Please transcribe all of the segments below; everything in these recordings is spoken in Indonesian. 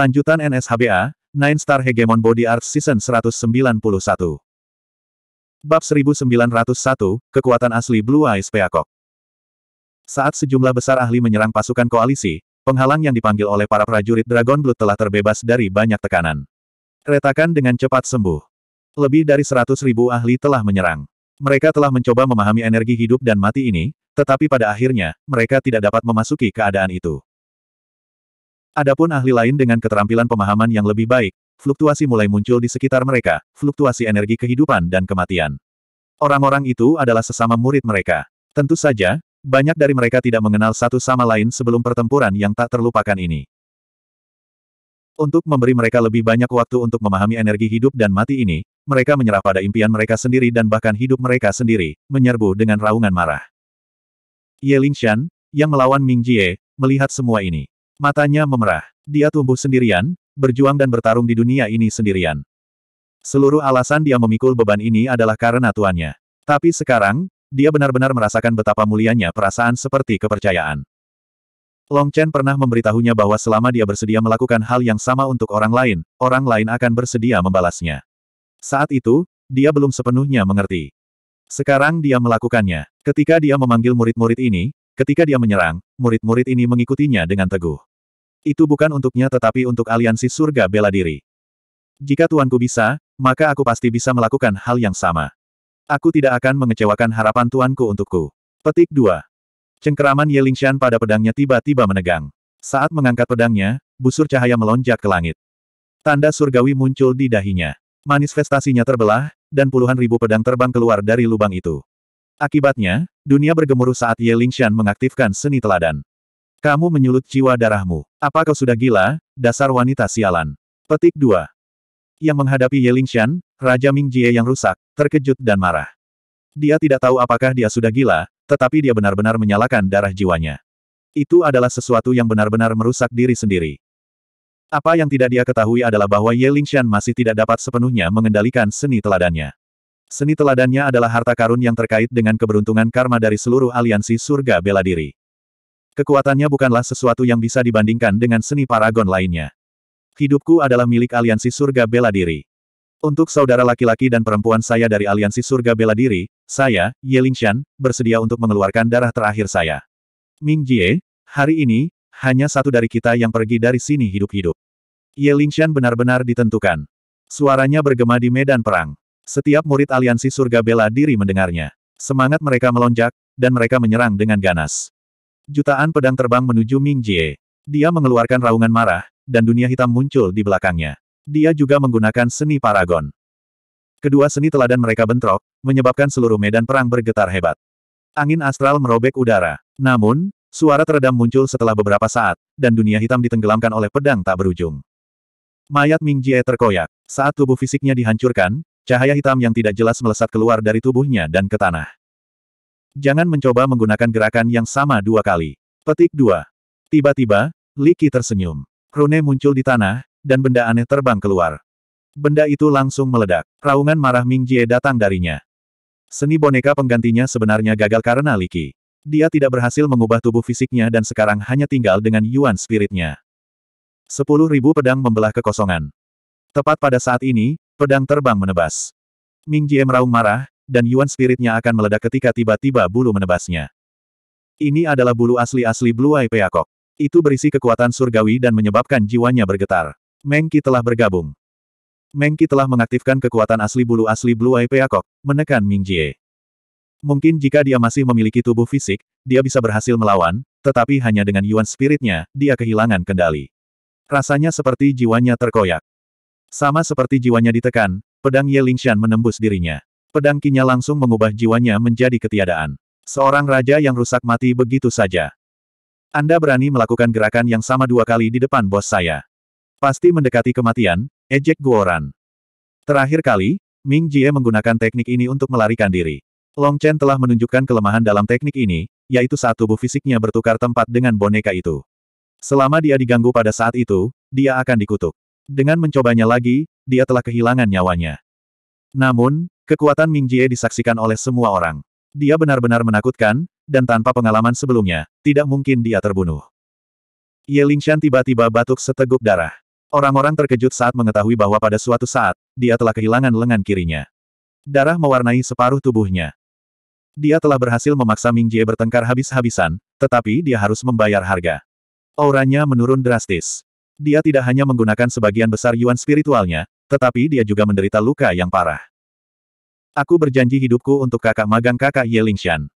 Lanjutan NSHBA, Nine Star Hegemon Body Arts Season 191. Bab 1901, Kekuatan Asli Blue Eyes Peacock. Saat sejumlah besar ahli menyerang pasukan koalisi, penghalang yang dipanggil oleh para prajurit Dragon Blood telah terbebas dari banyak tekanan. Retakan dengan cepat sembuh. Lebih dari seratus ribu ahli telah menyerang. Mereka telah mencoba memahami energi hidup dan mati ini, tetapi pada akhirnya, mereka tidak dapat memasuki keadaan itu. Adapun ahli lain dengan keterampilan pemahaman yang lebih baik, fluktuasi mulai muncul di sekitar mereka, fluktuasi energi kehidupan dan kematian. Orang-orang itu adalah sesama murid mereka. Tentu saja, banyak dari mereka tidak mengenal satu sama lain sebelum pertempuran yang tak terlupakan ini. Untuk memberi mereka lebih banyak waktu untuk memahami energi hidup dan mati ini, mereka menyerah pada impian mereka sendiri dan bahkan hidup mereka sendiri, menyerbu dengan raungan marah. Ye Lingshan, yang melawan Ming Jie, melihat semua ini. Matanya memerah. Dia tumbuh sendirian, berjuang dan bertarung di dunia ini sendirian. Seluruh alasan dia memikul beban ini adalah karena tuannya. Tapi sekarang, dia benar-benar merasakan betapa mulianya perasaan seperti kepercayaan. Long Chen pernah memberitahunya bahwa selama dia bersedia melakukan hal yang sama untuk orang lain, orang lain akan bersedia membalasnya. Saat itu, dia belum sepenuhnya mengerti. Sekarang dia melakukannya. Ketika dia memanggil murid-murid ini, ketika dia menyerang, murid-murid ini mengikutinya dengan teguh. Itu bukan untuknya tetapi untuk aliansi surga bela diri. Jika tuanku bisa, maka aku pasti bisa melakukan hal yang sama. Aku tidak akan mengecewakan harapan tuanku untukku. Petik 2. Cengkeraman Ye Lingshan pada pedangnya tiba-tiba menegang. Saat mengangkat pedangnya, busur cahaya melonjak ke langit. Tanda surgawi muncul di dahinya. Manifestasinya terbelah, dan puluhan ribu pedang terbang keluar dari lubang itu. Akibatnya, dunia bergemuruh saat Ye Lingshan mengaktifkan seni teladan. Kamu menyulut jiwa darahmu. Apa kau sudah gila, dasar wanita sialan? Petik 2. Yang menghadapi Ye Lingshan, Raja Ming Jie yang rusak, terkejut dan marah. Dia tidak tahu apakah dia sudah gila, tetapi dia benar-benar menyalakan darah jiwanya. Itu adalah sesuatu yang benar-benar merusak diri sendiri. Apa yang tidak dia ketahui adalah bahwa Ye Lingshan masih tidak dapat sepenuhnya mengendalikan seni teladannya. Seni teladannya adalah harta karun yang terkait dengan keberuntungan karma dari seluruh aliansi surga bela diri. Kekuatannya bukanlah sesuatu yang bisa dibandingkan dengan seni paragon lainnya. Hidupku adalah milik aliansi surga bela diri. Untuk saudara laki-laki dan perempuan saya dari aliansi surga bela diri, saya, Ye Lingshan, bersedia untuk mengeluarkan darah terakhir saya. Ming Jie, hari ini, hanya satu dari kita yang pergi dari sini hidup-hidup. Ye Lingshan benar-benar ditentukan. Suaranya bergema di medan perang. Setiap murid aliansi surga bela diri mendengarnya. Semangat mereka melonjak, dan mereka menyerang dengan ganas. Jutaan pedang terbang menuju Ming Jie. Dia mengeluarkan raungan marah, dan dunia hitam muncul di belakangnya. Dia juga menggunakan seni paragon. Kedua seni teladan mereka bentrok, menyebabkan seluruh medan perang bergetar hebat. Angin astral merobek udara. Namun, suara teredam muncul setelah beberapa saat, dan dunia hitam ditenggelamkan oleh pedang tak berujung. Mayat Ming Jie terkoyak. Saat tubuh fisiknya dihancurkan, cahaya hitam yang tidak jelas melesat keluar dari tubuhnya dan ke tanah. Jangan mencoba menggunakan gerakan yang sama dua kali. Petik 2. Tiba-tiba, Li Qi tersenyum. Rune muncul di tanah, dan benda aneh terbang keluar. Benda itu langsung meledak. Raungan marah Ming Jie datang darinya. Seni boneka penggantinya sebenarnya gagal karena Liki. Dia tidak berhasil mengubah tubuh fisiknya dan sekarang hanya tinggal dengan Yuan spiritnya. Sepuluh ribu pedang membelah kekosongan. Tepat pada saat ini, pedang terbang menebas. Ming Jie meraung marah, dan Yuan spiritnya akan meledak ketika tiba-tiba bulu menebasnya. Ini adalah bulu asli-asli Blue Eye Peacock. Itu berisi kekuatan surgawi dan menyebabkan jiwanya bergetar. Mengki telah bergabung. Mengki telah mengaktifkan kekuatan asli bulu asli Blue Eye Peacock, menekan Ming Jie. Mungkin jika dia masih memiliki tubuh fisik, dia bisa berhasil melawan, tetapi hanya dengan Yuan spiritnya, dia kehilangan kendali. Rasanya seperti jiwanya terkoyak. Sama seperti jiwanya ditekan, pedang Ye Lingshan menembus dirinya. Pedang kinya langsung mengubah jiwanya menjadi ketiadaan. Seorang raja yang rusak mati begitu saja. Anda berani melakukan gerakan yang sama dua kali di depan bos saya. Pasti mendekati kematian, ejek Guoran. Terakhir kali, Ming Jie menggunakan teknik ini untuk melarikan diri. Long Chen telah menunjukkan kelemahan dalam teknik ini, yaitu saat tubuh fisiknya bertukar tempat dengan boneka itu. Selama dia diganggu pada saat itu, dia akan dikutuk. Dengan mencobanya lagi, dia telah kehilangan nyawanya. Namun, kekuatan Ming Jie disaksikan oleh semua orang. Dia benar-benar menakutkan, dan tanpa pengalaman sebelumnya, tidak mungkin dia terbunuh. Ye Lingshan tiba-tiba batuk seteguk darah. Orang-orang terkejut saat mengetahui bahwa pada suatu saat, dia telah kehilangan lengan kirinya. Darah mewarnai separuh tubuhnya. Dia telah berhasil memaksa Ming Jie bertengkar habis-habisan, tetapi dia harus membayar harga. Auranya menurun drastis. Dia tidak hanya menggunakan sebagian besar yuan spiritualnya, tetapi dia juga menderita luka yang parah. Aku berjanji hidupku untuk kakak magang kakak Ye Lingshan.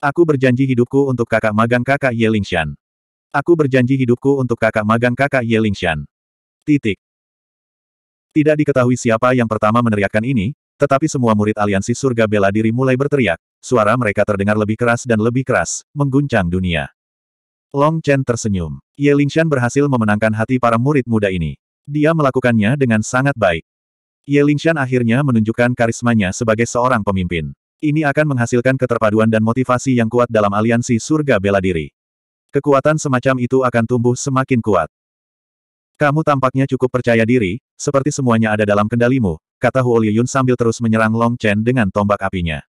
Aku berjanji hidupku untuk kakak magang kakak Ye Lingshan. Aku berjanji hidupku untuk kakak magang kakak Ye Lingshan. Titik. Tidak diketahui siapa yang pertama meneriakkan ini, tetapi semua murid aliansi surga bela diri mulai berteriak, suara mereka terdengar lebih keras dan lebih keras, mengguncang dunia. Long Chen tersenyum. Ye Lingshan berhasil memenangkan hati para murid muda ini. Dia melakukannya dengan sangat baik. Ye Lingshan akhirnya menunjukkan karismanya sebagai seorang pemimpin. Ini akan menghasilkan keterpaduan dan motivasi yang kuat dalam aliansi surga bela diri. Kekuatan semacam itu akan tumbuh semakin kuat. Kamu tampaknya cukup percaya diri, seperti semuanya ada dalam kendalimu, kata Huo Liyun sambil terus menyerang Long Chen dengan tombak apinya.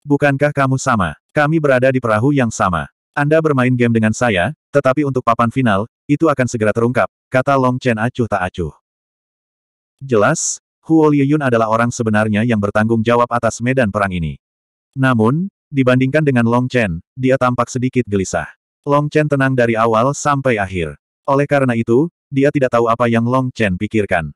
Bukankah kamu sama? Kami berada di perahu yang sama. Anda bermain game dengan saya, tetapi untuk papan final, itu akan segera terungkap, kata Long Chen acuh tak acuh. Jelas, Huo Liyun adalah orang sebenarnya yang bertanggung jawab atas medan perang ini. Namun, dibandingkan dengan Long Chen, dia tampak sedikit gelisah. Long Chen tenang dari awal sampai akhir. Oleh karena itu, dia tidak tahu apa yang Long Chen pikirkan.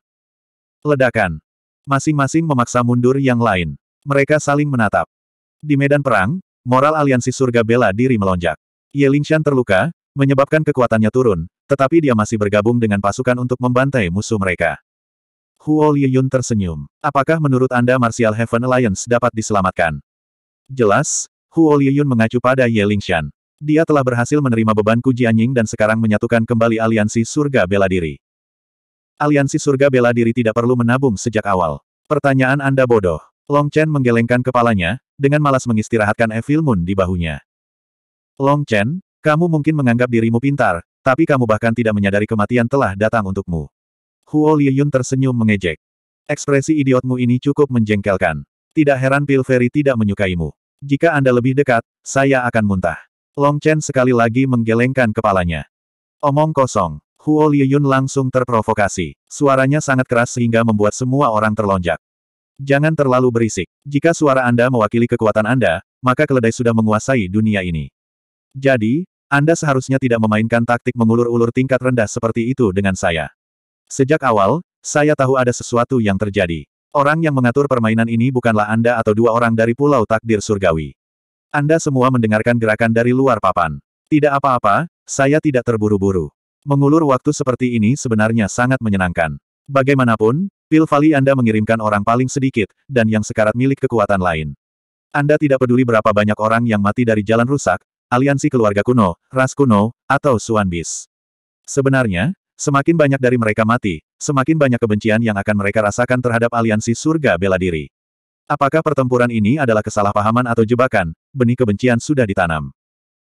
Ledakan. Masing-masing memaksa mundur yang lain. Mereka saling menatap. Di medan perang, moral aliansi surga bela diri melonjak. Ye Lingshan terluka, menyebabkan kekuatannya turun, tetapi dia masih bergabung dengan pasukan untuk membantai musuh mereka. Huo Liyun tersenyum. Apakah menurut Anda Martial Heaven Alliance dapat diselamatkan? Jelas, Huo Liyun mengacu pada Ye Lingshan. Dia telah berhasil menerima beban Jianying dan sekarang menyatukan kembali aliansi surga bela diri. Aliansi surga bela diri tidak perlu menabung sejak awal. Pertanyaan Anda bodoh. Long Chen menggelengkan kepalanya, dengan malas mengistirahatkan Evil Moon di bahunya. Long Chen, kamu mungkin menganggap dirimu pintar, tapi kamu bahkan tidak menyadari kematian telah datang untukmu. Huo Liyun tersenyum mengejek. Ekspresi idiotmu ini cukup menjengkelkan. Tidak heran Pilferi tidak menyukaimu. Jika Anda lebih dekat, saya akan muntah. Long Chen sekali lagi menggelengkan kepalanya. Omong kosong. Huo Liyun langsung terprovokasi. Suaranya sangat keras sehingga membuat semua orang terlonjak. Jangan terlalu berisik. Jika suara Anda mewakili kekuatan Anda, maka keledai sudah menguasai dunia ini. Jadi, Anda seharusnya tidak memainkan taktik mengulur-ulur tingkat rendah seperti itu dengan saya. Sejak awal, saya tahu ada sesuatu yang terjadi. Orang yang mengatur permainan ini bukanlah Anda atau dua orang dari Pulau Takdir Surgawi. Anda semua mendengarkan gerakan dari luar papan. Tidak apa-apa, saya tidak terburu-buru. Mengulur waktu seperti ini sebenarnya sangat menyenangkan. Bagaimanapun, Pil Anda mengirimkan orang paling sedikit, dan yang sekarat milik kekuatan lain. Anda tidak peduli berapa banyak orang yang mati dari jalan rusak, aliansi keluarga kuno, ras kuno, atau Suan Bis. Sebenarnya, semakin banyak dari mereka mati, semakin banyak kebencian yang akan mereka rasakan terhadap aliansi surga bela diri. Apakah pertempuran ini adalah kesalahpahaman atau jebakan, benih kebencian sudah ditanam.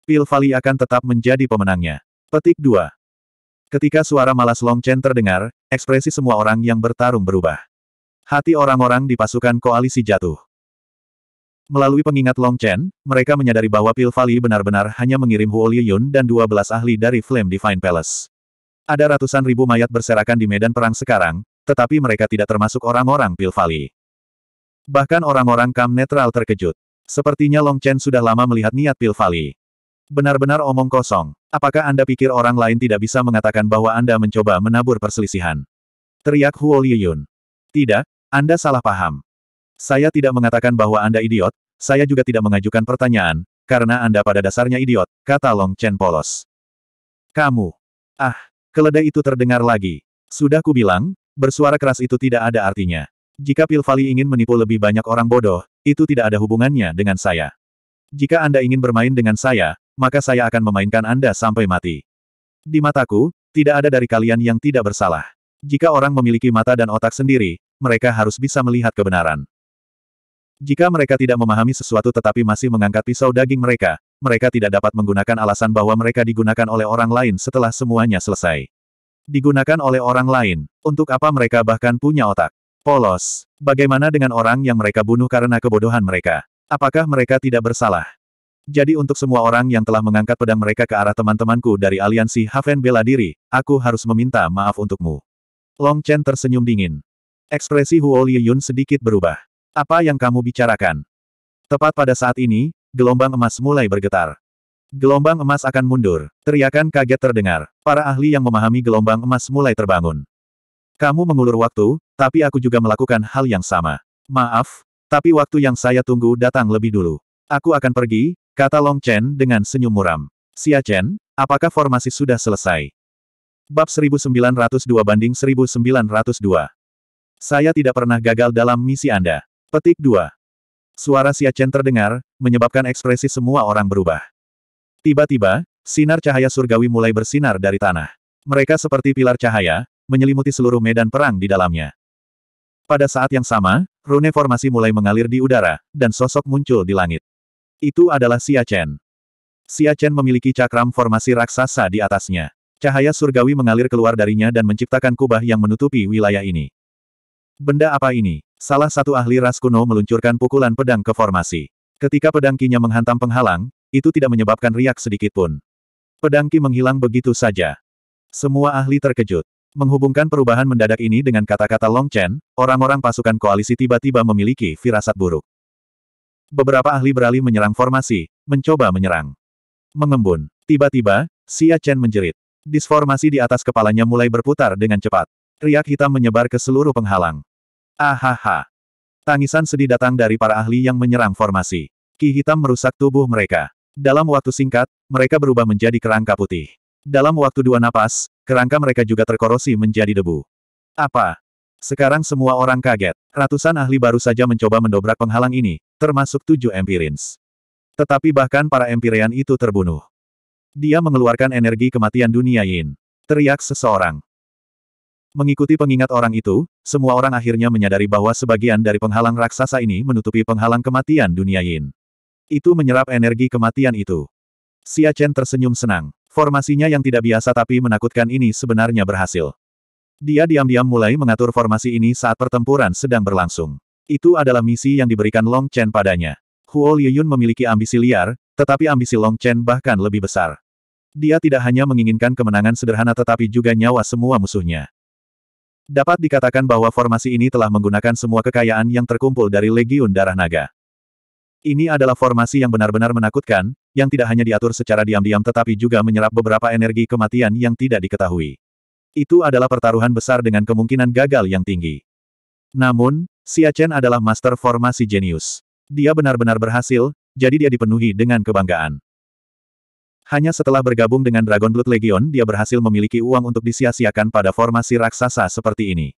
Pil akan tetap menjadi pemenangnya. Petik 2. Ketika suara malas Long Chen terdengar, ekspresi semua orang yang bertarung berubah. Hati orang-orang di pasukan koalisi jatuh. Melalui pengingat Long Chen, mereka menyadari bahwa Pil benar-benar hanya mengirim Huo Liyun dan 12 ahli dari Flame Divine Palace. Ada ratusan ribu mayat berserakan di medan perang sekarang, tetapi mereka tidak termasuk orang-orang Pil. Bahkan orang-orang kam netral terkejut. Sepertinya Long Chen sudah lama melihat niat Pil. Benar-benar omong kosong. Apakah Anda pikir orang lain tidak bisa mengatakan bahwa Anda mencoba menabur perselisihan? Teriak Huo Liyun. Tidak, Anda salah paham. Saya tidak mengatakan bahwa Anda idiot, saya juga tidak mengajukan pertanyaan, karena Anda pada dasarnya idiot, kata Long Chen polos. Kamu. Ah, keledai itu terdengar lagi. Sudah kubilang, bersuara keras itu tidak ada artinya. Jika Pilvali ingin menipu lebih banyak orang bodoh, itu tidak ada hubungannya dengan saya. Jika Anda ingin bermain dengan saya, maka saya akan memainkan Anda sampai mati. Di mataku, tidak ada dari kalian yang tidak bersalah. Jika orang memiliki mata dan otak sendiri, mereka harus bisa melihat kebenaran. Jika mereka tidak memahami sesuatu tetapi masih mengangkat pisau daging mereka, mereka tidak dapat menggunakan alasan bahwa mereka digunakan oleh orang lain setelah semuanya selesai. Digunakan oleh orang lain, untuk apa mereka bahkan punya otak? Polos. Bagaimana dengan orang yang mereka bunuh karena kebodohan mereka? Apakah mereka tidak bersalah? Jadi untuk semua orang yang telah mengangkat pedang mereka ke arah teman-temanku dari aliansi Haven Bela Diri, aku harus meminta maaf untukmu. Long Chen tersenyum dingin. Ekspresi Huo Yun sedikit berubah. Apa yang kamu bicarakan? Tepat pada saat ini, gelombang emas mulai bergetar. Gelombang emas akan mundur. Teriakan kaget terdengar. Para ahli yang memahami gelombang emas mulai terbangun. Kamu mengulur waktu, tapi aku juga melakukan hal yang sama. Maaf, tapi waktu yang saya tunggu datang lebih dulu. Aku akan pergi, kata Long Chen dengan senyum muram. Xia Chen, apakah formasi sudah selesai? Bab 1902 banding 1902. Saya tidak pernah gagal dalam misi Anda. Petik 2. Suara Xia Chen terdengar, menyebabkan ekspresi semua orang berubah. Tiba-tiba, sinar cahaya surgawi mulai bersinar dari tanah. Mereka seperti pilar cahaya, menyelimuti seluruh medan perang di dalamnya. Pada saat yang sama, rune formasi mulai mengalir di udara, dan sosok muncul di langit. Itu adalah Xia Chen. Xia Chen memiliki cakram formasi raksasa di atasnya. Cahaya surgawi mengalir keluar darinya dan menciptakan kubah yang menutupi wilayah ini. Benda apa ini? Salah satu ahli ras kuno meluncurkan pukulan pedang ke formasi. Ketika pedang kinya menghantam penghalang, itu tidak menyebabkan riak sedikit pun. Pedang ki menghilang begitu saja. Semua ahli terkejut. Menghubungkan perubahan mendadak ini dengan kata-kata Long Chen, orang-orang pasukan koalisi tiba-tiba memiliki firasat buruk. Beberapa ahli beralih menyerang formasi, mencoba menyerang. Mengembun. Tiba-tiba, Xia Chen menjerit. Disformasi di atas kepalanya mulai berputar dengan cepat. Riak hitam menyebar ke seluruh penghalang. Ahaha. Tangisan sedih datang dari para ahli yang menyerang formasi. Ki hitam merusak tubuh mereka. Dalam waktu singkat, mereka berubah menjadi kerangka putih. Dalam waktu dua napas, kerangka mereka juga terkorosi menjadi debu. Apa? Sekarang semua orang kaget. Ratusan ahli baru saja mencoba mendobrak penghalang ini, termasuk tujuh Empirins. Tetapi bahkan para Empyrean itu terbunuh. Dia mengeluarkan energi kematian dunia Yin. Teriak seseorang. Mengikuti pengingat orang itu, semua orang akhirnya menyadari bahwa sebagian dari penghalang raksasa ini menutupi penghalang kematian dunia Yin. Itu menyerap energi kematian itu. Xia Chen tersenyum senang. Formasinya yang tidak biasa tapi menakutkan ini sebenarnya berhasil. Dia diam-diam mulai mengatur formasi ini saat pertempuran sedang berlangsung. Itu adalah misi yang diberikan Long Chen padanya. Huo Liuyun memiliki ambisi liar, tetapi ambisi Long Chen bahkan lebih besar. Dia tidak hanya menginginkan kemenangan sederhana tetapi juga nyawa semua musuhnya. Dapat dikatakan bahwa formasi ini telah menggunakan semua kekayaan yang terkumpul dari Legiun Darah Naga. Ini adalah formasi yang benar-benar menakutkan, yang tidak hanya diatur secara diam-diam tetapi juga menyerap beberapa energi kematian yang tidak diketahui. Itu adalah pertaruhan besar dengan kemungkinan gagal yang tinggi. Namun, Xia Chen adalah master formasi jenius. Dia benar-benar berhasil, jadi dia dipenuhi dengan kebanggaan. Hanya setelah bergabung dengan Dragon Blood Legion dia berhasil memiliki uang untuk disia-siakan pada formasi raksasa seperti ini.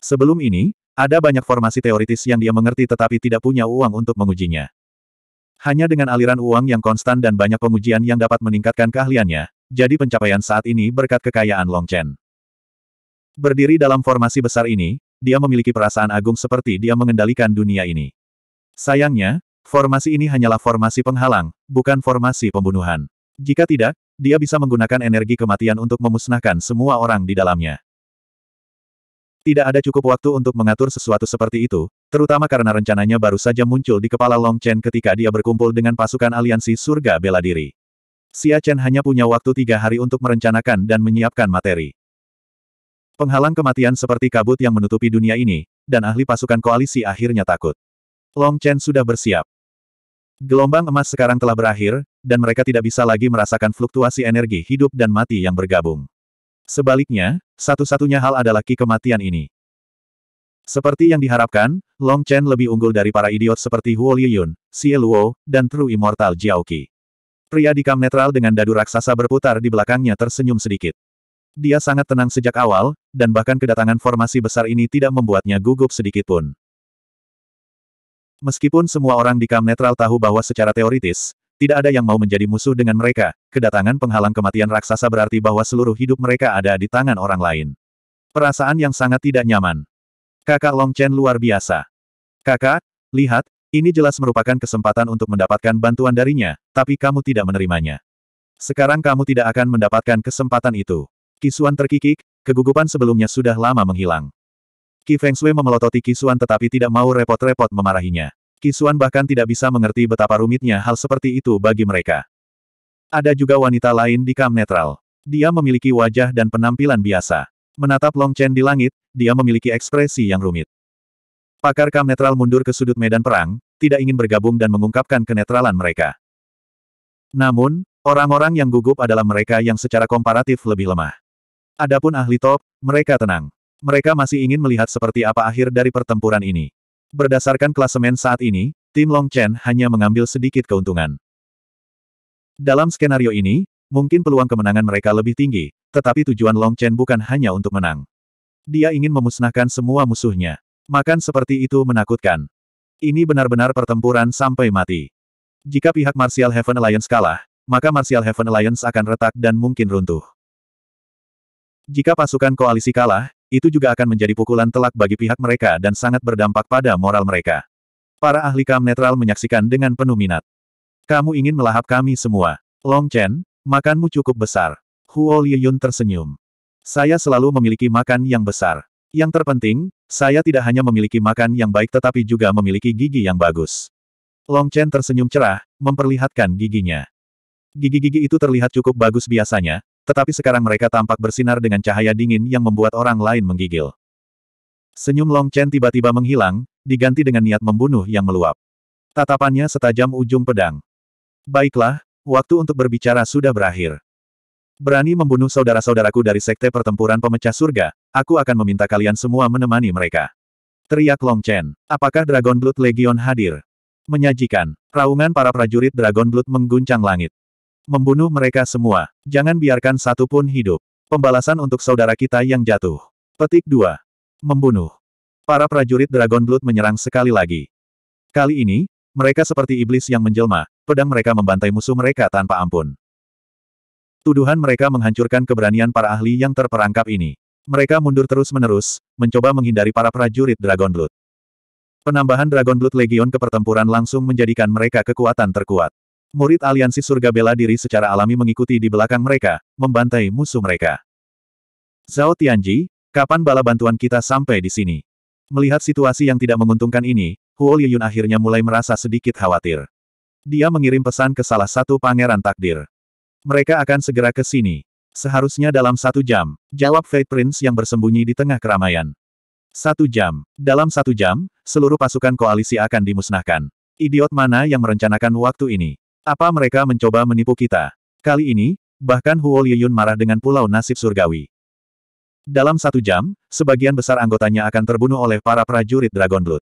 Sebelum ini, ada banyak formasi teoritis yang dia mengerti tetapi tidak punya uang untuk mengujinya. Hanya dengan aliran uang yang konstan dan banyak pengujian yang dapat meningkatkan keahliannya, jadi pencapaian saat ini berkat kekayaan Long Chen. Berdiri dalam formasi besar ini, dia memiliki perasaan agung seperti dia mengendalikan dunia ini. Sayangnya, formasi ini hanyalah formasi penghalang, bukan formasi pembunuhan. Jika tidak, dia bisa menggunakan energi kematian untuk memusnahkan semua orang di dalamnya. Tidak ada cukup waktu untuk mengatur sesuatu seperti itu, terutama karena rencananya baru saja muncul di kepala Long Chen ketika dia berkumpul dengan pasukan aliansi surga bela diri. Xia Chen hanya punya waktu tiga hari untuk merencanakan dan menyiapkan materi. Penghalang kematian seperti kabut yang menutupi dunia ini, dan ahli pasukan koalisi akhirnya takut. Long Chen sudah bersiap. Gelombang emas sekarang telah berakhir, dan mereka tidak bisa lagi merasakan fluktuasi energi hidup dan mati yang bergabung. Sebaliknya, satu-satunya hal adalah ki kematian ini. Seperti yang diharapkan, Long Chen lebih unggul dari para idiot seperti Huo Liyun, Xie Luo, dan True Immortal Jiao Qi. Pria di kam netral dengan dadu raksasa berputar di belakangnya tersenyum sedikit. Dia sangat tenang sejak awal, dan bahkan kedatangan formasi besar ini tidak membuatnya gugup sedikit pun. Meskipun semua orang di kam netral tahu bahwa secara teoritis, tidak ada yang mau menjadi musuh dengan mereka, kedatangan penghalang kematian raksasa berarti bahwa seluruh hidup mereka ada di tangan orang lain. Perasaan yang sangat tidak nyaman. Kakak Long Chen luar biasa. Kakak, lihat, ini jelas merupakan kesempatan untuk mendapatkan bantuan darinya, tapi kamu tidak menerimanya. Sekarang kamu tidak akan mendapatkan kesempatan itu. Kisuan terkikik, kegugupan sebelumnya sudah lama menghilang. Ki Feng Shui memelototi Kisuan tetapi tidak mau repot-repot memarahinya. Kisuan bahkan tidak bisa mengerti betapa rumitnya hal seperti itu bagi mereka. Ada juga wanita lain di kam netral. Dia memiliki wajah dan penampilan biasa. Menatap Long Chen di langit, dia memiliki ekspresi yang rumit. Pakar kam netral mundur ke sudut medan perang, tidak ingin bergabung dan mengungkapkan kenetralan mereka. Namun, orang-orang yang gugup adalah mereka yang secara komparatif lebih lemah. Adapun ahli top, mereka tenang. Mereka masih ingin melihat seperti apa akhir dari pertempuran ini. Berdasarkan klasemen saat ini, tim Long Chen hanya mengambil sedikit keuntungan. Dalam skenario ini, mungkin peluang kemenangan mereka lebih tinggi, tetapi tujuan Long Chen bukan hanya untuk menang. Dia ingin memusnahkan semua musuhnya. Makan seperti itu menakutkan. Ini benar-benar pertempuran sampai mati. Jika pihak Martial Heaven Alliance kalah, maka Martial Heaven Alliance akan retak dan mungkin runtuh. Jika pasukan koalisi kalah, itu juga akan menjadi pukulan telak bagi pihak mereka dan sangat berdampak pada moral mereka. Para ahli kam netral menyaksikan dengan penuh minat. Kamu ingin melahap kami semua. Long Chen, makanmu cukup besar. Huo Liyun tersenyum. Saya selalu memiliki makan yang besar. Yang terpenting, saya tidak hanya memiliki makan yang baik tetapi juga memiliki gigi yang bagus. Long Chen tersenyum cerah, memperlihatkan giginya. Gigi-gigi itu terlihat cukup bagus biasanya, tetapi sekarang mereka tampak bersinar dengan cahaya dingin yang membuat orang lain menggigil. Senyum Long Chen tiba-tiba menghilang, diganti dengan niat membunuh yang meluap. Tatapannya setajam ujung pedang. Baiklah, waktu untuk berbicara sudah berakhir. Berani membunuh saudara-saudaraku dari Sekte Pertempuran Pemecah Surga, aku akan meminta kalian semua menemani mereka. Teriak Long Chen. Apakah Dragon Blood Legion hadir? Menyajikan. Raungan para prajurit Dragon Blood mengguncang langit. Membunuh mereka semua. Jangan biarkan satu pun hidup. Pembalasan untuk saudara kita yang jatuh. Petik 2. Membunuh. Para prajurit Dragon Blood menyerang sekali lagi. Kali ini, mereka seperti iblis yang menjelma, pedang mereka membantai musuh mereka tanpa ampun. Tuduhan mereka menghancurkan keberanian para ahli yang terperangkap ini. Mereka mundur terus-menerus, mencoba menghindari para prajurit Dragon Blood. Penambahan Dragon Blood Legion ke pertempuran langsung menjadikan mereka kekuatan terkuat. Murid aliansi surga bela diri secara alami mengikuti di belakang mereka, membantai musuh mereka. Zhao Tianji, kapan bala bantuan kita sampai di sini? Melihat situasi yang tidak menguntungkan ini, Huo Liyun akhirnya mulai merasa sedikit khawatir. Dia mengirim pesan ke salah satu pangeran takdir. Mereka akan segera ke sini. Seharusnya dalam satu jam, jawab Fate Prince yang bersembunyi di tengah keramaian. Satu jam. Dalam satu jam, seluruh pasukan koalisi akan dimusnahkan. Idiot mana yang merencanakan waktu ini? Apa mereka mencoba menipu kita? Kali ini, bahkan Huo Liyun marah dengan pulau nasib surgawi. Dalam satu jam, sebagian besar anggotanya akan terbunuh oleh para prajurit Dragon Blood.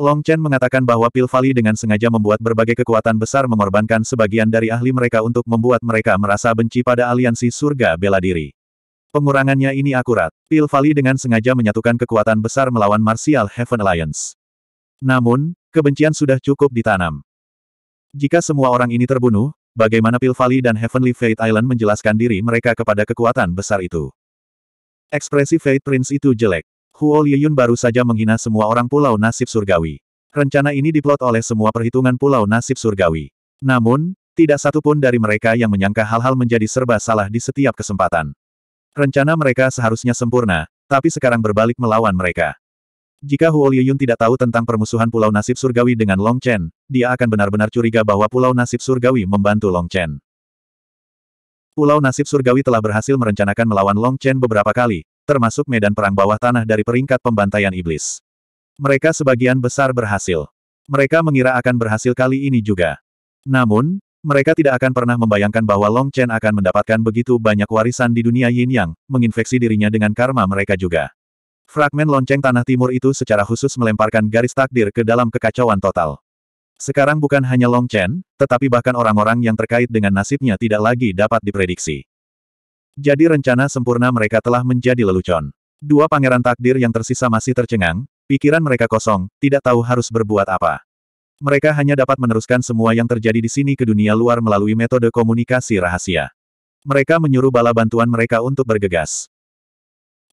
Long Chen mengatakan bahwa Pil dengan sengaja membuat berbagai kekuatan besar mengorbankan sebagian dari ahli mereka untuk membuat mereka merasa benci pada aliansi surga bela diri. Pengurangannya ini akurat. Pil dengan sengaja menyatukan kekuatan besar melawan Martial Heaven Alliance. Namun, kebencian sudah cukup ditanam. Jika semua orang ini terbunuh, bagaimana Pil Valley dan Heavenly Fate Island menjelaskan diri mereka kepada kekuatan besar itu? Ekspresi Fate Prince itu jelek. Huo Liyun baru saja menghina semua orang Pulau Nasib Surgawi. Rencana ini diplot oleh semua perhitungan Pulau Nasib Surgawi. Namun, tidak satu pun dari mereka yang menyangka hal-hal menjadi serba salah di setiap kesempatan. Rencana mereka seharusnya sempurna, tapi sekarang berbalik melawan mereka. Jika Huo Liyun tidak tahu tentang permusuhan Pulau Nasib Surgawi dengan Long Chen, dia akan benar-benar curiga bahwa Pulau Nasib Surgawi membantu Long Chen. Pulau Nasib Surgawi telah berhasil merencanakan melawan Long Chen beberapa kali, termasuk medan perang bawah tanah dari peringkat pembantaian iblis. Mereka sebagian besar berhasil. Mereka mengira akan berhasil kali ini juga. Namun, mereka tidak akan pernah membayangkan bahwa Long Chen akan mendapatkan begitu banyak warisan di dunia Yin Yang, menginfeksi dirinya dengan karma mereka juga. Fragmen lonceng tanah timur itu secara khusus melemparkan garis takdir ke dalam kekacauan total. Sekarang bukan hanya Long Chen, tetapi bahkan orang-orang yang terkait dengan nasibnya tidak lagi dapat diprediksi. Jadi rencana sempurna mereka telah menjadi lelucon. Dua pangeran takdir yang tersisa masih tercengang, pikiran mereka kosong, tidak tahu harus berbuat apa. Mereka hanya dapat meneruskan semua yang terjadi di sini ke dunia luar melalui metode komunikasi rahasia. Mereka menyuruh bala bantuan mereka untuk bergegas.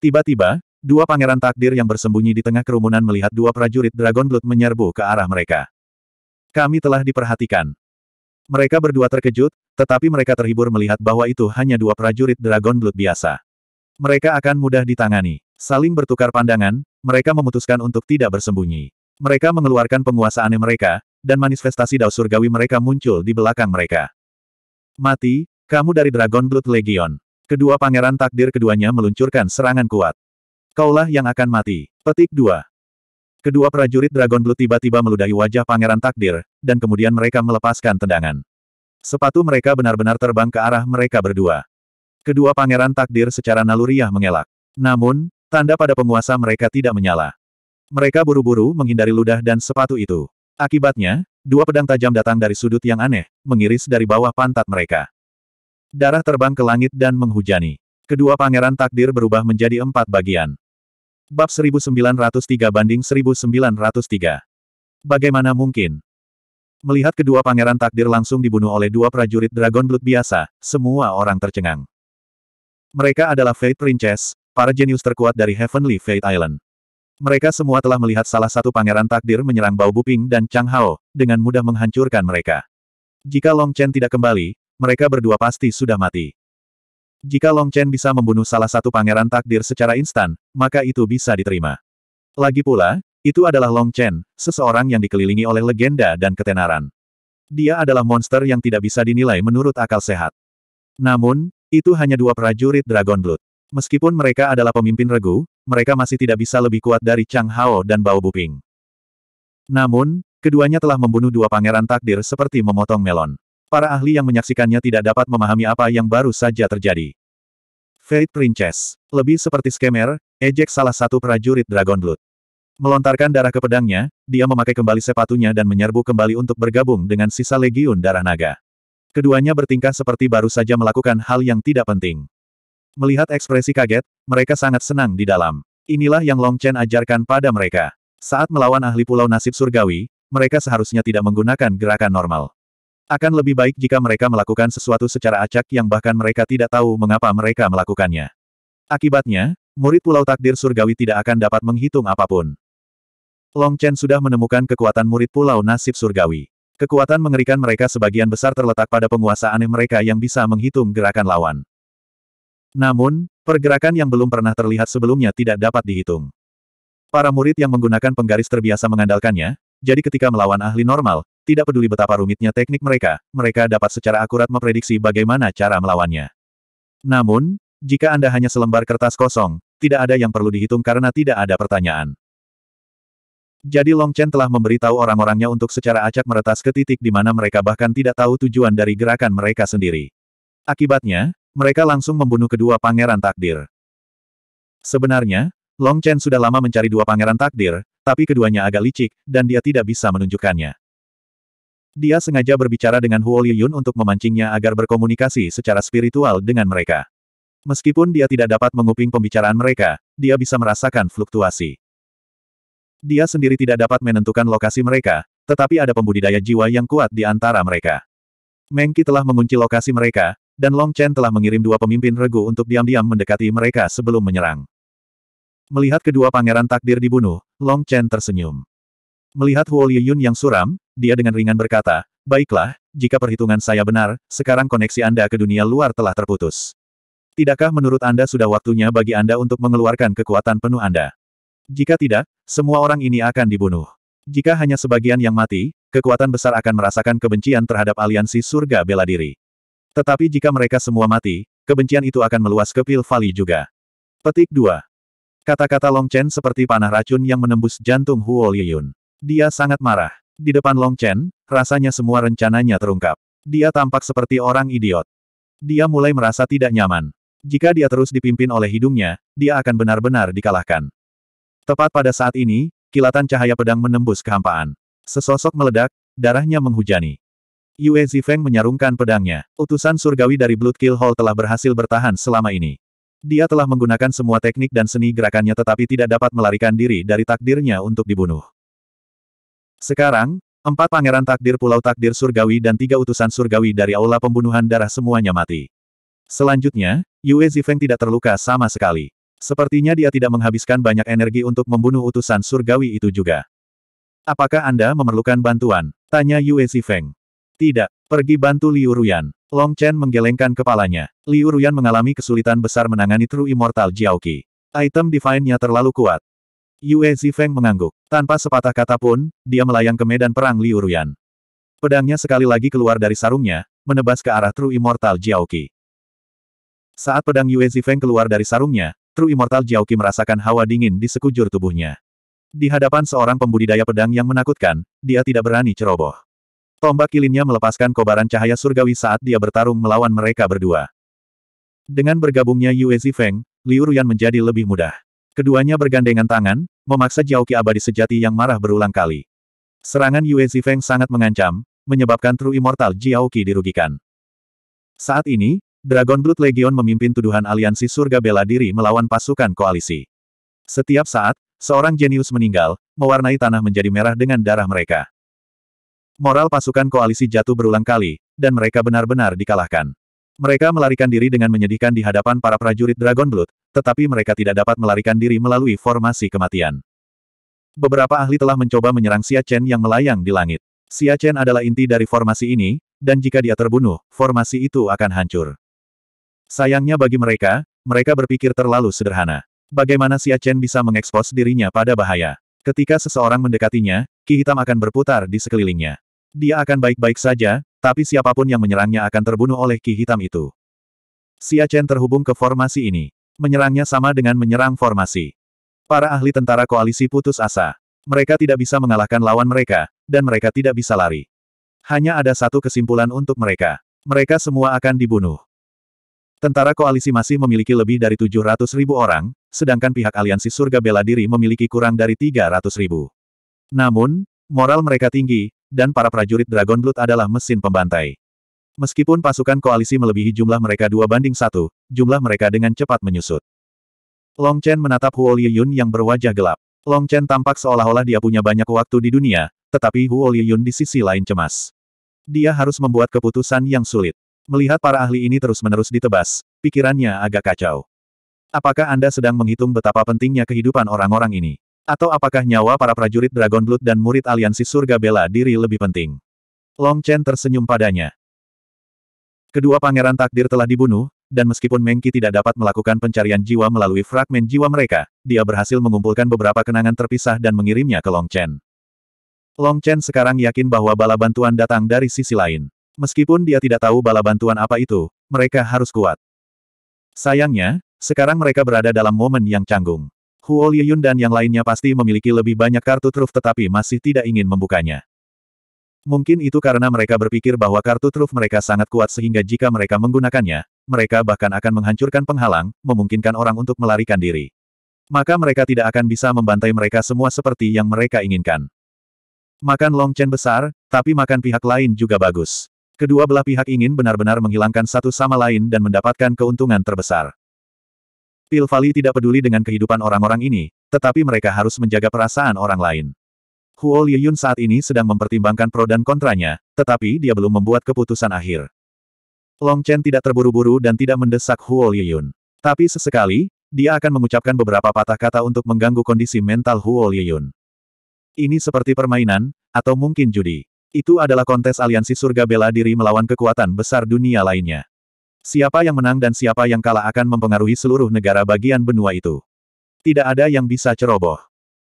Tiba-tiba, Dua pangeran takdir yang bersembunyi di tengah kerumunan melihat dua prajurit Dragon Blood menyerbu ke arah mereka. Kami telah diperhatikan. Mereka berdua terkejut, tetapi mereka terhibur melihat bahwa itu hanya dua prajurit Dragon Blood biasa. Mereka akan mudah ditangani. Saling bertukar pandangan, mereka memutuskan untuk tidak bersembunyi. Mereka mengeluarkan penguasa aneh mereka, dan manifestasi dao surgawi mereka muncul di belakang mereka. Mati, kamu dari Dragon Blood Legion. Kedua pangeran takdir keduanya meluncurkan serangan kuat. Kaulah yang akan mati. Petik 2. Kedua prajurit Dragon Blood tiba-tiba meludahi wajah pangeran takdir, dan kemudian mereka melepaskan tendangan. Sepatu mereka benar-benar terbang ke arah mereka berdua. Kedua pangeran takdir secara naluriah mengelak. Namun, tanda pada penguasa mereka tidak menyala. Mereka buru-buru menghindari ludah dan sepatu itu. Akibatnya, dua pedang tajam datang dari sudut yang aneh, mengiris dari bawah pantat mereka. Darah terbang ke langit dan menghujani. Kedua pangeran takdir berubah menjadi empat bagian. Bab 1903 banding 1903. Bagaimana mungkin? Melihat kedua pangeran takdir langsung dibunuh oleh dua prajurit Dragon Blood biasa, semua orang tercengang. Mereka adalah Fate Princess, para jenius terkuat dari Heavenly Fate Island. Mereka semua telah melihat salah satu pangeran takdir menyerang Bao Buping dan Chang Hao, dengan mudah menghancurkan mereka. Jika Long Chen tidak kembali, mereka berdua pasti sudah mati. Jika Long Chen bisa membunuh salah satu pangeran takdir secara instan, maka itu bisa diterima. Lagi pula, itu adalah Long Chen, seseorang yang dikelilingi oleh legenda dan ketenaran. Dia adalah monster yang tidak bisa dinilai menurut akal sehat. Namun, itu hanya dua prajurit Dragon Blood. Meskipun mereka adalah pemimpin regu, mereka masih tidak bisa lebih kuat dari Chang Hao dan Bao Buping. Namun, keduanya telah membunuh dua pangeran takdir seperti memotong melon. Para ahli yang menyaksikannya tidak dapat memahami apa yang baru saja terjadi. Fate Princess. Lebih seperti skemer, ejek salah satu prajurit Dragon Blood. Melontarkan darah ke pedangnya, dia memakai kembali sepatunya dan menyerbu kembali untuk bergabung dengan sisa legiun darah naga. Keduanya bertingkah seperti baru saja melakukan hal yang tidak penting. Melihat ekspresi kaget, mereka sangat senang di dalam. Inilah yang Long Chen ajarkan pada mereka. Saat melawan ahli pulau nasib surgawi, mereka seharusnya tidak menggunakan gerakan normal. Akan lebih baik jika mereka melakukan sesuatu secara acak yang bahkan mereka tidak tahu mengapa mereka melakukannya. Akibatnya, murid Pulau Takdir Surgawi tidak akan dapat menghitung apa pun. Long Chen sudah menemukan kekuatan murid Pulau Nasib Surgawi. Kekuatan mengerikan mereka sebagian besar terletak pada penguasa aneh mereka yang bisa menghitung gerakan lawan. Namun, pergerakan yang belum pernah terlihat sebelumnya tidak dapat dihitung. Para murid yang menggunakan penggaris terbiasa mengandalkannya, jadi ketika melawan ahli normal, tidak peduli betapa rumitnya teknik mereka, mereka dapat secara akurat memprediksi bagaimana cara melawannya. Namun, jika Anda hanya selembar kertas kosong, tidak ada yang perlu dihitung karena tidak ada pertanyaan. Jadi Long Chen telah memberitahu orang-orangnya untuk secara acak meretas ke titik di mana mereka bahkan tidak tahu tujuan dari gerakan mereka sendiri. Akibatnya, mereka langsung membunuh kedua pangeran takdir. Sebenarnya, Long Chen sudah lama mencari dua pangeran takdir, tapi keduanya agak licik, dan dia tidak bisa menunjukkannya. Dia sengaja berbicara dengan Huo Liyun untuk memancingnya agar berkomunikasi secara spiritual dengan mereka. Meskipun dia tidak dapat menguping pembicaraan mereka, dia bisa merasakan fluktuasi. Dia sendiri tidak dapat menentukan lokasi mereka, tetapi ada pembudidaya jiwa yang kuat di antara mereka. Mengki telah mengunci lokasi mereka, dan Long Chen telah mengirim dua pemimpin regu untuk diam-diam mendekati mereka sebelum menyerang. Melihat kedua pangeran takdir dibunuh, Long Chen tersenyum. Melihat Huo Liyun yang suram, dia dengan ringan berkata, Baiklah, jika perhitungan saya benar, sekarang koneksi Anda ke dunia luar telah terputus. Tidakkah menurut Anda sudah waktunya bagi Anda untuk mengeluarkan kekuatan penuh Anda? Jika tidak, semua orang ini akan dibunuh. Jika hanya sebagian yang mati, kekuatan besar akan merasakan kebencian terhadap aliansi surga bela diri. Tetapi jika mereka semua mati, kebencian itu akan meluas ke Pil Valley juga. Petik 2. Kata-kata Long Chen seperti panah racun yang menembus jantung Huo Liyun. Dia sangat marah. Di depan Long Chen, rasanya semua rencananya terungkap. Dia tampak seperti orang idiot. Dia mulai merasa tidak nyaman. Jika dia terus dipimpin oleh hidungnya, dia akan benar-benar dikalahkan. Tepat pada saat ini, kilatan cahaya pedang menembus kehampaan. Sesosok meledak, darahnya menghujani. Yue Zifeng menyarungkan pedangnya. Utusan surgawi dari Blood Kill Hall telah berhasil bertahan selama ini. Dia telah menggunakan semua teknik dan seni gerakannya tetapi tidak dapat melarikan diri dari takdirnya untuk dibunuh. Sekarang, empat pangeran takdir pulau takdir surgawi dan tiga utusan surgawi dari aula pembunuhan darah semuanya mati. Selanjutnya, Yue Zifeng tidak terluka sama sekali. Sepertinya dia tidak menghabiskan banyak energi untuk membunuh utusan surgawi itu juga. Apakah Anda memerlukan bantuan? Tanya Yue Zifeng. Tidak, pergi bantu Liu Ruyan. Long Chen menggelengkan kepalanya. Liu Ruyan mengalami kesulitan besar menangani True Immortal Jiaoqi. Item Divine-nya terlalu kuat. Yue Zifeng mengangguk. Tanpa sepatah kata pun, dia melayang ke medan perang Liu Ruyan. Pedangnya sekali lagi keluar dari sarungnya, menebas ke arah True Immortal Jiaoqi. Saat pedang Yue Zifeng keluar dari sarungnya, True Immortal Jiaoqi merasakan hawa dingin di sekujur tubuhnya. Di hadapan seorang pembudidaya pedang yang menakutkan, dia tidak berani ceroboh. Tombak kilinnya melepaskan kobaran cahaya surgawi saat dia bertarung melawan mereka berdua. Dengan bergabungnya Yue Zifeng, Liu Ruyan menjadi lebih mudah. Keduanya bergandengan tangan, memaksa Jiaoqi abadi sejati yang marah berulang kali. Serangan Yue Zifeng sangat mengancam, menyebabkan True Immortal Jiaoqi dirugikan. Saat ini, Dragon Blood Legion memimpin tuduhan aliansi surga bela diri melawan pasukan koalisi. Setiap saat, seorang jenius meninggal, mewarnai tanah menjadi merah dengan darah mereka. Moral pasukan koalisi jatuh berulang kali, dan mereka benar-benar dikalahkan. Mereka melarikan diri dengan menyedihkan di hadapan para prajurit Dragon Blood, tetapi mereka tidak dapat melarikan diri melalui formasi kematian. Beberapa ahli telah mencoba menyerang Xia Chen yang melayang di langit. Xia Chen adalah inti dari formasi ini, dan jika dia terbunuh, formasi itu akan hancur. Sayangnya bagi mereka, mereka berpikir terlalu sederhana. Bagaimana Xia Chen bisa mengekspos dirinya pada bahaya? Ketika seseorang mendekatinya, Ki Hitam akan berputar di sekelilingnya. Dia akan baik-baik saja, tapi siapa pun yang menyerangnya akan terbunuh oleh Ki Hitam itu. Xia Chen terhubung ke formasi ini. Menyerangnya sama dengan menyerang formasi. Para ahli tentara koalisi putus asa. Mereka tidak bisa mengalahkan lawan mereka, dan mereka tidak bisa lari. Hanya ada satu kesimpulan untuk mereka. Mereka semua akan dibunuh. Tentara koalisi masih memiliki lebih dari 700 ribu orang, sedangkan pihak aliansi surga bela diri memiliki kurang dari 300 ribu. Namun, moral mereka tinggi, dan para prajurit Dragon Blood adalah mesin pembantai. Meskipun pasukan koalisi melebihi jumlah mereka dua banding satu, jumlah mereka dengan cepat menyusut. Long Chen menatap Huo Liyun yang berwajah gelap. Long Chen tampak seolah-olah dia punya banyak waktu di dunia, tetapi Huo Liyun di sisi lain cemas. Dia harus membuat keputusan yang sulit. Melihat para ahli ini terus-menerus ditebas, pikirannya agak kacau. Apakah Anda sedang menghitung betapa pentingnya kehidupan orang-orang ini? Atau apakah nyawa para prajurit Dragon Blood dan murid aliansi surga bela diri lebih penting? Long Chen tersenyum padanya. Kedua pangeran takdir telah dibunuh, dan meskipun Mengki tidak dapat melakukan pencarian jiwa melalui fragmen jiwa mereka, dia berhasil mengumpulkan beberapa kenangan terpisah dan mengirimnya ke Long Chen. Long Chen sekarang yakin bahwa bala bantuan datang dari sisi lain. Meskipun dia tidak tahu bala bantuan apa itu, mereka harus kuat. Sayangnya, sekarang mereka berada dalam momen yang canggung. Huo Liyun dan yang lainnya pasti memiliki lebih banyak kartu truf tetapi masih tidak ingin membukanya. Mungkin itu karena mereka berpikir bahwa kartu truf mereka sangat kuat sehingga jika mereka menggunakannya, mereka bahkan akan menghancurkan penghalang, memungkinkan orang untuk melarikan diri. Maka mereka tidak akan bisa membantai mereka semua seperti yang mereka inginkan. Makan Long Chen besar, tapi makan pihak lain juga bagus. Kedua belah pihak ingin benar-benar menghilangkan satu sama lain dan mendapatkan keuntungan terbesar. Pil Valley tidak peduli dengan kehidupan orang-orang ini, tetapi mereka harus menjaga perasaan orang lain. Huo Liyun saat ini sedang mempertimbangkan pro dan kontranya, tetapi dia belum membuat keputusan akhir. Long Chen tidak terburu-buru dan tidak mendesak Huo Liyun. Tapi sesekali, dia akan mengucapkan beberapa patah kata untuk mengganggu kondisi mental Huo Liyun. Ini seperti permainan, atau mungkin judi. Itu adalah kontes aliansi surga bela diri melawan kekuatan besar dunia lainnya. Siapa yang menang dan siapa yang kalah akan mempengaruhi seluruh negara bagian benua itu. Tidak ada yang bisa ceroboh.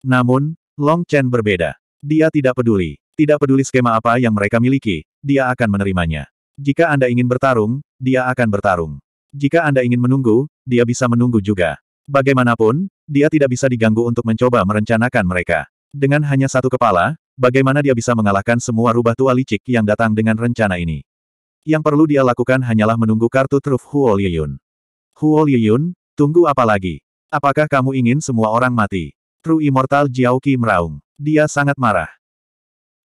Namun, Long Chen berbeda. Dia tidak peduli. Tidak peduli skema apa yang mereka miliki, dia akan menerimanya. Jika Anda ingin bertarung, dia akan bertarung. Jika Anda ingin menunggu, dia bisa menunggu juga. Bagaimanapun, dia tidak bisa diganggu untuk mencoba merencanakan mereka. Dengan hanya satu kepala, bagaimana dia bisa mengalahkan semua rubah tua licik yang datang dengan rencana ini? Yang perlu dia lakukan hanyalah menunggu kartu truf Huo Liyun. Huo Liyun, tunggu apa lagi? Apakah kamu ingin semua orang mati? True Immortal Jiaoqi meraung. Dia sangat marah.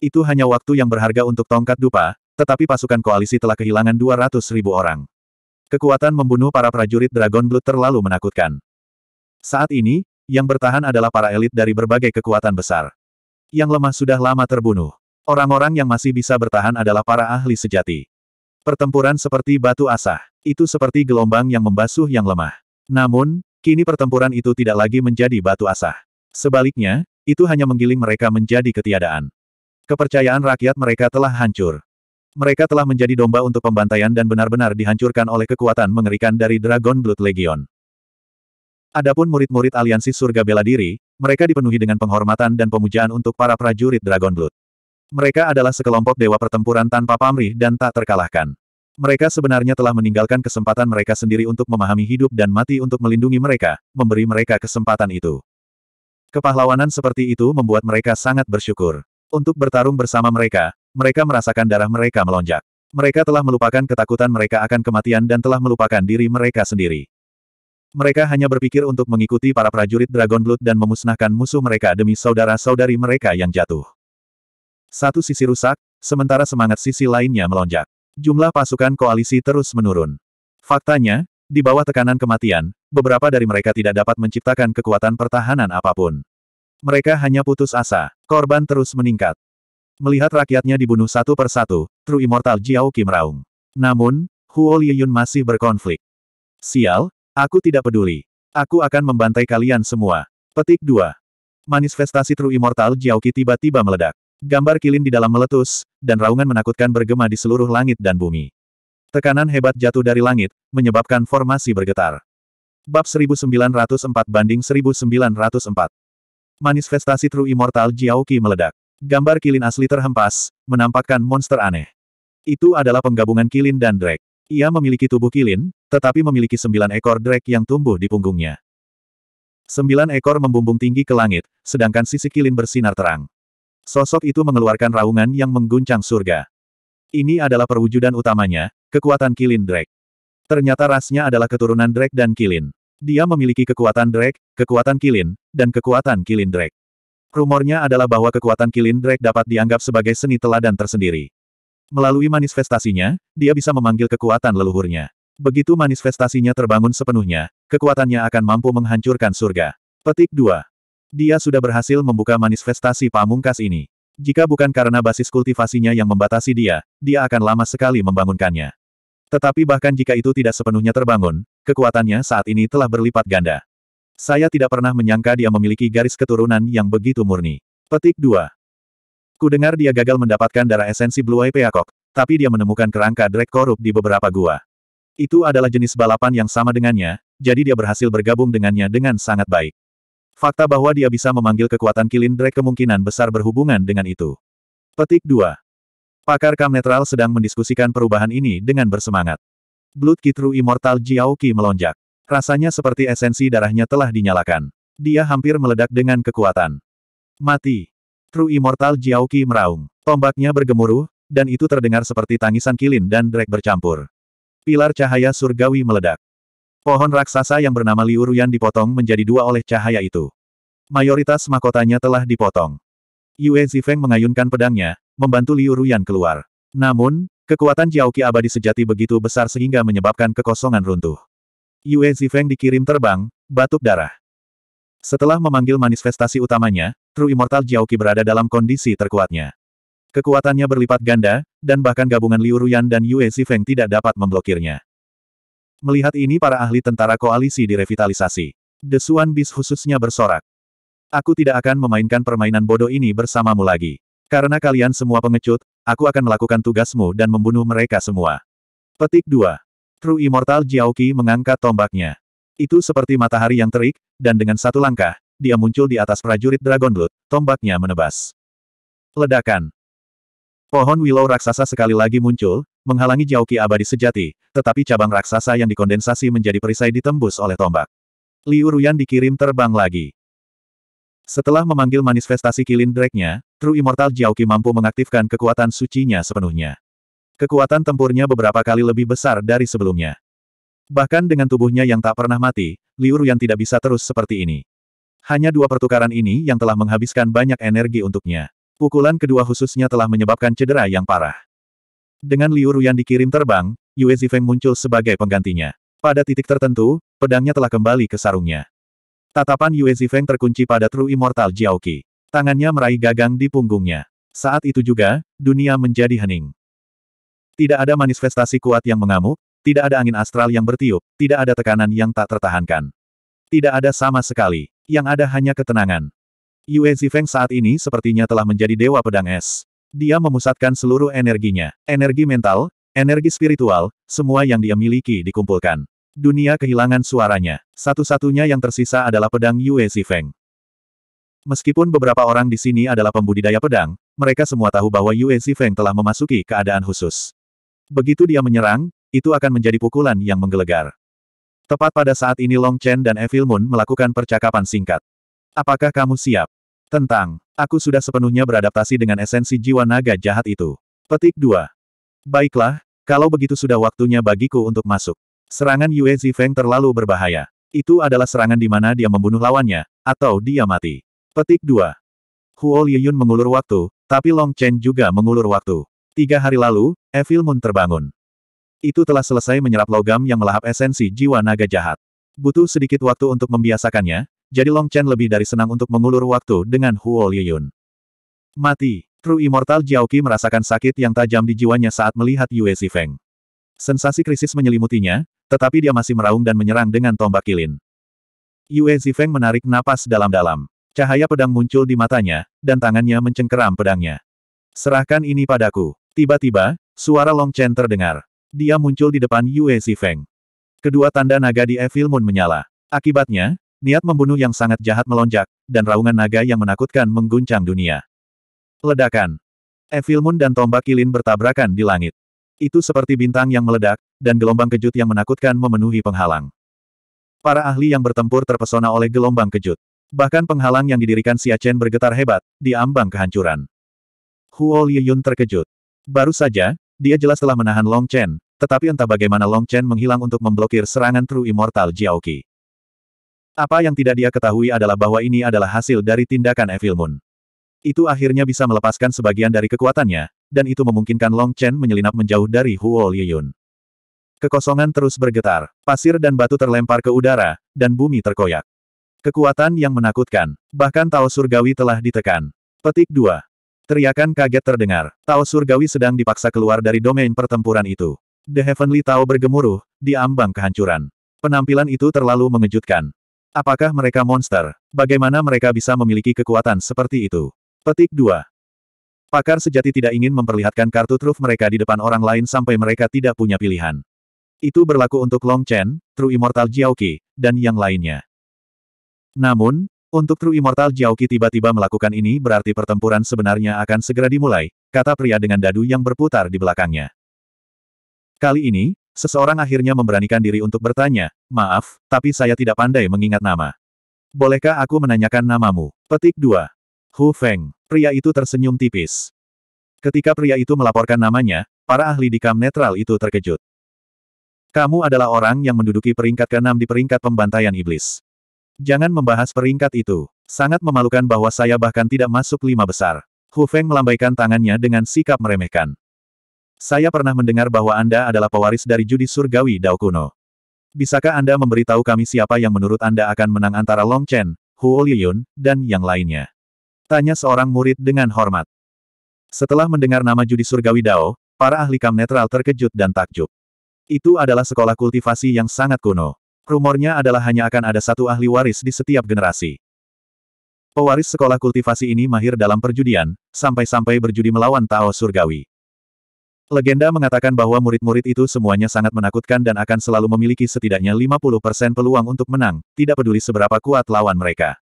Itu hanya waktu yang berharga untuk tongkat dupa, tetapi pasukan koalisi telah kehilangan 200 ribu orang. Kekuatan membunuh para prajurit Dragon Blood terlalu menakutkan. Saat ini, yang bertahan adalah para elit dari berbagai kekuatan besar. Yang lemah sudah lama terbunuh. Orang-orang yang masih bisa bertahan adalah para ahli sejati. Pertempuran seperti batu asah. Itu seperti gelombang yang membasuh yang lemah. Namun, kini pertempuran itu tidak lagi menjadi batu asah. Sebaliknya, itu hanya menggiling mereka menjadi ketiadaan. Kepercayaan rakyat mereka telah hancur. Mereka telah menjadi domba untuk pembantaian dan benar-benar dihancurkan oleh kekuatan mengerikan dari Dragon Blood Legion. Adapun murid-murid aliansi surga bela diri, mereka dipenuhi dengan penghormatan dan pemujaan untuk para prajurit Dragon Blood. Mereka adalah sekelompok dewa pertempuran tanpa pamrih dan tak terkalahkan. Mereka sebenarnya telah meninggalkan kesempatan mereka sendiri untuk memahami hidup dan mati untuk melindungi mereka, memberi mereka kesempatan itu. Kepahlawanan seperti itu membuat mereka sangat bersyukur. Untuk bertarung bersama mereka, mereka merasakan darah mereka melonjak. Mereka telah melupakan ketakutan mereka akan kematian dan telah melupakan diri mereka sendiri. Mereka hanya berpikir untuk mengikuti para prajurit Dragon Blood dan memusnahkan musuh mereka demi saudara-saudari mereka yang jatuh. Satu sisi rusak, sementara semangat sisi lainnya melonjak. Jumlah pasukan koalisi terus menurun. Faktanya, di bawah tekanan kematian, beberapa dari mereka tidak dapat menciptakan kekuatan pertahanan apa pun. Mereka hanya putus asa, korban terus meningkat. Melihat rakyatnya dibunuh satu persatu, True Immortal Jiao Qi meraung. Namun, Huo Liyun masih berkonflik. Sial, aku tidak peduli. Aku akan membantai kalian semua. Petik 2. Manifestasi True Immortal Jiao Qi tiba-tiba meledak. Gambar kilin di dalam meletus, dan raungan menakutkan bergema di seluruh langit dan bumi. Tekanan hebat jatuh dari langit, menyebabkan formasi bergetar. Bab 1904 banding 1904. Manifestasi True Immortal Jiao Qi meledak. Gambar kilin asli terhempas, menampakkan monster aneh. Itu adalah penggabungan kilin dan drake. Ia memiliki tubuh kilin, tetapi memiliki sembilan ekor drake yang tumbuh di punggungnya. Sembilan ekor membumbung tinggi ke langit, sedangkan sisi kilin bersinar terang. Sosok itu mengeluarkan raungan yang mengguncang surga. Ini adalah perwujudan utamanya, kekuatan kilin drake. Ternyata rasnya adalah keturunan drake dan kilin. Dia memiliki kekuatan drake, kekuatan kilin, dan kekuatan kilin drake. Rumornya adalah bahwa kekuatan Kilin Drake dapat dianggap sebagai seni teladan tersendiri. Melalui manifestasinya, dia bisa memanggil kekuatan leluhurnya. Begitu manifestasinya terbangun sepenuhnya, kekuatannya akan mampu menghancurkan surga. Petik 2. Dia sudah berhasil membuka manifestasi pamungkas ini. Jika bukan karena basis kultivasinya yang membatasi dia, dia akan lama sekali membangunkannya. Tetapi bahkan jika itu tidak sepenuhnya terbangun, kekuatannya saat ini telah berlipat ganda. Saya tidak pernah menyangka dia memiliki garis keturunan yang begitu murni. Petik 2. Kudengar dia gagal mendapatkan darah esensi Blue Eye Peacock, tapi dia menemukan kerangka Drake korup di beberapa gua. Itu adalah jenis balapan yang sama dengannya, jadi dia berhasil bergabung dengannya dengan sangat baik. Fakta bahwa dia bisa memanggil kekuatan kilin Drake kemungkinan besar berhubungan dengan itu. Petik 2. Pakar Kam Netral sedang mendiskusikan perubahan ini dengan bersemangat. Blood Kitru Immortal Jiao Qi melonjak. Rasanya seperti esensi darahnya telah dinyalakan. Dia hampir meledak dengan kekuatan. Mati. True Immortal Jiaoqi meraung. Tombaknya bergemuruh, dan itu terdengar seperti tangisan kilin dan drek bercampur. Pilar cahaya surgawi meledak. Pohon raksasa yang bernama Liu Ruyan dipotong menjadi dua oleh cahaya itu. Mayoritas mahkotanya telah dipotong. Yue Zifeng mengayunkan pedangnya, membantu Liu Ruyan keluar. Namun, kekuatan Jiaoqi abadi sejati begitu besar sehingga menyebabkan kekosongan runtuh. Yue Zifeng dikirim terbang, batuk darah. Setelah memanggil manifestasi utamanya, True Immortal Jiaoqi berada dalam kondisi terkuatnya. Kekuatannya berlipat ganda, dan bahkan gabungan Liu Ruyan dan Yue Zifeng tidak dapat memblokirnya. Melihat ini para ahli tentara koalisi direvitalisasi. Desuan bis khususnya bersorak. Aku tidak akan memainkan permainan bodoh ini bersamamu lagi. Karena kalian semua pengecut, aku akan melakukan tugasmu dan membunuh mereka semua. Petik 2. True Immortal Jiaoqi mengangkat tombaknya. Itu seperti matahari yang terik, dan dengan satu langkah, dia muncul di atas prajurit Dragon Blood, tombaknya menebas. Ledakan. Pohon willow raksasa sekali lagi muncul, menghalangi Jiaoqi abadi sejati, tetapi cabang raksasa yang dikondensasi menjadi perisai ditembus oleh tombak. Liu Ruyan dikirim terbang lagi. Setelah memanggil manifestasi kilin Drake-nya, True Immortal Jiaoqi mampu mengaktifkan kekuatan sucinya sepenuhnya. Kekuatan tempurnya beberapa kali lebih besar dari sebelumnya. Bahkan dengan tubuhnya yang tak pernah mati, Liu Ruyan tidak bisa terus seperti ini. Hanya dua pertukaran ini yang telah menghabiskan banyak energi untuknya. Pukulan kedua khususnya telah menyebabkan cedera yang parah. Dengan Liu Ruyan dikirim terbang, Yue Zifeng muncul sebagai penggantinya. Pada titik tertentu, pedangnya telah kembali ke sarungnya. Tatapan Yue Zifeng terkunci pada True Immortal Jiaoqi. Tangannya meraih gagang di punggungnya. Saat itu juga, dunia menjadi hening. Tidak ada manifestasi kuat yang mengamuk, tidak ada angin astral yang bertiup, tidak ada tekanan yang tak tertahankan. Tidak ada sama sekali. Yang ada hanya ketenangan. Yue Zifeng saat ini sepertinya telah menjadi dewa pedang es. Dia memusatkan seluruh energinya. Energi mental, energi spiritual, semua yang dia miliki dikumpulkan. Dunia kehilangan suaranya. Satu-satunya yang tersisa adalah pedang Yue Zifeng. Meskipun beberapa orang di sini adalah pembudidaya pedang, mereka semua tahu bahwa Yue Zifeng telah memasuki keadaan khusus. Begitu dia menyerang, itu akan menjadi pukulan yang menggelegar. Tepat pada saat ini Long Chen dan Evil Moon melakukan percakapan singkat. Apakah kamu siap? Tentang, aku sudah sepenuhnya beradaptasi dengan esensi jiwa naga jahat itu. Petik 2. Baiklah, kalau begitu sudah waktunya bagiku untuk masuk. Serangan Yue Zifeng terlalu berbahaya. Itu adalah serangan di mana dia membunuh lawannya, atau dia mati. Petik 2. Huo Liyun mengulur waktu, tapi Long Chen juga mengulur waktu. Tiga hari lalu, Evil Moon terbangun. Itu telah selesai menyerap logam yang melahap esensi jiwa naga jahat. Butuh sedikit waktu untuk membiasakannya, jadi Long Chen lebih dari senang untuk mengulur waktu dengan Huo Liyun. Mati. True Immortal Jiaoqi merasakan sakit yang tajam di jiwanya saat melihat Yue Zifeng. Sensasi krisis menyelimutinya, tetapi dia masih meraung dan menyerang dengan tombak kilin. Yue Zifeng menarik napas dalam-dalam. Cahaya pedang muncul di matanya, dan tangannya mencengkeram pedangnya. Serahkan ini padaku. Tiba-tiba, suara Long Chen terdengar. Dia muncul di depan Yue Zifeng. Kedua tanda naga di Evil Moon menyala. Akibatnya, niat membunuh yang sangat jahat melonjak, dan raungan naga yang menakutkan mengguncang dunia. Ledakan. Evil Moon dan tombak kilin bertabrakan di langit. Itu seperti bintang yang meledak, dan gelombang kejut yang menakutkan memenuhi penghalang. Para ahli yang bertempur terpesona oleh gelombang kejut. Bahkan penghalang yang didirikan Xia Chen bergetar hebat, di ambang kehancuran. Huo Liyun terkejut. Baru saja, dia jelas telah menahan Long Chen, tetapi entah bagaimana Long Chen menghilang untuk memblokir serangan True Immortal Jiaoqi. Apa yang tidak dia ketahui adalah bahwa ini adalah hasil dari tindakan Evil Moon. Itu akhirnya bisa melepaskan sebagian dari kekuatannya, dan itu memungkinkan Long Chen menyelinap menjauh dari Huo Liyun. Kekosongan terus bergetar. Pasir dan batu terlempar ke udara, dan bumi terkoyak. Kekuatan yang menakutkan. Bahkan Tao Surgawi telah ditekan. Petik 2. Teriakan kaget terdengar. Tao Surgawi sedang dipaksa keluar dari domain pertempuran itu. The Heavenly Tao bergemuruh, di ambang kehancuran. Penampilan itu terlalu mengejutkan. Apakah mereka monster? Bagaimana mereka bisa memiliki kekuatan seperti itu? Petik 2. Pakar sejati tidak ingin memperlihatkan kartu truf mereka di depan orang lain sampai mereka tidak punya pilihan. Itu berlaku untuk Long Chen, True Immortal Jiaoqi, dan yang lainnya. Namun, untuk True Immortal Jiaoqi tiba-tiba melakukan ini berarti pertempuran sebenarnya akan segera dimulai, kata pria dengan dadu yang berputar di belakangnya. Kali ini, seseorang akhirnya memberanikan diri untuk bertanya, maaf, tapi saya tidak pandai mengingat nama. Bolehkah aku menanyakan namamu? Petik 2. Hu Feng. Pria itu tersenyum tipis. Ketika pria itu melaporkan namanya, para ahli di kam netral itu terkejut. Kamu adalah orang yang menduduki peringkat ke-6 di peringkat pembantaian iblis. Jangan membahas peringkat itu. Sangat memalukan bahwa saya bahkan tidak masuk lima besar. Hu Feng melambaikan tangannya dengan sikap meremehkan. Saya pernah mendengar bahwa Anda adalah pewaris dari judi surgawi Dao kuno. Bisakah Anda memberitahu kami siapa yang menurut Anda akan menang antara Long Chen, Huo Liyun, dan yang lainnya? Tanya seorang murid dengan hormat. Setelah mendengar nama judi surgawi Dao, para ahli kam netral terkejut dan takjub. Itu adalah sekolah kultivasi yang sangat kuno. Rumornya adalah hanya akan ada satu ahli waris di setiap generasi. Pewaris sekolah kultivasi ini mahir dalam perjudian, sampai-sampai berjudi melawan Tao Surgawi. Legenda mengatakan bahwa murid-murid itu semuanya sangat menakutkan dan akan selalu memiliki setidaknya 50% peluang untuk menang, tidak peduli seberapa kuat lawan mereka.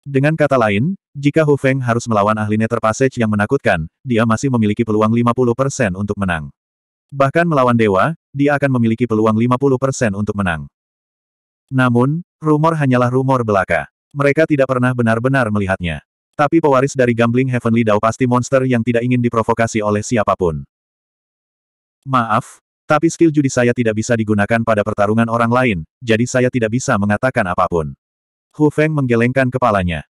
Dengan kata lain, jika Hu Feng harus melawan ahli Nether Passage yang menakutkan, dia masih memiliki peluang 50% untuk menang. Bahkan melawan dewa, dia akan memiliki peluang 50% untuk menang. Namun, rumor hanyalah rumor belaka. Mereka tidak pernah benar-benar melihatnya. Tapi pewaris dari Gambling Heavenly Dao pasti monster yang tidak ingin diprovokasi oleh siapa pun. Maaf, tapi skill judi saya tidak bisa digunakan pada pertarungan orang lain, jadi saya tidak bisa mengatakan apa pun. Hu Feng menggelengkan kepalanya.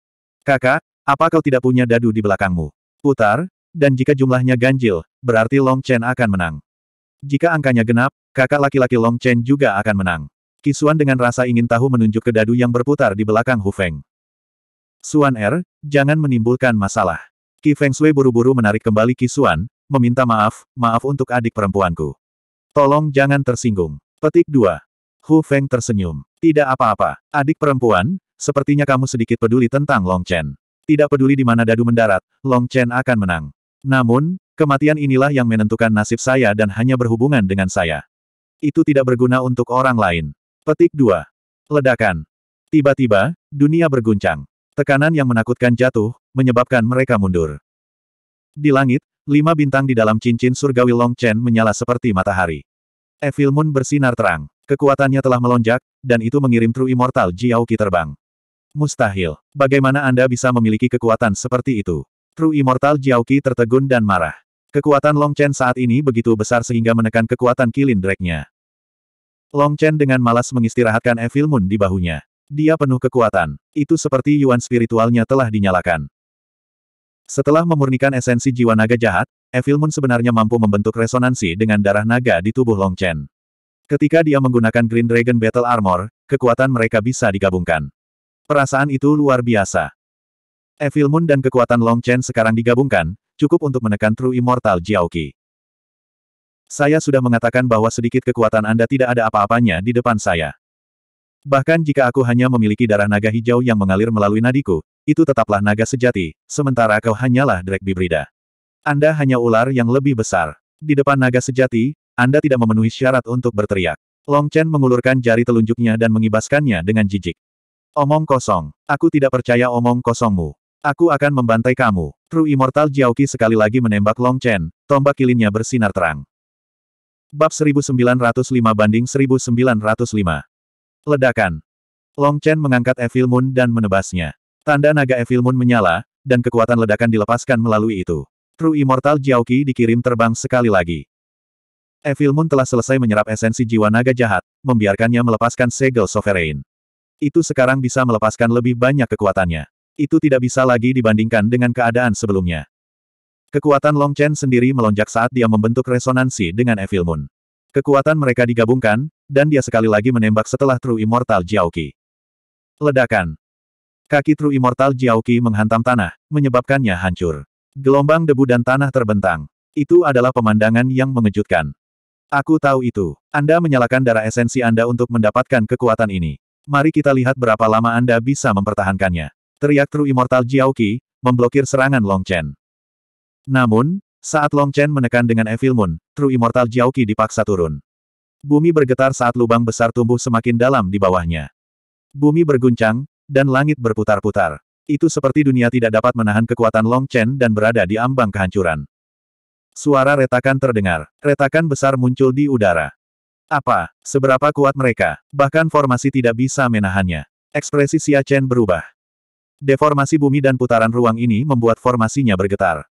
Kakak, apa kau tidak punya dadu di belakangmu? Putar, dan jika jumlahnya ganjil, berarti Long Chen akan menang. Jika angkanya genap, kakak laki-laki Long Chen juga akan menang. Kisuan dengan rasa ingin tahu menunjuk ke dadu yang berputar di belakang Hu Feng. Suan Er, jangan menimbulkan masalah. Ki Feng Shui buru-buru menarik kembali Kisuan, meminta maaf, maaf untuk adik perempuanku. Tolong jangan tersinggung. Petik 2. Hu Feng tersenyum. Tidak apa-apa, adik perempuan, sepertinya kamu sedikit peduli tentang Long Chen. Tidak peduli di mana dadu mendarat, Long Chen akan menang. Namun, Kematian inilah yang menentukan nasib saya dan hanya berhubungan dengan saya. Itu tidak berguna untuk orang lain. Petik 2. Ledakan. Tiba-tiba, dunia berguncang. Tekanan yang menakutkan jatuh, menyebabkan mereka mundur. Di langit, lima bintang di dalam cincin surgawi Long Chen menyala seperti matahari. Evil Moon bersinar terang. Kekuatannya telah melonjak, dan itu mengirim True Immortal Jiaoqi terbang. Mustahil. Bagaimana Anda bisa memiliki kekuatan seperti itu? True Immortal Jiaoqi tertegun dan marah. Kekuatan Long Chen saat ini begitu besar sehingga menekan kekuatan kilin drake-nya. Long Chen dengan malas mengistirahatkan Evil Moon di bahunya. Dia penuh kekuatan. Itu seperti yuan spiritualnya telah dinyalakan. Setelah memurnikan esensi jiwa naga jahat, Evil Moon sebenarnya mampu membentuk resonansi dengan darah naga di tubuh Long Chen. Ketika dia menggunakan Green Dragon Battle Armor, kekuatan mereka bisa digabungkan. Perasaan itu luar biasa. Evil Moon dan kekuatan Long Chen sekarang digabungkan, cukup untuk menekan True Immortal Jiaoqi. Saya sudah mengatakan bahwa sedikit kekuatan Anda tidak ada apa-apanya di depan saya. Bahkan jika aku hanya memiliki darah naga hijau yang mengalir melalui nadiku, itu tetaplah naga sejati, sementara kau hanyalah Drake Bibrida. Anda hanya ular yang lebih besar. Di depan naga sejati, Anda tidak memenuhi syarat untuk berteriak. Long Chen mengulurkan jari telunjuknya dan mengibaskannya dengan jijik. Omong kosong. Aku tidak percaya omong kosongmu. Aku akan membantai kamu. True Immortal Jiaoqi sekali lagi menembak Long Chen, tombak kilinnya bersinar terang. Bab 1905 banding 1905 Ledakan. Long Chen mengangkat Evil Moon dan menebasnya. Tanda naga Evil Moon menyala, dan kekuatan ledakan dilepaskan melalui itu. True Immortal Jiaoqi dikirim terbang sekali lagi. Evil Moon telah selesai menyerap esensi jiwa naga jahat, membiarkannya melepaskan segel sovereign. Itu sekarang bisa melepaskan lebih banyak kekuatannya. Itu tidak bisa lagi dibandingkan dengan keadaan sebelumnya. Kekuatan Long Chen sendiri melonjak saat dia membentuk resonansi dengan Evil Moon. Kekuatan mereka digabungkan, dan dia sekali lagi menembak setelah True Immortal Jiaoqi. Ledakan. Kaki True Immortal Jiaoqi menghantam tanah, menyebabkannya hancur. Gelombang debu dan tanah terbentang. Itu adalah pemandangan yang mengejutkan. Aku tahu itu. Anda menyalakan darah esensi Anda untuk mendapatkan kekuatan ini. Mari kita lihat berapa lama Anda bisa mempertahankannya. Teriak True Immortal Jiaoqi, memblokir serangan Long Chen. Namun, saat Long Chen menekan dengan Evil Moon, True Immortal Jiaoqi dipaksa turun. Bumi bergetar saat lubang besar tumbuh semakin dalam di bawahnya. Bumi berguncang, dan langit berputar-putar. Itu seperti dunia tidak dapat menahan kekuatan Long Chen dan berada di ambang kehancuran. Suara retakan terdengar. Retakan besar muncul di udara. Apa? Seberapa kuat mereka? Bahkan formasi tidak bisa menahannya. Ekspresi Xia Chen berubah. Deformasi bumi dan putaran ruang ini membuat formasinya bergetar.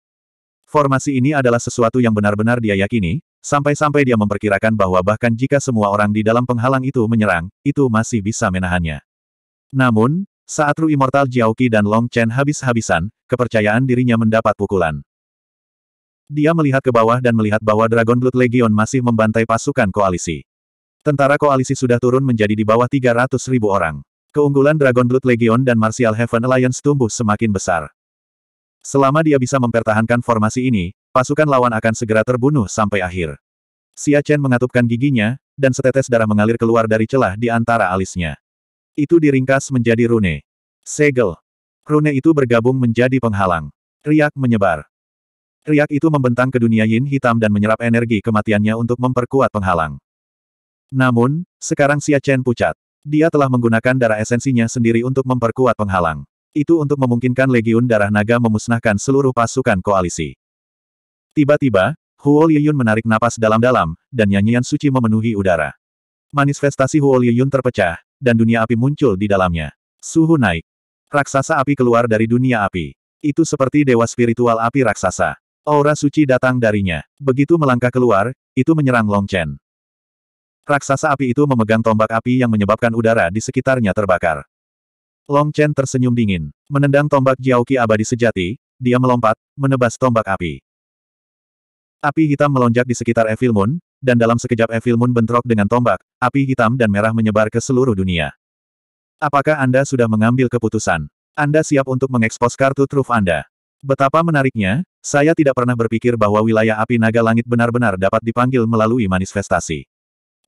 Formasi ini adalah sesuatu yang benar-benar dia yakini, sampai-sampai dia memperkirakan bahwa bahkan jika semua orang di dalam penghalang itu menyerang, itu masih bisa menahannya. Namun, saat Ru Immortal Jiaoqi dan Long Chen habis-habisan, kepercayaan dirinya mendapat pukulan. Dia melihat ke bawah dan melihat bahwa Dragon Blood Legion masih membantai pasukan koalisi. Tentara koalisi sudah turun menjadi di bawah 300 ribu orang. Keunggulan Dragon Blood Legion dan Martial Heaven Alliance tumbuh semakin besar. Selama dia bisa mempertahankan formasi ini, pasukan lawan akan segera terbunuh sampai akhir. Xia Chen mengatupkan giginya, dan setetes darah mengalir keluar dari celah di antara alisnya. Itu diringkas menjadi rune. Segel. Rune itu bergabung menjadi penghalang. Riak menyebar. Riak itu membentang ke dunia yin hitam dan menyerap energi kematiannya untuk memperkuat penghalang. Namun, sekarang Xia Chen pucat. Dia telah menggunakan darah esensinya sendiri untuk memperkuat penghalang. Itu untuk memungkinkan Legiun Darah Naga memusnahkan seluruh pasukan koalisi. Tiba-tiba, Huo Liyun menarik napas dalam-dalam, dan nyanyian suci memenuhi udara. Manifestasi Huo Liyun terpecah, dan dunia api muncul di dalamnya. Suhu naik. Raksasa api keluar dari dunia api. Itu seperti dewa spiritual api raksasa. Aura suci datang darinya. Begitu melangkah keluar, itu menyerang Long Chen. Raksasa api itu memegang tombak api yang menyebabkan udara di sekitarnya terbakar. Long Chen tersenyum dingin. Menendang tombak Jiaoqi abadi sejati, dia melompat, menebas tombak api. Api hitam melonjak di sekitar Evil Moon, dan dalam sekejap Evil Moon bentrok dengan tombak, api hitam dan merah menyebar ke seluruh dunia. Apakah Anda sudah mengambil keputusan? Anda siap untuk mengekspos kartu truf Anda. Betapa menariknya, saya tidak pernah berpikir bahwa wilayah api naga langit benar-benar dapat dipanggil melalui manifestasi.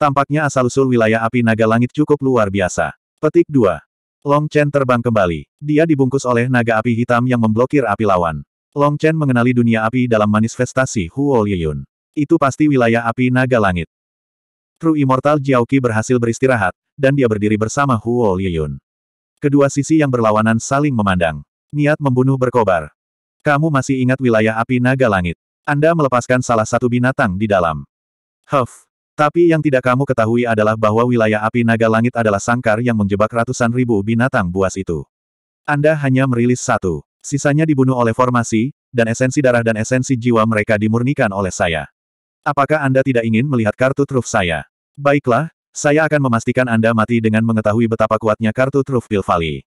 Tampaknya asal-usul wilayah api naga langit cukup luar biasa. Petik 2. Long Chen terbang kembali. Dia dibungkus oleh naga api hitam yang memblokir api lawan. Long Chen mengenali dunia api dalam manifestasi Huo Liyun. Itu pasti wilayah api naga langit. True Immortal Jiaoqi berhasil beristirahat, dan dia berdiri bersama Huo Liyun. Kedua sisi yang berlawanan saling memandang. Niat membunuh berkobar. Kamu masih ingat wilayah api naga langit. Anda melepaskan salah satu binatang di dalam. Huff. Tapi yang tidak kamu ketahui adalah bahwa wilayah api naga langit adalah sangkar yang menjebak ratusan ribu binatang buas itu. Anda hanya merilis satu. Sisanya dibunuh oleh formasi, dan esensi darah dan esensi jiwa mereka dimurnikan oleh saya. Apakah Anda tidak ingin melihat kartu truf saya? Baiklah, saya akan memastikan Anda mati dengan mengetahui betapa kuatnya kartu truf Pilvali.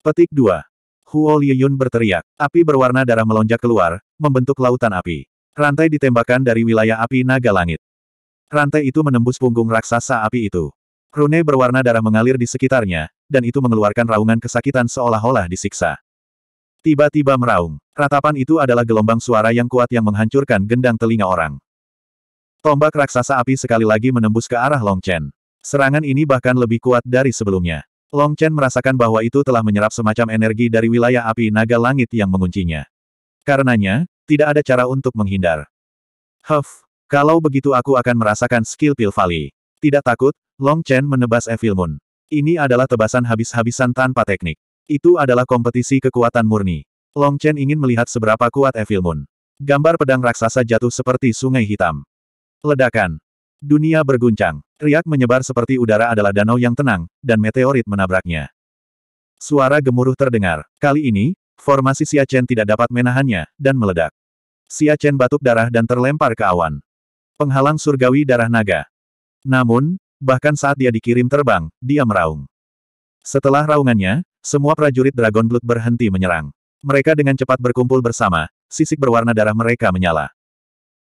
Petik 2. Huo Liyun berteriak. Api berwarna darah melonjak keluar, membentuk lautan api. Rantai ditembakkan dari wilayah api naga langit. Rantai itu menembus punggung raksasa api itu. Rune berwarna darah mengalir di sekitarnya, dan itu mengeluarkan raungan kesakitan seolah-olah disiksa. Tiba-tiba meraung. Ratapan itu adalah gelombang suara yang kuat yang menghancurkan gendang telinga orang. Tombak raksasa api sekali lagi menembus ke arah Long Chen. Serangan ini bahkan lebih kuat dari sebelumnya. Long Chen merasakan bahwa itu telah menyerap semacam energi dari wilayah api naga langit yang menguncinya. Karenanya, tidak ada cara untuk menghindar. Huff, kalau begitu aku akan merasakan skill Pil Valley. Tidak takut, Long Chen menebas Evil Moon. Ini adalah tebasan habis-habisan tanpa teknik. Itu adalah kompetisi kekuatan murni. Long Chen ingin melihat seberapa kuat Evil Moon. Gambar pedang raksasa jatuh seperti sungai hitam. Ledakan. Dunia berguncang. Riak menyebar seperti udara adalah danau yang tenang, dan meteorit menabraknya. Suara gemuruh terdengar. Kali ini, Formasi Xia Chen tidak dapat menahannya, dan meledak. Xia Chen batuk darah dan terlempar ke awan. Penghalang surgawi darah naga. Namun, bahkan saat dia dikirim terbang, dia meraung. Setelah raungannya, semua prajurit Dragon Blood berhenti menyerang. Mereka dengan cepat berkumpul bersama, sisik berwarna darah mereka menyala.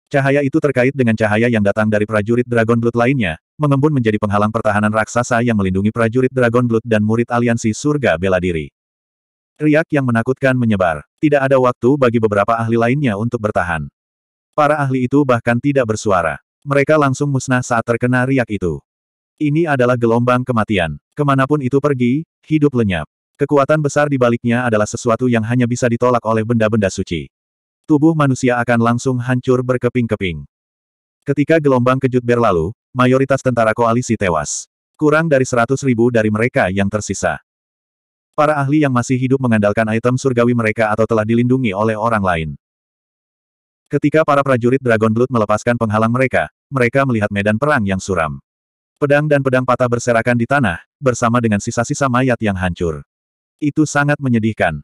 Cahaya itu terkait dengan cahaya yang datang dari prajurit Dragon Blood lainnya, mengembun menjadi penghalang pertahanan raksasa yang melindungi prajurit Dragon Blood dan murid aliansi surga bela diri. Riak yang menakutkan menyebar. Tidak ada waktu bagi beberapa ahli lainnya untuk bertahan. Para ahli itu bahkan tidak bersuara. Mereka langsung musnah saat terkena riak itu. Ini adalah gelombang kematian. Ke mana pun itu pergi, hidup lenyap. Kekuatan besar di baliknya adalah sesuatu yang hanya bisa ditolak oleh benda-benda suci. Tubuh manusia akan langsung hancur berkeping-keping. Ketika gelombang kejut berlalu, mayoritas tentara koalisi tewas. Kurang dari seratus ribu dari mereka yang tersisa. Para ahli yang masih hidup mengandalkan item surgawi mereka atau telah dilindungi oleh orang lain. Ketika para prajurit Dragon Blood melepaskan penghalang mereka, mereka melihat medan perang yang suram. Pedang dan pedang patah berserakan di tanah, bersama dengan sisa-sisa mayat yang hancur. Itu sangat menyedihkan.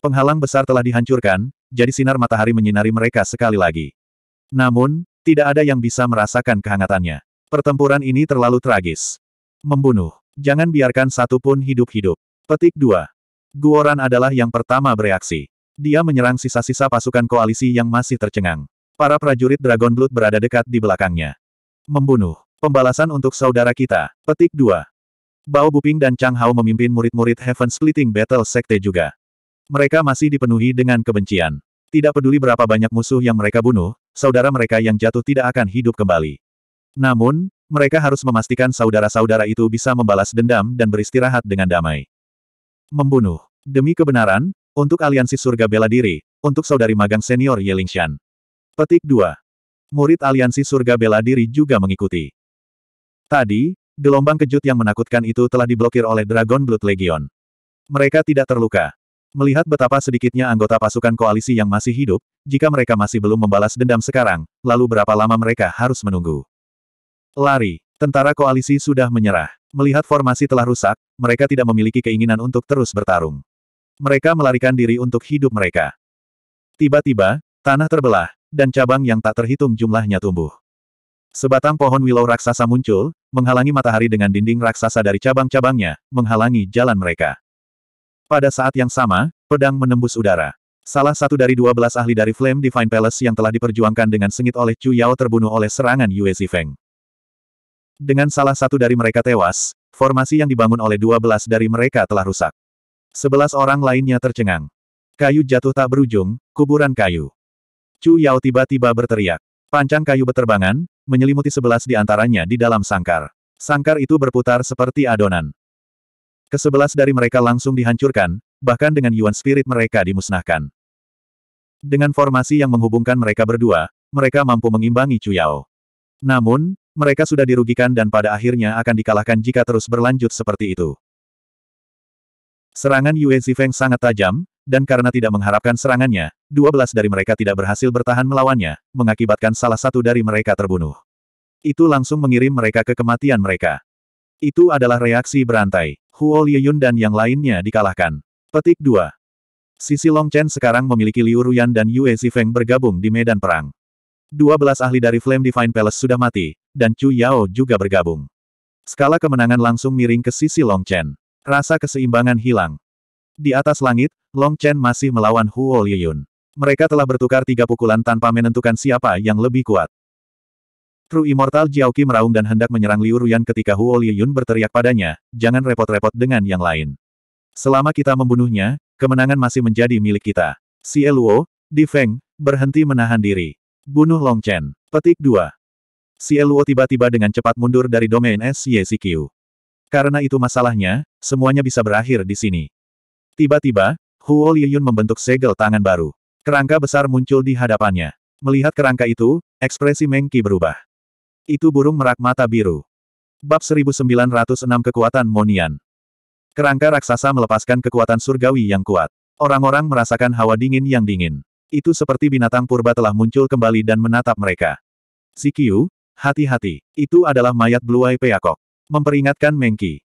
Penghalang besar telah dihancurkan, jadi sinar matahari menyinari mereka sekali lagi. Namun, tidak ada yang bisa merasakan kehangatannya. Pertempuran ini terlalu tragis. Membunuh. Jangan biarkan satu pun hidup-hidup. Petik 2. Guoran adalah yang pertama bereaksi. Dia menyerang sisa-sisa pasukan koalisi yang masih tercengang. Para prajurit Dragon Blood berada dekat di belakangnya. Membunuh. Pembalasan untuk saudara kita. Petik 2. Bao Buping dan Chang Hao memimpin murid-murid Heaven Splitting Battle Sekte juga. Mereka masih dipenuhi dengan kebencian. Tidak peduli berapa banyak musuh yang mereka bunuh, saudara mereka yang jatuh tidak akan hidup kembali. Namun, mereka harus memastikan saudara-saudara itu bisa membalas dendam dan beristirahat dengan damai. Membunuh. Demi kebenaran, untuk aliansi surga bela diri, untuk saudari magang senior Yelingshan. Petik 2. Murid aliansi surga bela diri juga mengikuti. Tadi, gelombang kejut yang menakutkan itu telah diblokir oleh Dragon Blood Legion. Mereka tidak terluka. Melihat betapa sedikitnya anggota pasukan koalisi yang masih hidup, jika mereka masih belum membalas dendam sekarang, lalu berapa lama mereka harus menunggu. Lari. Tentara koalisi sudah menyerah. Melihat formasi telah rusak, mereka tidak memiliki keinginan untuk terus bertarung. Mereka melarikan diri untuk hidup mereka. Tiba-tiba, tanah terbelah, dan cabang yang tak terhitung jumlahnya tumbuh. Sebatang pohon willow raksasa muncul, menghalangi matahari dengan dinding raksasa dari cabang-cabangnya, menghalangi jalan mereka. Pada saat yang sama, pedang menembus udara. Salah satu dari dua belas ahli dari Flame Divine Palace yang telah diperjuangkan dengan sengit oleh Chu Yao terbunuh oleh serangan Yue Zifeng. Dengan salah satu dari mereka tewas, formasi yang dibangun oleh dua belas dari mereka telah rusak. Sebelas orang lainnya tercengang. Kayu jatuh tak berujung, kuburan kayu. Chu Yao tiba-tiba berteriak. Pancang kayu beterbangan, menyelimuti sebelas di antaranya di dalam sangkar. Sangkar itu berputar seperti adonan. Kesebelas dari mereka langsung dihancurkan, bahkan dengan Yuan Spirit mereka dimusnahkan. Dengan formasi yang menghubungkan mereka berdua, mereka mampu mengimbangi Chu Yao. Namun, mereka sudah dirugikan dan pada akhirnya akan dikalahkan jika terus berlanjut seperti itu. Serangan Yue Zifeng sangat tajam, dan karena tidak mengharapkan serangannya, 12 dari mereka tidak berhasil bertahan melawannya, mengakibatkan salah satu dari mereka terbunuh. Itu langsung mengirim mereka ke kematian mereka. Itu adalah reaksi berantai. Huo Liyun dan yang lainnya dikalahkan. Petik 2. Sisi Long Chen sekarang memiliki Liu Ruyan dan Yue Zifeng bergabung di medan perang. 12 ahli dari Flame Divine Palace sudah mati, dan Chu Yao juga bergabung. Skala kemenangan langsung miring ke sisi Long Chen. Rasa keseimbangan hilang. Di atas langit, Long Chen masih melawan Huo Liyun. Mereka telah bertukar tiga pukulan tanpa menentukan siapa yang lebih kuat. True Immortal Jiaoqi meraung dan hendak menyerang Liu Ruyan ketika Huo Liyun berteriak padanya, jangan repot-repot dengan yang lain. Selama kita membunuhnya, kemenangan masih menjadi milik kita. Si Eluo, Di Feng, berhenti menahan diri. Bunuh Long Chen. Petik 2. Si Eluo tiba-tiba dengan cepat mundur dari domain SYCQ. Karena itu masalahnya, semuanya bisa berakhir di sini. Tiba-tiba, Huo Liyun membentuk segel tangan baru. Kerangka besar muncul di hadapannya. Melihat kerangka itu, ekspresi Meng Qi berubah. Itu burung merak mata biru. Bab 1906 Kekuatan Monian. Kerangka raksasa melepaskan kekuatan surgawi yang kuat. Orang-orang merasakan hawa dingin yang dingin. Itu seperti binatang purba telah muncul kembali dan menatap mereka. Sikiu, hati-hati. Itu adalah mayat Blue Eye Peacock. Memperingatkan Meng Qi.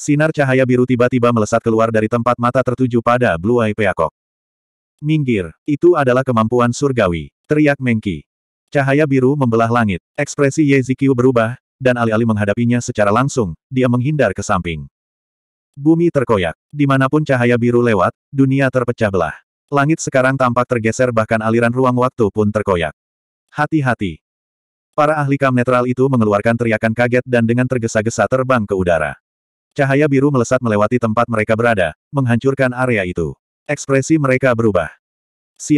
Sinar cahaya biru tiba-tiba melesat keluar dari tempat mata tertuju pada Blue Eye Peacock. Minggir, itu adalah kemampuan surgawi, teriak Mengki. Cahaya biru membelah langit, ekspresi Ye Zikyu berubah, dan alih-alih menghadapinya secara langsung, dia menghindar ke samping. Bumi terkoyak, di mana pun cahaya biru lewat, dunia terpecah belah. Langit sekarang tampak tergeser bahkan aliran ruang waktu pun terkoyak. Hati-hati. Para ahli kam netral itu mengeluarkan teriakan kaget dan dengan tergesa-gesa terbang ke udara. Cahaya biru melesat melewati tempat mereka berada, menghancurkan area itu. Ekspresi mereka berubah.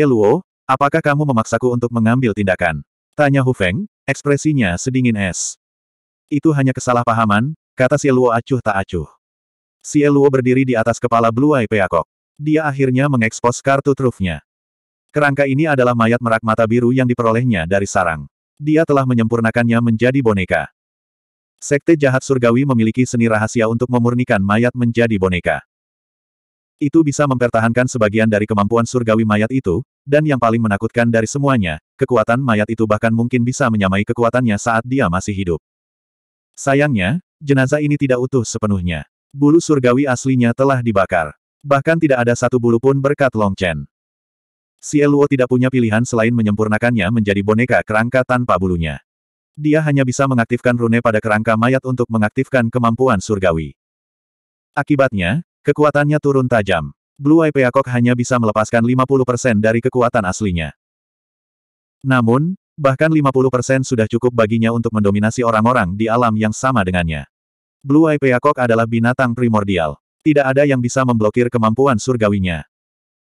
Luo, apakah kamu memaksaku untuk mengambil tindakan? Tanya Hu Feng, ekspresinya sedingin es. Itu hanya kesalahpahaman, kata Luo acuh tak acuh. Luo berdiri di atas kepala Blue Eye Peacock. Dia akhirnya mengekspos kartu trufnya. Kerangka ini adalah mayat merak mata biru yang diperolehnya dari sarang. Dia telah menyempurnakannya menjadi boneka. Sekte jahat surgawi memiliki seni rahasia untuk memurnikan mayat menjadi boneka. Itu bisa mempertahankan sebagian dari kemampuan surgawi mayat itu, dan yang paling menakutkan dari semuanya, kekuatan mayat itu bahkan mungkin bisa menyamai kekuatannya saat dia masih hidup. Sayangnya, jenazah ini tidak utuh sepenuhnya. Bulu surgawi aslinya telah dibakar. Bahkan tidak ada satu bulu pun berkat Long Chen. Si Eluo tidak punya pilihan selain menyempurnakannya menjadi boneka kerangka tanpa bulunya. Dia hanya bisa mengaktifkan rune pada kerangka mayat untuk mengaktifkan kemampuan surgawi. Akibatnya, kekuatannya turun tajam. Blue Eye Peacock hanya bisa melepaskan 50% dari kekuatan aslinya. Namun, bahkan 50% sudah cukup baginya untuk mendominasi orang-orang di alam yang sama dengannya. Blue Eye Peacock adalah binatang primordial. Tidak ada yang bisa memblokir kemampuan surgawinya.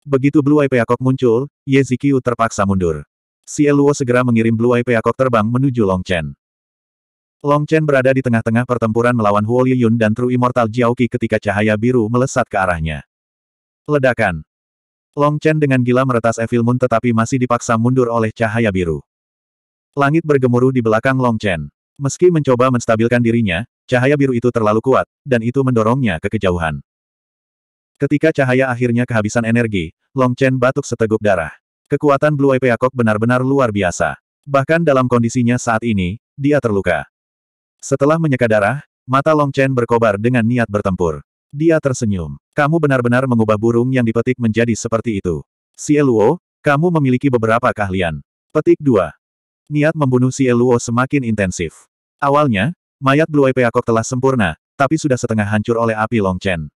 Begitu Blue Eye Peacock muncul, Ye Zikyu terpaksa mundur. Si Eluo segera mengirim Blue Eye Peacock terbang menuju Long Chen. Long Chen berada di tengah-tengah pertempuran melawan Huo Yun dan True Immortal Jiaoqi ketika cahaya biru melesat ke arahnya. Ledakan. Long Chen dengan gila meretas Evil Moon tetapi masih dipaksa mundur oleh cahaya biru. Langit bergemuruh di belakang Long Chen. Meski mencoba menstabilkan dirinya, cahaya biru itu terlalu kuat, dan itu mendorongnya ke kejauhan. Ketika cahaya akhirnya kehabisan energi, Long Chen batuk seteguk darah. Kekuatan Blue Eye Peacock benar-benar luar biasa. Bahkan dalam kondisinya saat ini, dia terluka. Setelah menyeka darah, mata Long Chen berkobar dengan niat bertempur. Dia tersenyum. Kamu benar-benar mengubah burung yang dipetik menjadi seperti itu. Si Eluo, kamu memiliki beberapa keahlian. Petik 2. Niat membunuh si Eluo semakin intensif. Awalnya, mayat Blue Eye Peacock telah sempurna, tapi sudah setengah hancur oleh api Long Chen.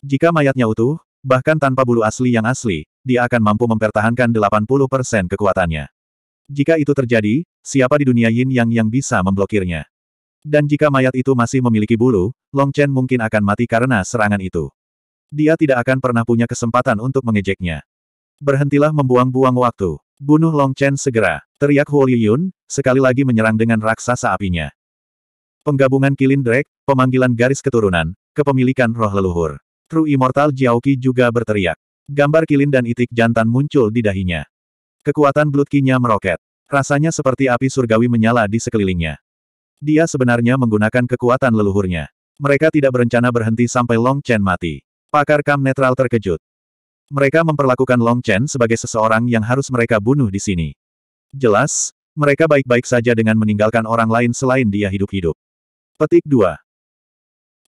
Jika mayatnya utuh, bahkan tanpa bulu asli yang asli, dia akan mampu mempertahankan 80% kekuatannya. Jika itu terjadi, siapa di dunia yin yang yang bisa memblokirnya? Dan jika mayat itu masih memiliki bulu, Long Chen mungkin akan mati karena serangan itu. Dia tidak akan pernah punya kesempatan untuk mengejeknya. Berhentilah membuang-buang waktu. Bunuh Long Chen segera, teriak Huo Yun, sekali lagi menyerang dengan raksasa apinya. Penggabungan Kilin Drake, pemanggilan garis keturunan, kepemilikan roh leluhur. True Immortal Jiaoqi juga berteriak. Gambar kilin dan itik jantan muncul di dahinya. Kekuatan blood nya meroket. Rasanya seperti api surgawi menyala di sekelilingnya. Dia sebenarnya menggunakan kekuatan leluhurnya. Mereka tidak berencana berhenti sampai Long Chen mati. Pakar kam netral terkejut. Mereka memperlakukan Long Chen sebagai seseorang yang harus mereka bunuh di sini. Jelas, mereka baik-baik saja dengan meninggalkan orang lain selain dia hidup-hidup. Petik 2.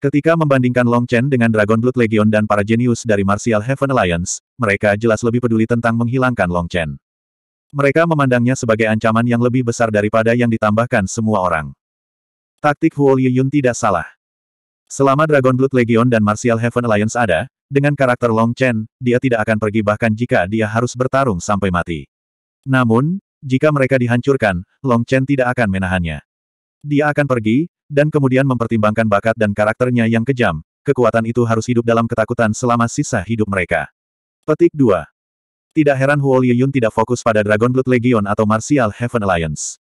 Ketika membandingkan Long Chen dengan Dragon Blood Legion dan para jenius dari Martial Heaven Alliance, mereka jelas lebih peduli tentang menghilangkan Long Chen. Mereka memandangnya sebagai ancaman yang lebih besar daripada yang ditambahkan semua orang. Taktik Huo Yun tidak salah. Selama Dragon Blood Legion dan Martial Heaven Alliance ada, dengan karakter Long Chen, dia tidak akan pergi bahkan jika dia harus bertarung sampai mati. Namun, jika mereka dihancurkan, Long Chen tidak akan menahannya. Dia akan pergi, dan kemudian mempertimbangkan bakat dan karakternya yang kejam, kekuatan itu harus hidup dalam ketakutan selama sisa hidup mereka. Petik 2. Tidak heran Huo Yun tidak fokus pada Dragon Blood Legion atau Martial Heaven Alliance.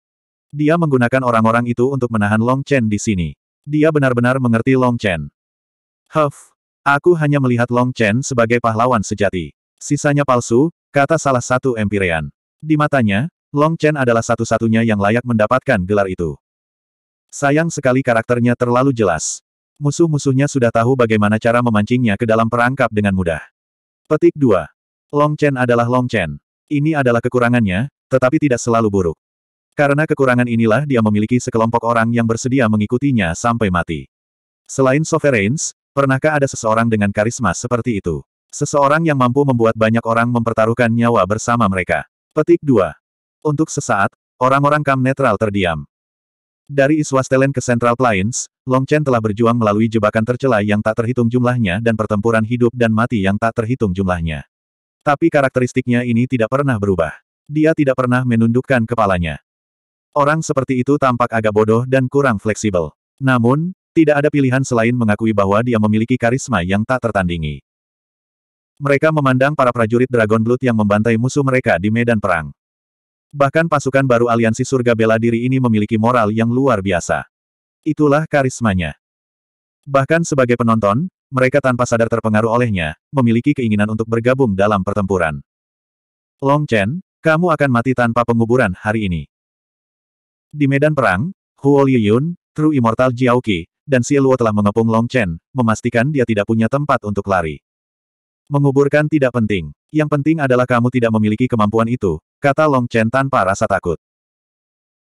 Dia menggunakan orang-orang itu untuk menahan Long Chen di sini. Dia benar-benar mengerti Long Chen. Huff, aku hanya melihat Long Chen sebagai pahlawan sejati. Sisanya palsu, kata salah satu Empirean. Di matanya, Long Chen adalah satu-satunya yang layak mendapatkan gelar itu. Sayang sekali karakternya terlalu jelas. Musuh-musuhnya sudah tahu bagaimana cara memancingnya ke dalam perangkap dengan mudah. Petik 2. Long Chen adalah Long Chen. Ini adalah kekurangannya, tetapi tidak selalu buruk. Karena kekurangan inilah dia memiliki sekelompok orang yang bersedia mengikutinya sampai mati. Selain Sovereigns, pernahkah ada seseorang dengan karisma seperti itu? Seseorang yang mampu membuat banyak orang mempertaruhkan nyawa bersama mereka. Petik 2. Untuk sesaat, orang-orang kam netral terdiam. Dari Iswastelen ke Central Plains, Long Chen telah berjuang melalui jebakan tercela yang tak terhitung jumlahnya dan pertempuran hidup dan mati yang tak terhitung jumlahnya. Tapi karakteristiknya ini tidak pernah berubah. Dia tidak pernah menundukkan kepalanya. Orang seperti itu tampak agak bodoh dan kurang fleksibel. Namun, tidak ada pilihan selain mengakui bahwa dia memiliki karisma yang tak tertandingi. Mereka memandang para prajurit Dragon Blood yang membantai musuh mereka di medan perang. Bahkan pasukan baru aliansi surga bela diri ini memiliki moral yang luar biasa. Itulah karismanya. Bahkan sebagai penonton, mereka tanpa sadar terpengaruh olehnya, memiliki keinginan untuk bergabung dalam pertempuran. Long Chen, kamu akan mati tanpa penguburan hari ini. Di medan perang, Huo Liyun, True Immortal Jiaoqi, dan Luo telah mengepung Long Chen, memastikan dia tidak punya tempat untuk lari. Menguburkan tidak penting. Yang penting adalah kamu tidak memiliki kemampuan itu, kata Long Chen tanpa rasa takut.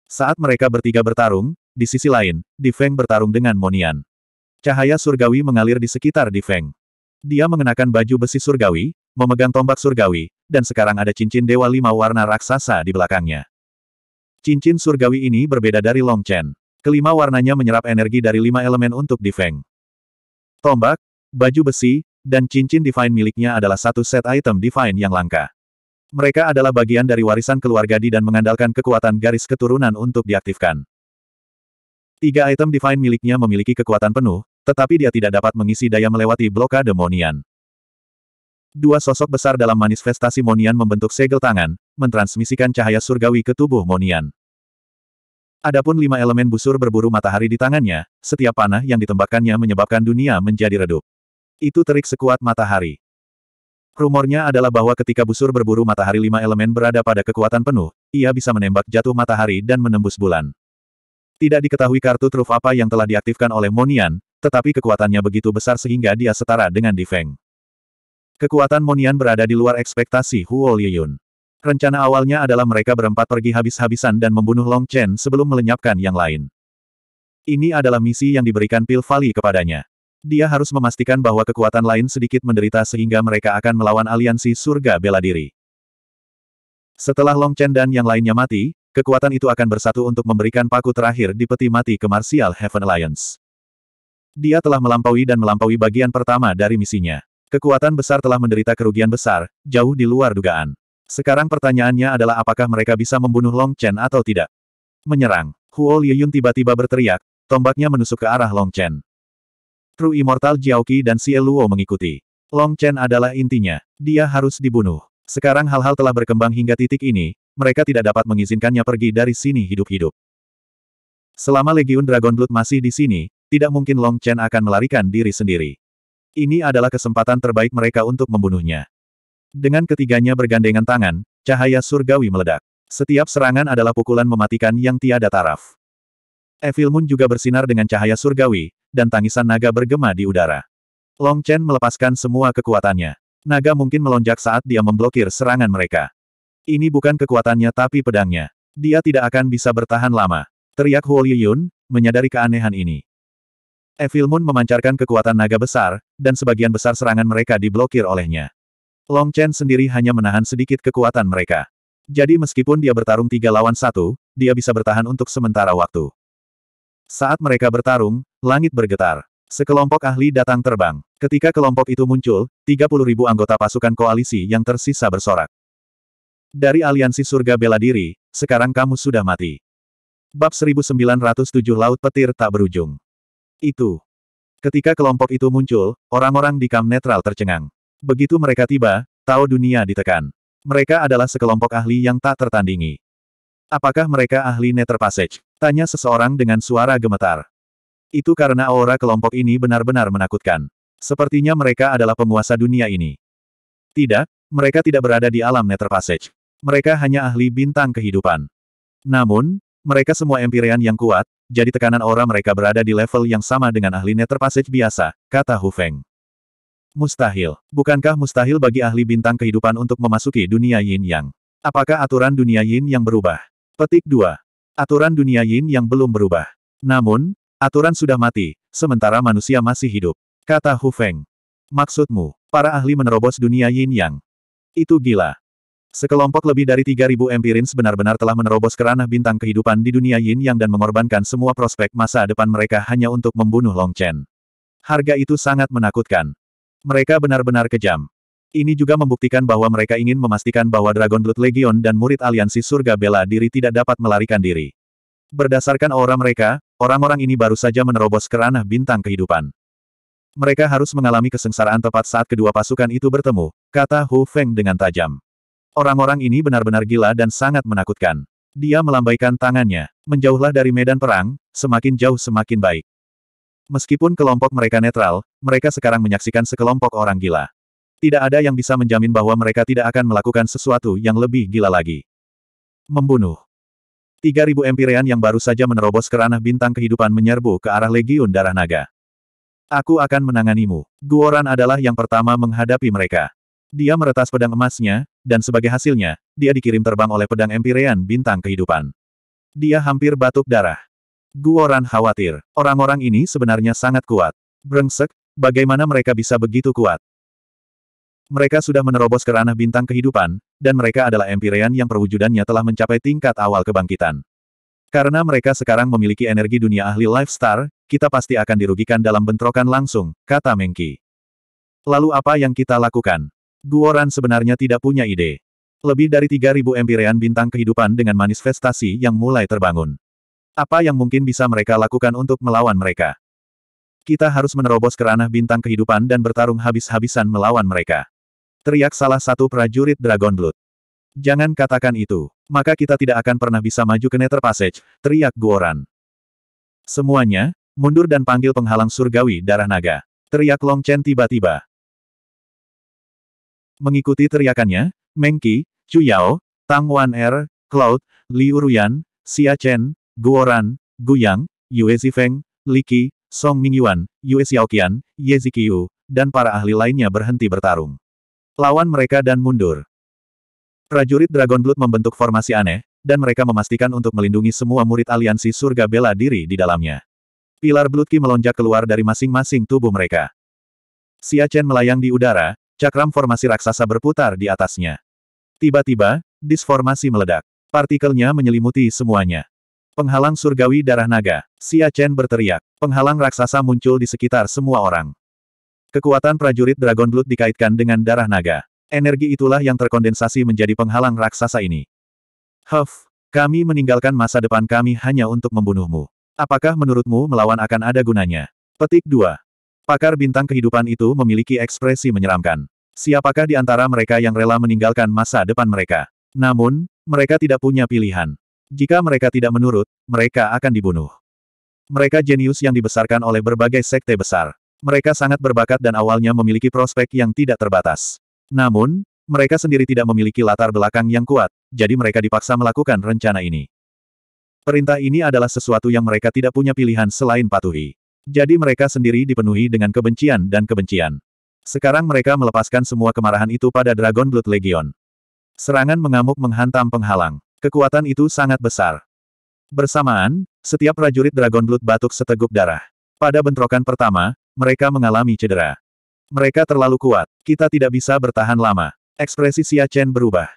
Saat mereka bertiga bertarung, di sisi lain, Di Feng bertarung dengan Monian. Cahaya surgawi mengalir di sekitar Di Feng. Dia mengenakan baju besi surgawi, memegang tombak surgawi, dan sekarang ada cincin dewa lima warna raksasa di belakangnya. Cincin surgawi ini berbeda dari Long Chen. Kelima warnanya menyerap energi dari lima elemen untuk Feng. Tombak, baju besi, dan cincin divine miliknya adalah satu set item divine yang langka. Mereka adalah bagian dari warisan keluarga Di dan mengandalkan kekuatan garis keturunan untuk diaktifkan. Tiga item divine miliknya memiliki kekuatan penuh, tetapi dia tidak dapat mengisi daya melewati blokade Monian. Dua sosok besar dalam manifestasi Monian membentuk segel tangan, mentransmisikan cahaya surgawi ke tubuh Monian. Adapun lima elemen busur berburu matahari di tangannya, setiap panah yang ditembakkannya menyebabkan dunia menjadi redup. Itu terik sekuat matahari. Rumornya adalah bahwa ketika busur berburu matahari lima elemen berada pada kekuatan penuh, ia bisa menembak jatuh matahari dan menembus bulan. Tidak diketahui kartu truf apa yang telah diaktifkan oleh Monian, tetapi kekuatannya begitu besar sehingga dia setara dengan Difeng. Kekuatan Monian berada di luar ekspektasi Huo Liyun. Rencana awalnya adalah mereka berempat pergi habis-habisan dan membunuh Long Chen sebelum melenyapkan yang lain. Ini adalah misi yang diberikan Pil Valley kepadanya. Dia harus memastikan bahwa kekuatan lain sedikit menderita sehingga mereka akan melawan aliansi surga bela diri. Setelah Long Chen dan yang lainnya mati, kekuatan itu akan bersatu untuk memberikan paku terakhir di peti mati ke Martial Heaven Alliance. Dia telah melampaui dan melampaui bagian pertama dari misinya. Kekuatan besar telah menderita kerugian besar, jauh di luar dugaan. Sekarang pertanyaannya adalah apakah mereka bisa membunuh Long Chen atau tidak. Menyerang. Huo Liyun tiba-tiba berteriak, tombaknya menusuk ke arah Long Chen. True Immortal Jiaoqi dan Xie Luo mengikuti. Long Chen adalah intinya. Dia harus dibunuh. Sekarang hal-hal telah berkembang hingga titik ini, mereka tidak dapat mengizinkannya pergi dari sini hidup-hidup. Selama Legiun Dragon Blood masih di sini, tidak mungkin Long Chen akan melarikan diri sendiri. Ini adalah kesempatan terbaik mereka untuk membunuhnya. Dengan ketiganya bergandengan tangan, cahaya surgawi meledak. Setiap serangan adalah pukulan mematikan yang tiada taraf. Evil Moon juga bersinar dengan cahaya surgawi, dan tangisan naga bergema di udara. Long Chen melepaskan semua kekuatannya. Naga mungkin melonjak saat dia memblokir serangan mereka. Ini bukan kekuatannya tapi pedangnya. Dia tidak akan bisa bertahan lama. Teriak Huo Yun, menyadari keanehan ini. Evil Moon memancarkan kekuatan naga besar, dan sebagian besar serangan mereka diblokir olehnya. Long Chen sendiri hanya menahan sedikit kekuatan mereka. Jadi meskipun dia bertarung tiga lawan satu, dia bisa bertahan untuk sementara waktu. Saat mereka bertarung, langit bergetar. Sekelompok ahli datang terbang. Ketika kelompok itu muncul, 30 ribu anggota pasukan koalisi yang tersisa bersorak. Dari aliansi surga bela diri, sekarang kamu sudah mati. Bab 1907 Laut Petir Tak Berujung itu. Ketika kelompok itu muncul, orang-orang di kam netral tercengang. Begitu mereka tiba, tahu dunia ditekan. Mereka adalah sekelompok ahli yang tak tertandingi. Apakah mereka ahli Nether Passage? Tanya seseorang dengan suara gemetar. Itu karena aura kelompok ini benar-benar menakutkan. Sepertinya mereka adalah penguasa dunia ini. Tidak, mereka tidak berada di alam Nether Passage. Mereka hanya ahli bintang kehidupan. Namun, mereka semua Empyrean yang kuat, jadi tekanan aura mereka berada di level yang sama dengan ahli Nether Passage biasa, kata Hu Feng. Mustahil. Bukankah mustahil bagi ahli bintang kehidupan untuk memasuki dunia yin yang? Apakah aturan dunia yin yang berubah? Petik 2. Aturan dunia yin yang belum berubah. Namun, aturan sudah mati, sementara manusia masih hidup. Kata Hu Feng. Maksudmu, para ahli menerobos dunia yin yang? Itu gila. Sekelompok lebih dari 3.000 Empirins benar-benar telah menerobos kerana bintang kehidupan di dunia Yin Yang dan mengorbankan semua prospek masa depan mereka hanya untuk membunuh Long Chen. Harga itu sangat menakutkan. Mereka benar-benar kejam. Ini juga membuktikan bahwa mereka ingin memastikan bahwa Dragon Blood Legion dan murid aliansi surga bela diri tidak dapat melarikan diri. Berdasarkan aura mereka, orang-orang ini baru saja menerobos kerana bintang kehidupan. Mereka harus mengalami kesengsaraan tepat saat kedua pasukan itu bertemu, kata Hu Feng dengan tajam. Orang-orang ini benar-benar gila dan sangat menakutkan. Dia melambaikan tangannya. Menjauhlah dari medan perang, semakin jauh semakin baik. Meskipun kelompok mereka netral, mereka sekarang menyaksikan sekelompok orang gila. Tidak ada yang bisa menjamin bahwa mereka tidak akan melakukan sesuatu yang lebih gila lagi. Membunuh. 3000 Empyrean yang baru saja menerobos ke ranah bintang kehidupan menyerbu ke arah Legiun Darah Naga. Aku akan menanganimu. Guoran adalah yang pertama menghadapi mereka. Dia meretas pedang emasnya, dan sebagai hasilnya, dia dikirim terbang oleh pedang Empyrean bintang kehidupan. Dia hampir batuk darah. Guoran khawatir. Orang-orang ini sebenarnya sangat kuat. Brengsek, bagaimana mereka bisa begitu kuat? Mereka sudah menerobos ke ranah bintang kehidupan, dan mereka adalah Empyrean yang perwujudannya telah mencapai tingkat awal kebangkitan. Karena mereka sekarang memiliki energi dunia ahli Life Star, kita pasti akan dirugikan dalam bentrokan langsung, kata Mengki. Lalu apa yang kita lakukan? Guoran sebenarnya tidak punya ide. Lebih dari 3.000 empirean bintang kehidupan dengan manifestasi yang mulai terbangun. Apa yang mungkin bisa mereka lakukan untuk melawan mereka? Kita harus menerobos ke ranah bintang kehidupan dan bertarung habis-habisan melawan mereka. Teriak salah satu prajurit Dragon Blood. Jangan katakan itu. Maka kita tidak akan pernah bisa maju ke Nether Passage, teriak Guoran. Semuanya, mundur dan panggil penghalang surgawi darah naga. Teriak Long Chen tiba-tiba. Mengikuti teriakannya, Meng Qi, Chu Yao, Tang Wan Er, Cloud, Liu Ruyan, Xia Chen, Guoran, Guyang, Yue Zifeng, Li Qi, Song Mingyuan, Yue Xiaoqian, Ye Ziqiu, dan para ahli lainnya berhenti bertarung. Lawan mereka dan mundur. Prajurit Dragon Blood membentuk formasi aneh, dan mereka memastikan untuk melindungi semua murid aliansi surga bela diri di dalamnya. Pilar Blood Qi melonjak keluar dari masing-masing tubuh mereka. Xia Chen melayang di udara, Cakram formasi raksasa berputar di atasnya. Tiba-tiba, disformasi meledak. Partikelnya menyelimuti semuanya. Penghalang surgawi darah naga. Xia Chen berteriak. Penghalang raksasa muncul di sekitar semua orang. Kekuatan prajurit Dragon Blood dikaitkan dengan darah naga. Energi itulah yang terkondensasi menjadi penghalang raksasa ini. Huff, kami meninggalkan masa depan kami hanya untuk membunuhmu. Apakah menurutmu melawan akan ada gunanya? Petik 2. Pakar bintang kehidupan itu memiliki ekspresi menyeramkan. Siapakah di antara mereka yang rela meninggalkan masa depan mereka? Namun, mereka tidak punya pilihan. Jika mereka tidak menurut, mereka akan dibunuh. Mereka jenius yang dibesarkan oleh berbagai sekte besar. Mereka sangat berbakat dan awalnya memiliki prospek yang tidak terbatas. Namun, mereka sendiri tidak memiliki latar belakang yang kuat, jadi mereka dipaksa melakukan rencana ini. Perintah ini adalah sesuatu yang mereka tidak punya pilihan selain patuhi. Jadi mereka sendiri dipenuhi dengan kebencian dan kebencian. Sekarang mereka melepaskan semua kemarahan itu pada Dragon Blood Legion. Serangan mengamuk menghantam penghalang. Kekuatan itu sangat besar. Bersamaan, setiap prajurit Dragon Blood batuk seteguk darah. Pada bentrokan pertama, mereka mengalami cedera. Mereka terlalu kuat. Kita tidak bisa bertahan lama. Ekspresi Xia Chen berubah.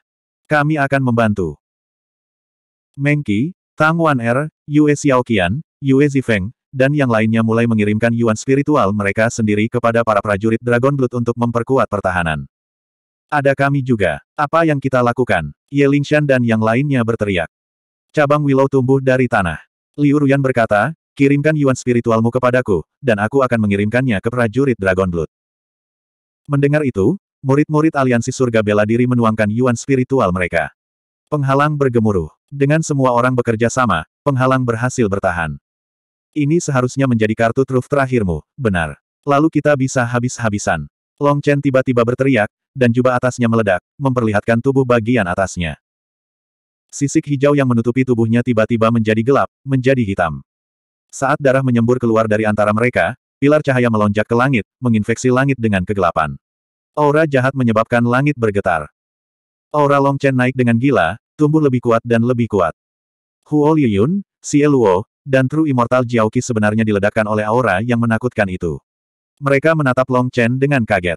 Kami akan membantu. Mengki, Tang Wan Er, Yue Xiaoqian, Yue Zifeng, dan yang lainnya mulai mengirimkan yuan spiritual mereka sendiri kepada para prajurit Dragon Blood untuk memperkuat pertahanan. Ada kami juga. Apa yang kita lakukan? Ye Lingshan dan yang lainnya berteriak. Cabang Willow tumbuh dari tanah. Liu Ruyan berkata, kirimkan yuan spiritualmu kepadaku, dan aku akan mengirimkannya ke prajurit Dragon Blood. Mendengar itu, murid-murid aliansi surga bela diri menuangkan yuan spiritual mereka. Penghalang bergemuruh. Dengan semua orang bekerja sama, penghalang berhasil bertahan. Ini seharusnya menjadi kartu truf terakhirmu, benar. Lalu kita bisa habis-habisan. Long Chen tiba-tiba berteriak, dan jubah atasnya meledak, memperlihatkan tubuh bagian atasnya. Sisik hijau yang menutupi tubuhnya tiba-tiba menjadi gelap, menjadi hitam. Saat darah menyembur keluar dari antara mereka, pilar cahaya melonjak ke langit, menginfeksi langit dengan kegelapan. Aura jahat menyebabkan langit bergetar. Aura Long Chen naik dengan gila, tumbuh lebih kuat dan lebih kuat. Huo Liyun, Xie Luo, dan True Immortal Jiaoqi sebenarnya diledakkan oleh aura yang menakutkan itu. Mereka menatap Long Chen dengan kaget.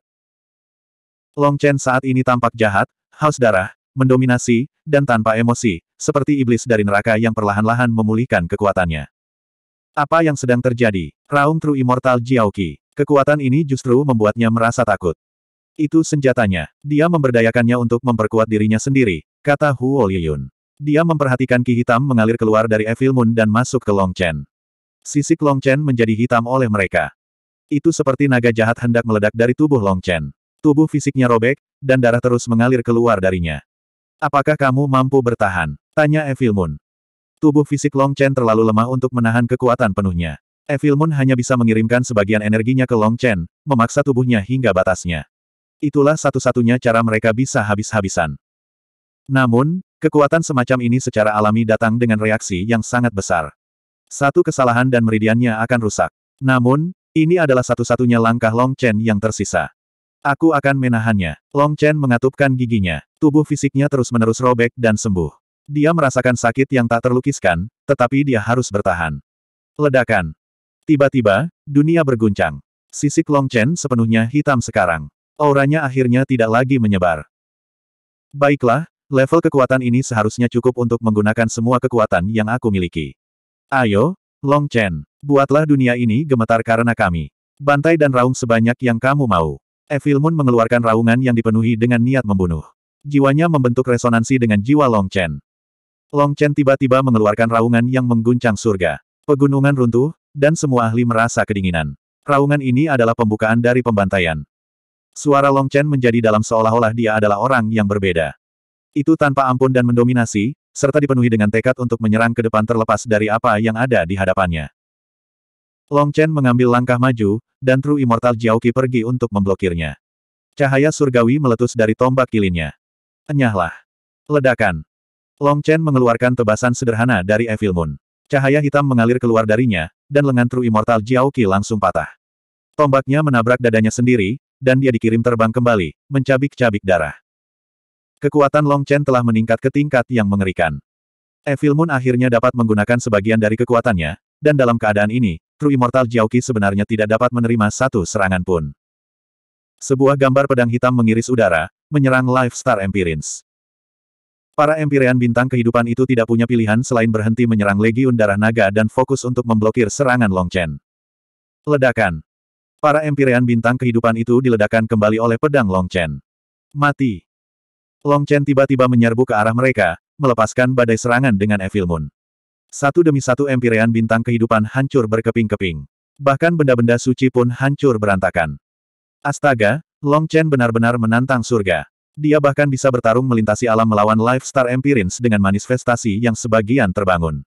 Long Chen saat ini tampak jahat, haus darah, mendominasi, dan tanpa emosi, seperti iblis dari neraka yang perlahan-lahan memulihkan kekuatannya. Apa yang sedang terjadi? Raung True Immortal Jiaoqi. Kekuatan ini justru membuatnya merasa takut. Itu senjatanya. Dia memberdayakannya untuk memperkuat dirinya sendiri, kata Huo Liyun. Dia memperhatikan ki hitam mengalir keluar dari Evil Moon dan masuk ke Long Chen. Sisik Long Chen menjadi hitam oleh mereka. Itu seperti naga jahat hendak meledak dari tubuh Long Chen. Tubuh fisiknya robek, dan darah terus mengalir keluar darinya. Apakah kamu mampu bertahan? Tanya Evil Moon. Tubuh fisik Long Chen terlalu lemah untuk menahan kekuatan penuhnya. Evil Moon hanya bisa mengirimkan sebagian energinya ke Long Chen, memaksa tubuhnya hingga batasnya. Itulah satu-satunya cara mereka bisa habis-habisan. Namun, Kekuatan semacam ini secara alami datang dengan reaksi yang sangat besar. Satu kesalahan dan meridiannya akan rusak. Namun, ini adalah satu-satunya langkah Long Chen yang tersisa. Aku akan menahannya. Long Chen mengatupkan giginya. Tubuh fisiknya terus-menerus robek dan sembuh. Dia merasakan sakit yang tak terlukiskan, tetapi dia harus bertahan. Ledakan. Tiba-tiba, dunia berguncang. Sisik Long Chen sepenuhnya hitam sekarang. Auranya akhirnya tidak lagi menyebar. Baiklah, Level kekuatan ini seharusnya cukup untuk menggunakan semua kekuatan yang aku miliki. Ayo, Long Chen, buatlah dunia ini gemetar karena kami. Bantai dan raung sebanyak yang kamu mau. Evil Moon mengeluarkan raungan yang dipenuhi dengan niat membunuh. Jiwanya membentuk resonansi dengan jiwa Long Chen. Long Chen tiba-tiba mengeluarkan raungan yang mengguncang surga. Pegunungan runtuh, dan semua ahli merasa kedinginan. Raungan ini adalah pembukaan dari pembantaian. Suara Long Chen menjadi dalam seolah-olah dia adalah orang yang berbeda. Itu tanpa ampun dan mendominasi, serta dipenuhi dengan tekad untuk menyerang ke depan terlepas dari apa yang ada di hadapannya. Long Chen mengambil langkah maju, dan True Immortal Jiaoqi pergi untuk memblokirnya. Cahaya surgawi meletus dari tombak kilinnya. Enyahlah. Ledakan. Long Chen mengeluarkan tebasan sederhana dari Evil Moon. Cahaya hitam mengalir keluar darinya, dan lengan True Immortal Jiaoqi langsung patah. Tombaknya menabrak dadanya sendiri, dan dia dikirim terbang kembali, mencabik-cabik darah. Kekuatan Long Chen telah meningkat ke tingkat yang mengerikan. Evil Moon akhirnya dapat menggunakan sebagian dari kekuatannya, dan dalam keadaan ini, True Immortal Jiaoqi sebenarnya tidak dapat menerima satu serangan pun. Sebuah gambar pedang hitam mengiris udara, menyerang Life Star Empirins. Para Empyrean bintang kehidupan itu tidak punya pilihan selain berhenti menyerang Legiun Darah Naga dan fokus untuk memblokir serangan Long Chen. Ledakan. Para Empyrean bintang kehidupan itu diledakkan kembali oleh pedang Long Chen. Mati. Long Chen tiba-tiba menyerbu ke arah mereka, melepaskan badai serangan dengan Evil Moon. Satu demi satu empirean bintang kehidupan hancur berkeping-keping. Bahkan benda-benda suci pun hancur berantakan. Astaga, Long Chen benar-benar menantang surga. Dia bahkan bisa bertarung melintasi alam melawan Life Star Empirins dengan manifestasi yang sebagian terbangun.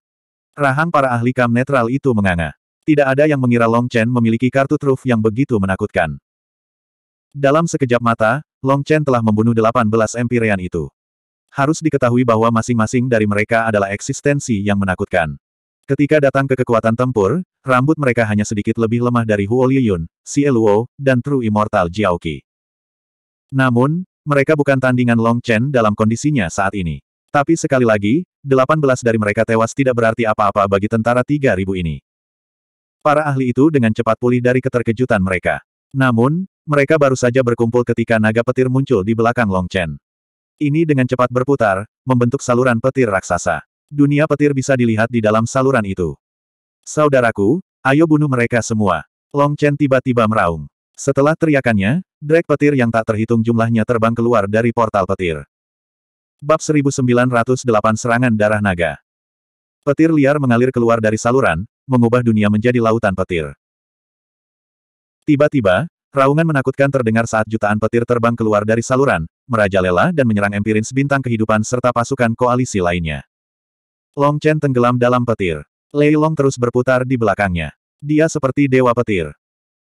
Rahang para ahli kam netral itu menganga. Tidak ada yang mengira Long Chen memiliki kartu truf yang begitu menakutkan. Dalam sekejap mata, Long Chen telah membunuh 18 Empyrean itu. Harus diketahui bahwa masing-masing dari mereka adalah eksistensi yang menakutkan. Ketika datang ke kekuatan tempur, rambut mereka hanya sedikit lebih lemah dari Huo Liyun, Si Eluo, dan True Immortal Jiaoqi. Namun, mereka bukan tandingan Long Chen dalam kondisinya saat ini. Tapi sekali lagi, 18 dari mereka tewas tidak berarti apa-apa bagi tentara 3000 ini. Para ahli itu dengan cepat pulih dari keterkejutan mereka. Namun, mereka baru saja berkumpul ketika naga petir muncul di belakang Long Chen. Ini dengan cepat berputar, membentuk saluran petir raksasa. Dunia petir bisa dilihat di dalam saluran itu. Saudaraku, ayo bunuh mereka semua. Long Chen tiba-tiba meraung. Setelah teriakannya, drag petir yang tak terhitung jumlahnya terbang keluar dari portal petir. Bab 1908 Serangan Darah Naga Petir liar mengalir keluar dari saluran, mengubah dunia menjadi lautan petir. Tiba-tiba, raungan menakutkan terdengar saat jutaan petir terbang keluar dari saluran, merajalela dan menyerang Empirins bintang kehidupan serta pasukan koalisi lainnya. Long Chen tenggelam dalam petir. Lei Long terus berputar di belakangnya. Dia seperti dewa petir.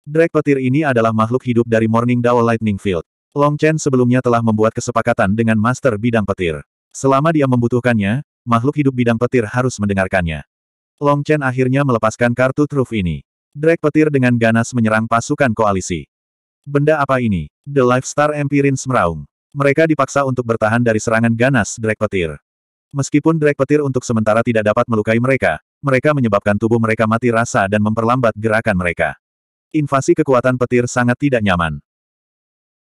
Drake petir ini adalah makhluk hidup dari Morning Dao Lightning Field. Long Chen sebelumnya telah membuat kesepakatan dengan Master Bidang Petir. Selama dia membutuhkannya, makhluk hidup bidang petir harus mendengarkannya. Long Chen akhirnya melepaskan kartu truf ini. Drake petir dengan ganas menyerang pasukan koalisi. Benda apa ini? The Lifestar Empirins meraung. Mereka dipaksa untuk bertahan dari serangan ganas Drake petir. Meskipun Drake petir untuk sementara tidak dapat melukai mereka, mereka menyebabkan tubuh mereka mati rasa dan memperlambat gerakan mereka. Invasi kekuatan petir sangat tidak nyaman.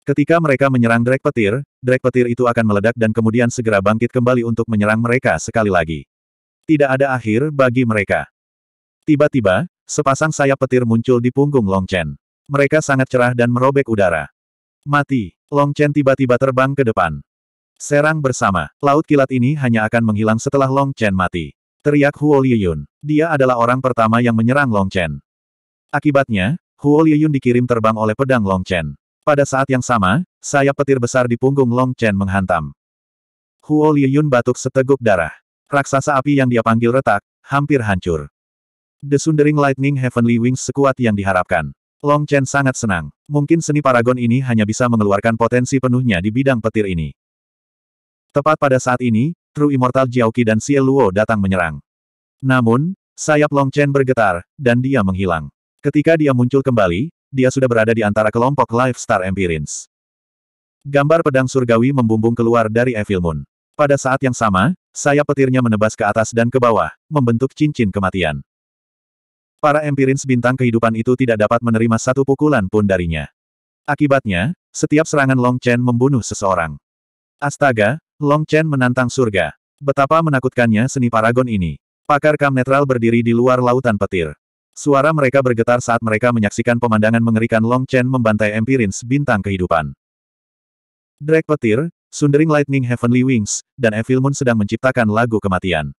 Ketika mereka menyerang Drake petir, Drake petir itu akan meledak dan kemudian segera bangkit kembali untuk menyerang mereka sekali lagi. Tidak ada akhir bagi mereka. Tiba-tiba, Sepasang sayap petir muncul di punggung Long Chen. Mereka sangat cerah dan merobek udara. Mati. Long Chen tiba-tiba terbang ke depan. Serang bersama. Laut kilat ini hanya akan menghilang setelah Long Chen mati. Teriak Huo Liyun. Dia adalah orang pertama yang menyerang Long Chen. Akibatnya, Huo Liyun dikirim terbang oleh pedang Long Chen. Pada saat yang sama, sayap petir besar di punggung Long Chen menghantam. Huo Liyun batuk seteguk darah. Raksasa api yang dia panggil retak, hampir hancur. The Sundering Lightning Heavenly Wings sekuat yang diharapkan. Long Chen sangat senang. Mungkin seni paragon ini hanya bisa mengeluarkan potensi penuhnya di bidang petir ini. Tepat pada saat ini, True Immortal Jiaoqi dan Xie Luo datang menyerang. Namun, sayap Long Chen bergetar, dan dia menghilang. Ketika dia muncul kembali, dia sudah berada di antara kelompok Life Star Empirins. Gambar pedang surgawi membumbung keluar dari Evil Moon. Pada saat yang sama, sayap petirnya menebas ke atas dan ke bawah, membentuk cincin kematian. Para empirins bintang kehidupan itu tidak dapat menerima satu pukulan pun darinya. Akibatnya, setiap serangan Long Chen membunuh seseorang. Astaga, Long Chen menantang surga. Betapa menakutkannya seni paragon ini. Pakar kam netral berdiri di luar lautan petir. Suara mereka bergetar saat mereka menyaksikan pemandangan mengerikan Long Chen membantai empirins bintang kehidupan. Drake petir, Sundering Lightning Heavenly Wings, dan Evil Moon sedang menciptakan lagu kematian.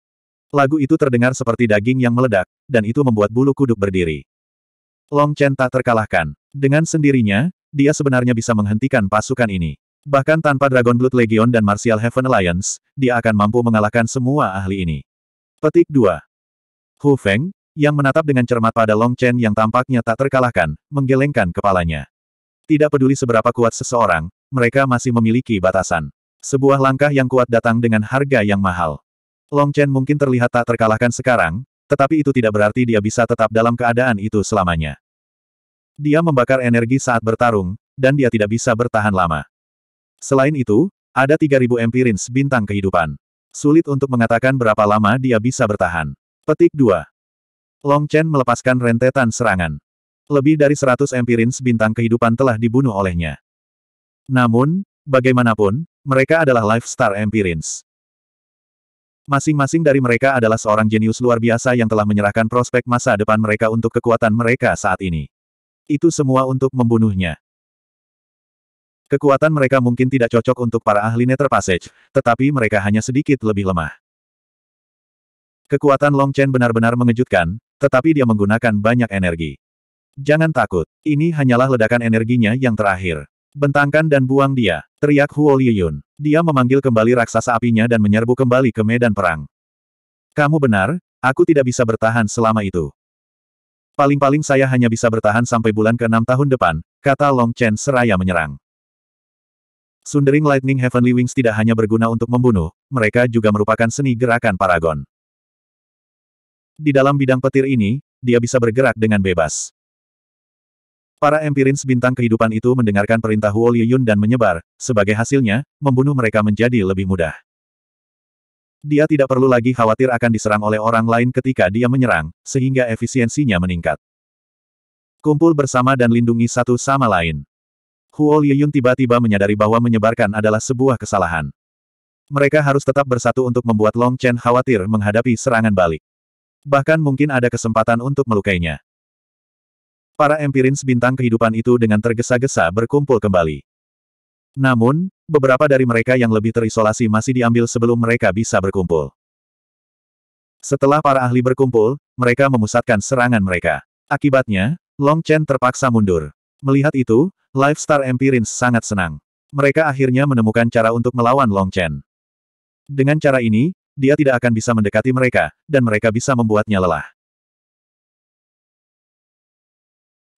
Lagu itu terdengar seperti daging yang meledak, dan itu membuat bulu kuduk berdiri. Long Chen tak terkalahkan. Dengan sendirinya, dia sebenarnya bisa menghentikan pasukan ini. Bahkan tanpa Dragon Blood Legion dan Martial Heaven Alliance, dia akan mampu mengalahkan semua ahli ini. Petik 2. Hu Feng, yang menatap dengan cermat pada Long Chen yang tampaknya tak terkalahkan, menggelengkan kepalanya. Tidak peduli seberapa kuat seseorang, mereka masih memiliki batasan. Sebuah langkah yang kuat datang dengan harga yang mahal. Long Chen mungkin terlihat tak terkalahkan sekarang, tetapi itu tidak berarti dia bisa tetap dalam keadaan itu selamanya. Dia membakar energi saat bertarung, dan dia tidak bisa bertahan lama. Selain itu, ada 3000 empirins bintang kehidupan. Sulit untuk mengatakan berapa lama dia bisa bertahan. Petik 2. Long Chen melepaskan rentetan serangan. Lebih dari 100 empirins bintang kehidupan telah dibunuh olehnya. Namun, bagaimanapun, mereka adalah Life Star Empirins. Masing-masing dari mereka adalah seorang jenius luar biasa yang telah menyerahkan prospek masa depan mereka untuk kekuatan mereka saat ini. Itu semua untuk membunuhnya. Kekuatan mereka mungkin tidak cocok untuk para ahli Nether Passage, tetapi mereka hanya sedikit lebih lemah. Kekuatan Long Chen benar-benar mengejutkan, tetapi dia menggunakan banyak energi. Jangan takut, ini hanyalah ledakan energinya yang terakhir. Bentangkan dan buang dia, teriak Huo Liyun. Dia memanggil kembali raksasa apinya dan menyerbu kembali ke medan perang. Kamu benar, aku tidak bisa bertahan selama itu. Paling-paling saya hanya bisa bertahan sampai bulan ke-6 tahun depan, kata Long Chen seraya menyerang. Sundering Lightning Heavenly Wings tidak hanya berguna untuk membunuh, mereka juga merupakan seni gerakan paragon. Di dalam bidang petir ini, dia bisa bergerak dengan bebas. Para empirins bintang kehidupan itu mendengarkan perintah Huo Yun dan menyebar, sebagai hasilnya, membunuh mereka menjadi lebih mudah. Dia tidak perlu lagi khawatir akan diserang oleh orang lain ketika dia menyerang, sehingga efisiensinya meningkat. Kumpul bersama dan lindungi satu sama lain. Huo Yun tiba-tiba menyadari bahwa menyebarkan adalah sebuah kesalahan. Mereka harus tetap bersatu untuk membuat Long Chen khawatir menghadapi serangan balik. Bahkan mungkin ada kesempatan untuk melukainya. Para empirins bintang kehidupan itu dengan tergesa-gesa berkumpul kembali. Namun, beberapa dari mereka yang lebih terisolasi masih diambil sebelum mereka bisa berkumpul. Setelah para ahli berkumpul, mereka memusatkan serangan mereka. Akibatnya, Long Chen terpaksa mundur. Melihat itu, Life Star Empirins sangat senang. Mereka akhirnya menemukan cara untuk melawan Long Chen. Dengan cara ini, dia tidak akan bisa mendekati mereka, dan mereka bisa membuatnya lelah.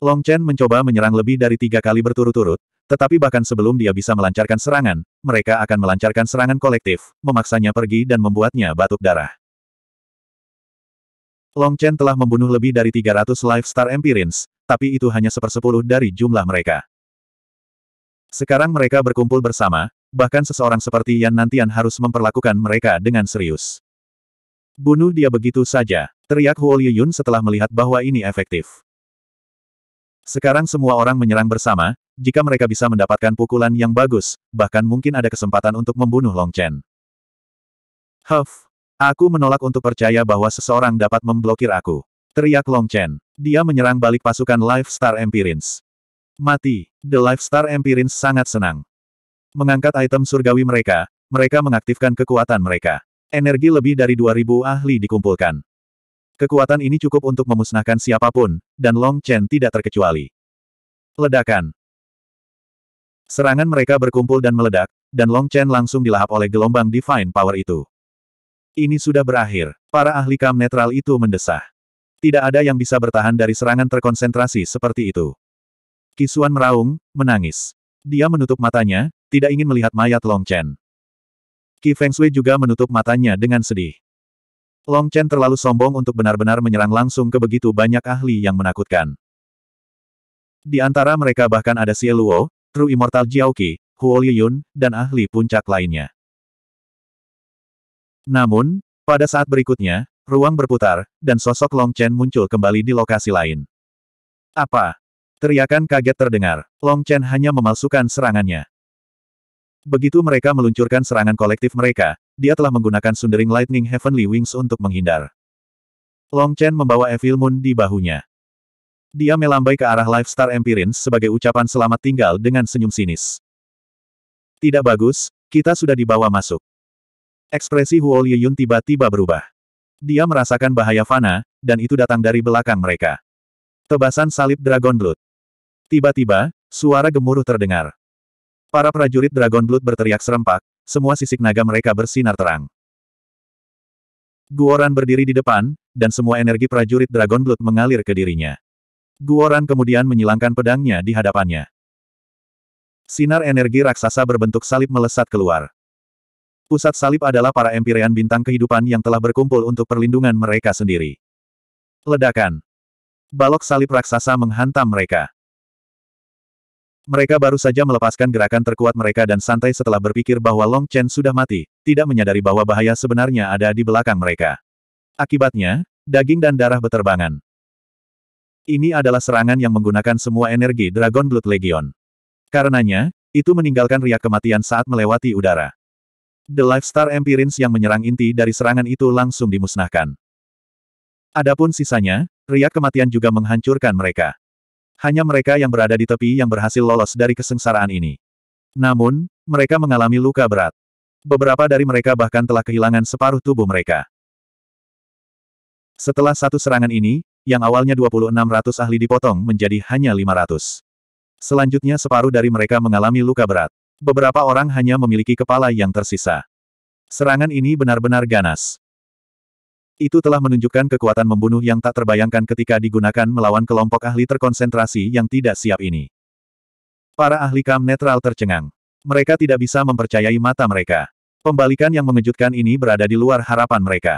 Long Chen mencoba menyerang lebih dari tiga kali berturut-turut, tetapi bahkan sebelum dia bisa melancarkan serangan, mereka akan melancarkan serangan kolektif, memaksanya pergi dan membuatnya batuk darah. Long Chen telah membunuh lebih dari 300 Life Star Empirins, tapi itu hanya sepersepuluh dari jumlah mereka. Sekarang mereka berkumpul bersama, bahkan seseorang seperti Yan Nantian harus memperlakukan mereka dengan serius. Bunuh dia begitu saja, teriak Huo Yun setelah melihat bahwa ini efektif. Sekarang semua orang menyerang bersama, jika mereka bisa mendapatkan pukulan yang bagus, bahkan mungkin ada kesempatan untuk membunuh Long Chen. Huff. Aku menolak untuk percaya bahwa seseorang dapat memblokir aku. Teriak Long Chen. Dia menyerang balik pasukan Life Star Empirins. Mati. The Life Star Empirins sangat senang. Mengangkat item surgawi mereka, mereka mengaktifkan kekuatan mereka. Energi lebih dari 2000 ahli dikumpulkan. Kekuatan ini cukup untuk memusnahkan siapa pun, dan Long Chen tidak terkecuali. Ledakan. Serangan mereka berkumpul dan meledak, dan Long Chen langsung dilahap oleh gelombang Divine Power itu. Ini sudah berakhir. Para ahli kam netral itu mendesah. Tidak ada yang bisa bertahan dari serangan terkonsentrasi seperti itu. Kisuan meraung, menangis. Dia menutup matanya, tidak ingin melihat mayat Long Chen. Qi Fengshui juga menutup matanya dengan sedih. Long Chen terlalu sombong untuk benar-benar menyerang langsung ke begitu banyak ahli yang menakutkan. Di antara mereka bahkan ada Xie Luo, True Immortal Jiaoqi, Huo Liyun, dan ahli puncak lainnya. Namun, pada saat berikutnya, ruang berputar, dan sosok Long Chen muncul kembali di lokasi lain. Apa? Teriakan kaget terdengar. Long Chen hanya memalsukan serangannya. Begitu mereka meluncurkan serangan kolektif mereka, dia telah menggunakan Sundering Lightning Heavenly Wings untuk menghindar. Long Chen membawa Evil Moon di bahunya. Dia melambai ke arah Life Star Empirins sebagai ucapan selamat tinggal dengan senyum sinis. Tidak bagus, kita sudah dibawa masuk. Ekspresi Huo Yun tiba-tiba berubah. Dia merasakan bahaya fana, dan itu datang dari belakang mereka. Tebasan salib Dragon Blood. Tiba-tiba, suara gemuruh terdengar. Para prajurit Dragon Blood berteriak serempak, semua sisik naga mereka bersinar terang. Guoran berdiri di depan, dan semua energi prajurit Dragon Blood mengalir ke dirinya. Guoran kemudian menyilangkan pedangnya di hadapannya. Sinar energi raksasa berbentuk salib melesat keluar. Pusat salib adalah para empirean bintang kehidupan yang telah berkumpul untuk perlindungan mereka sendiri. Ledakan. Balok salib raksasa menghantam mereka. Mereka baru saja melepaskan gerakan terkuat mereka dan santai setelah berpikir bahwa Long Chen sudah mati, tidak menyadari bahwa bahaya sebenarnya ada di belakang mereka. Akibatnya, daging dan darah beterbangan. Ini adalah serangan yang menggunakan semua energi Dragon Blood Legion. Karenanya, itu meninggalkan riak kematian saat melewati udara. The Life Star Empirins yang menyerang inti dari serangan itu langsung dimusnahkan. Adapun sisanya, riak kematian juga menghancurkan mereka. Hanya mereka yang berada di tepi yang berhasil lolos dari kesengsaraan ini. Namun, mereka mengalami luka berat. Beberapa dari mereka bahkan telah kehilangan separuh tubuh mereka. Setelah satu serangan ini, yang awalnya 2600 ahli dipotong menjadi hanya 500. Selanjutnya separuh dari mereka mengalami luka berat. Beberapa orang hanya memiliki kepala yang tersisa. Serangan ini benar-benar ganas. Itu telah menunjukkan kekuatan membunuh yang tak terbayangkan ketika digunakan melawan kelompok ahli terkonsentrasi yang tidak siap ini. Para ahli kam netral tercengang. Mereka tidak bisa mempercayai mata mereka. Pembalikan yang mengejutkan ini berada di luar harapan mereka.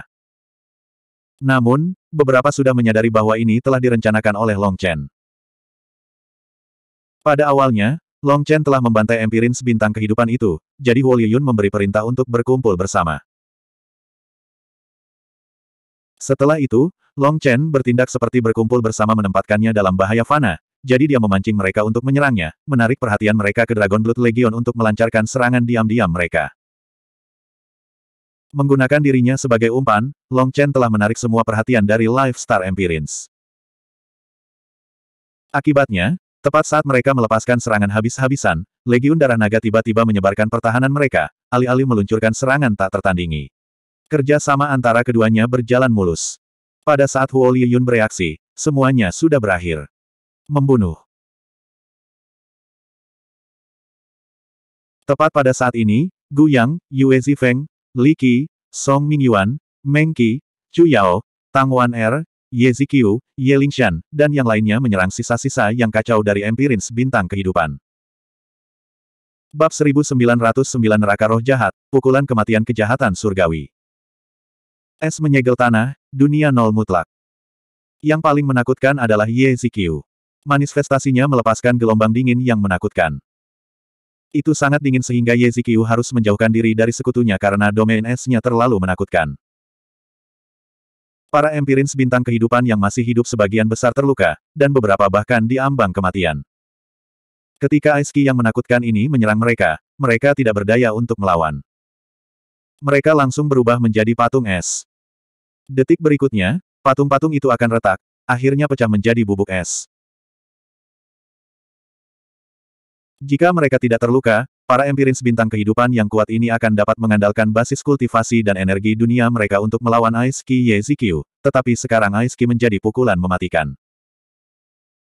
Namun, beberapa sudah menyadari bahwa ini telah direncanakan oleh Long Chen. Pada awalnya, Long Chen telah membantai empirin sebintang kehidupan itu, jadi Huo Yun memberi perintah untuk berkumpul bersama. Setelah itu, Long Chen bertindak seperti berkumpul bersama menempatkannya dalam bahaya fana, jadi dia memancing mereka untuk menyerangnya, menarik perhatian mereka ke Dragon Blood Legion untuk melancarkan serangan diam-diam mereka. Menggunakan dirinya sebagai umpan, Long Chen telah menarik semua perhatian dari Life Star Empirins. Akibatnya, tepat saat mereka melepaskan serangan habis-habisan, Legiun Darah Naga tiba-tiba menyebarkan pertahanan mereka, alih-alih meluncurkan serangan tak tertandingi. Kerja sama antara keduanya berjalan mulus. Pada saat Huo Liyun bereaksi, semuanya sudah berakhir. Membunuh. Tepat pada saat ini, Gu Yang, Yue Zifeng, Li Qi, Song Mingyuan, Meng Qi, Chu Yao, Tang Wan Er, Ye Ziqiu, Ye Lingshan, dan yang lainnya menyerang sisa-sisa yang kacau dari Empirins Bintang Kehidupan. Bab 1909 Neraka Roh Jahat, Pukulan Kematian Kejahatan Surgawi. Es menyegel tanah, dunia nol mutlak. Yang paling menakutkan adalah Ye Ziqiu. Manifestasinya melepaskan gelombang dingin yang menakutkan. Itu sangat dingin sehingga Ye Ziqiu harus menjauhkan diri dari sekutunya karena domain es-nya terlalu menakutkan. Para empirins bintang kehidupan yang masih hidup sebagian besar terluka, dan beberapa bahkan diambang kematian. Ketika Aiski yang menakutkan ini menyerang mereka, mereka tidak berdaya untuk melawan. Mereka langsung berubah menjadi patung es. Detik berikutnya, patung-patung itu akan retak, akhirnya pecah menjadi bubuk es. Jika mereka tidak terluka, para empirins bintang kehidupan yang kuat ini akan dapat mengandalkan basis kultivasi dan energi dunia mereka untuk melawan Aiski Yezikyu, tetapi sekarang Aiski menjadi pukulan mematikan.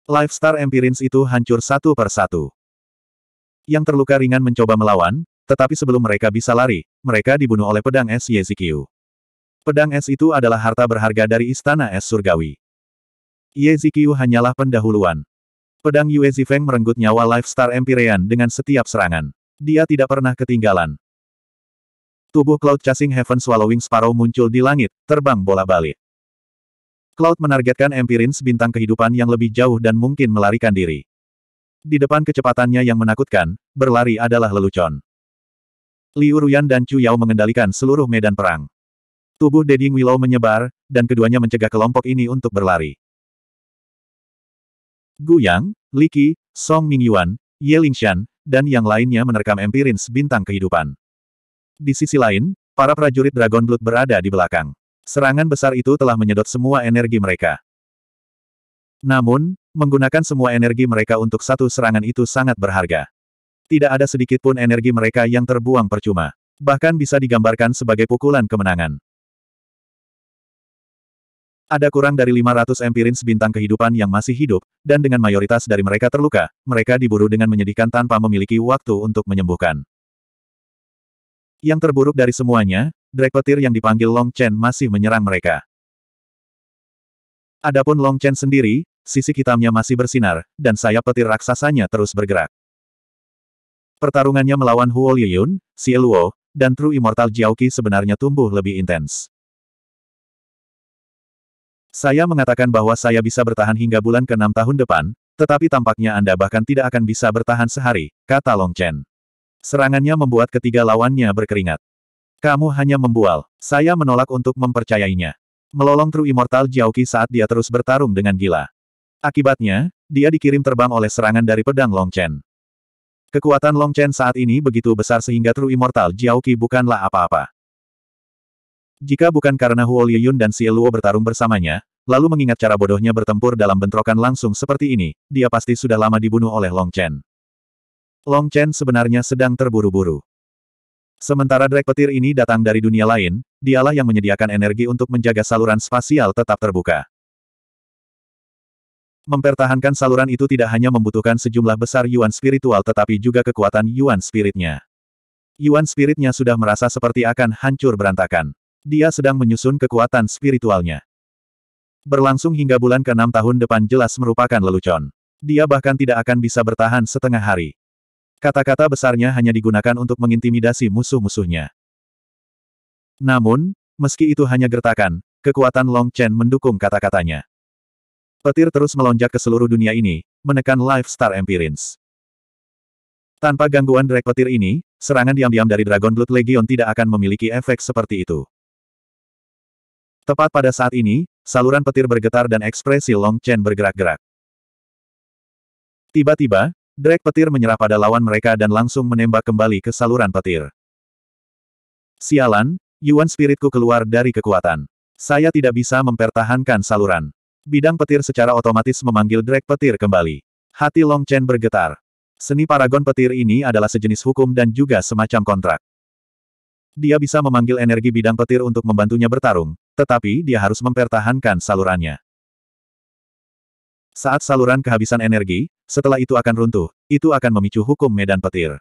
Lifestar empirins itu hancur satu per satu. Yang terluka ringan mencoba melawan, tetapi sebelum mereka bisa lari, mereka dibunuh oleh pedang es Yezikyu. Pedang es itu adalah harta berharga dari Istana Es Surgawi. Yezikyu hanyalah pendahuluan. Pedang Yue Zifeng merenggut nyawa Life Star Empyrean dengan setiap serangan. Dia tidak pernah ketinggalan. Tubuh Cloud Chasing Heaven Swallowing Sparrow muncul di langit, terbang bola-balik. Cloud menargetkan Empirins bintang kehidupan yang lebih jauh dan mungkin melarikan diri. Di depan kecepatannya yang menakutkan, berlari adalah lelucon. Liu Ruyan dan Chu Yao mengendalikan seluruh medan perang. Tubuh Deding Willow menyebar, dan keduanya mencegah kelompok ini untuk berlari. Gu Yang, Li Qi, Song Mingyuan, Ye Lingshan, dan yang lainnya menerkam Empirins bintang kehidupan. Di sisi lain, para prajurit Dragon Blood berada di belakang. Serangan besar itu telah menyedot semua energi mereka. Namun, menggunakan semua energi mereka untuk satu serangan itu sangat berharga. Tidak ada sedikit pun energi mereka yang terbuang percuma. Bahkan bisa digambarkan sebagai pukulan kemenangan. Ada kurang dari 500 empirins bintang kehidupan yang masih hidup, dan dengan mayoritas dari mereka terluka, mereka diburu dengan menyedihkan tanpa memiliki waktu untuk menyembuhkan. Yang terburuk dari semuanya, Drake petir yang dipanggil Long Chen masih menyerang mereka. Adapun Long Chen sendiri, sisi hitamnya masih bersinar, dan sayap petir raksasanya terus bergerak. Pertarungannya melawan Huo Liyun, Xie Luo, dan True Immortal Jiaoqi sebenarnya tumbuh lebih intens. Saya mengatakan bahwa saya bisa bertahan hingga bulan ke-6 tahun depan, tetapi tampaknya Anda bahkan tidak akan bisa bertahan sehari, kata Long Chen. Serangannya membuat ketiga lawannya berkeringat. Kamu hanya membual. Saya menolak untuk mempercayainya. Melolong True Immortal Jiaoqi saat dia terus bertarung dengan gila. Akibatnya, dia dikirim terbang oleh serangan dari pedang Long Chen. Kekuatan Long Chen saat ini begitu besar sehingga True Immortal Jiaoqi bukanlah apa-apa. Jika bukan karena Huo Liyun dan Xie Luo bertarung bersamanya, lalu mengingat cara bodohnya bertempur dalam bentrokan langsung seperti ini, dia pasti sudah lama dibunuh oleh Long Chen. Long Chen sebenarnya sedang terburu-buru. Sementara Drake petir ini datang dari dunia lain, dialah yang menyediakan energi untuk menjaga saluran spasial tetap terbuka. Mempertahankan saluran itu tidak hanya membutuhkan sejumlah besar yuan spiritual tetapi juga kekuatan yuan spiritnya. Yuan spiritnya sudah merasa seperti akan hancur berantakan. Dia sedang menyusun kekuatan spiritualnya. Berlangsung hingga bulan ke-6 tahun depan jelas merupakan lelucon. Dia bahkan tidak akan bisa bertahan setengah hari. Kata-kata besarnya hanya digunakan untuk mengintimidasi musuh-musuhnya. Namun, meski itu hanya gertakan, kekuatan Long Chen mendukung kata-katanya. Petir terus melonjak ke seluruh dunia ini, menekan Life Star Empirins. Tanpa gangguan drag petir ini, serangan diam-diam dari Dragon Blood Legion tidak akan memiliki efek seperti itu. Tepat pada saat ini, saluran petir bergetar dan ekspresi Long Chen bergerak-gerak. Tiba-tiba, drag petir menyerah pada lawan mereka dan langsung menembak kembali ke saluran petir. Sialan, Yuan spiritku keluar dari kekuatan. Saya tidak bisa mempertahankan saluran. Bidang petir secara otomatis memanggil drag petir kembali. Hati Long Chen bergetar. Seni paragon petir ini adalah sejenis hukum dan juga semacam kontrak. Dia bisa memanggil energi bidang petir untuk membantunya bertarung, tetapi dia harus mempertahankan salurannya. Saat saluran kehabisan energi, setelah itu akan runtuh, itu akan memicu hukum medan petir.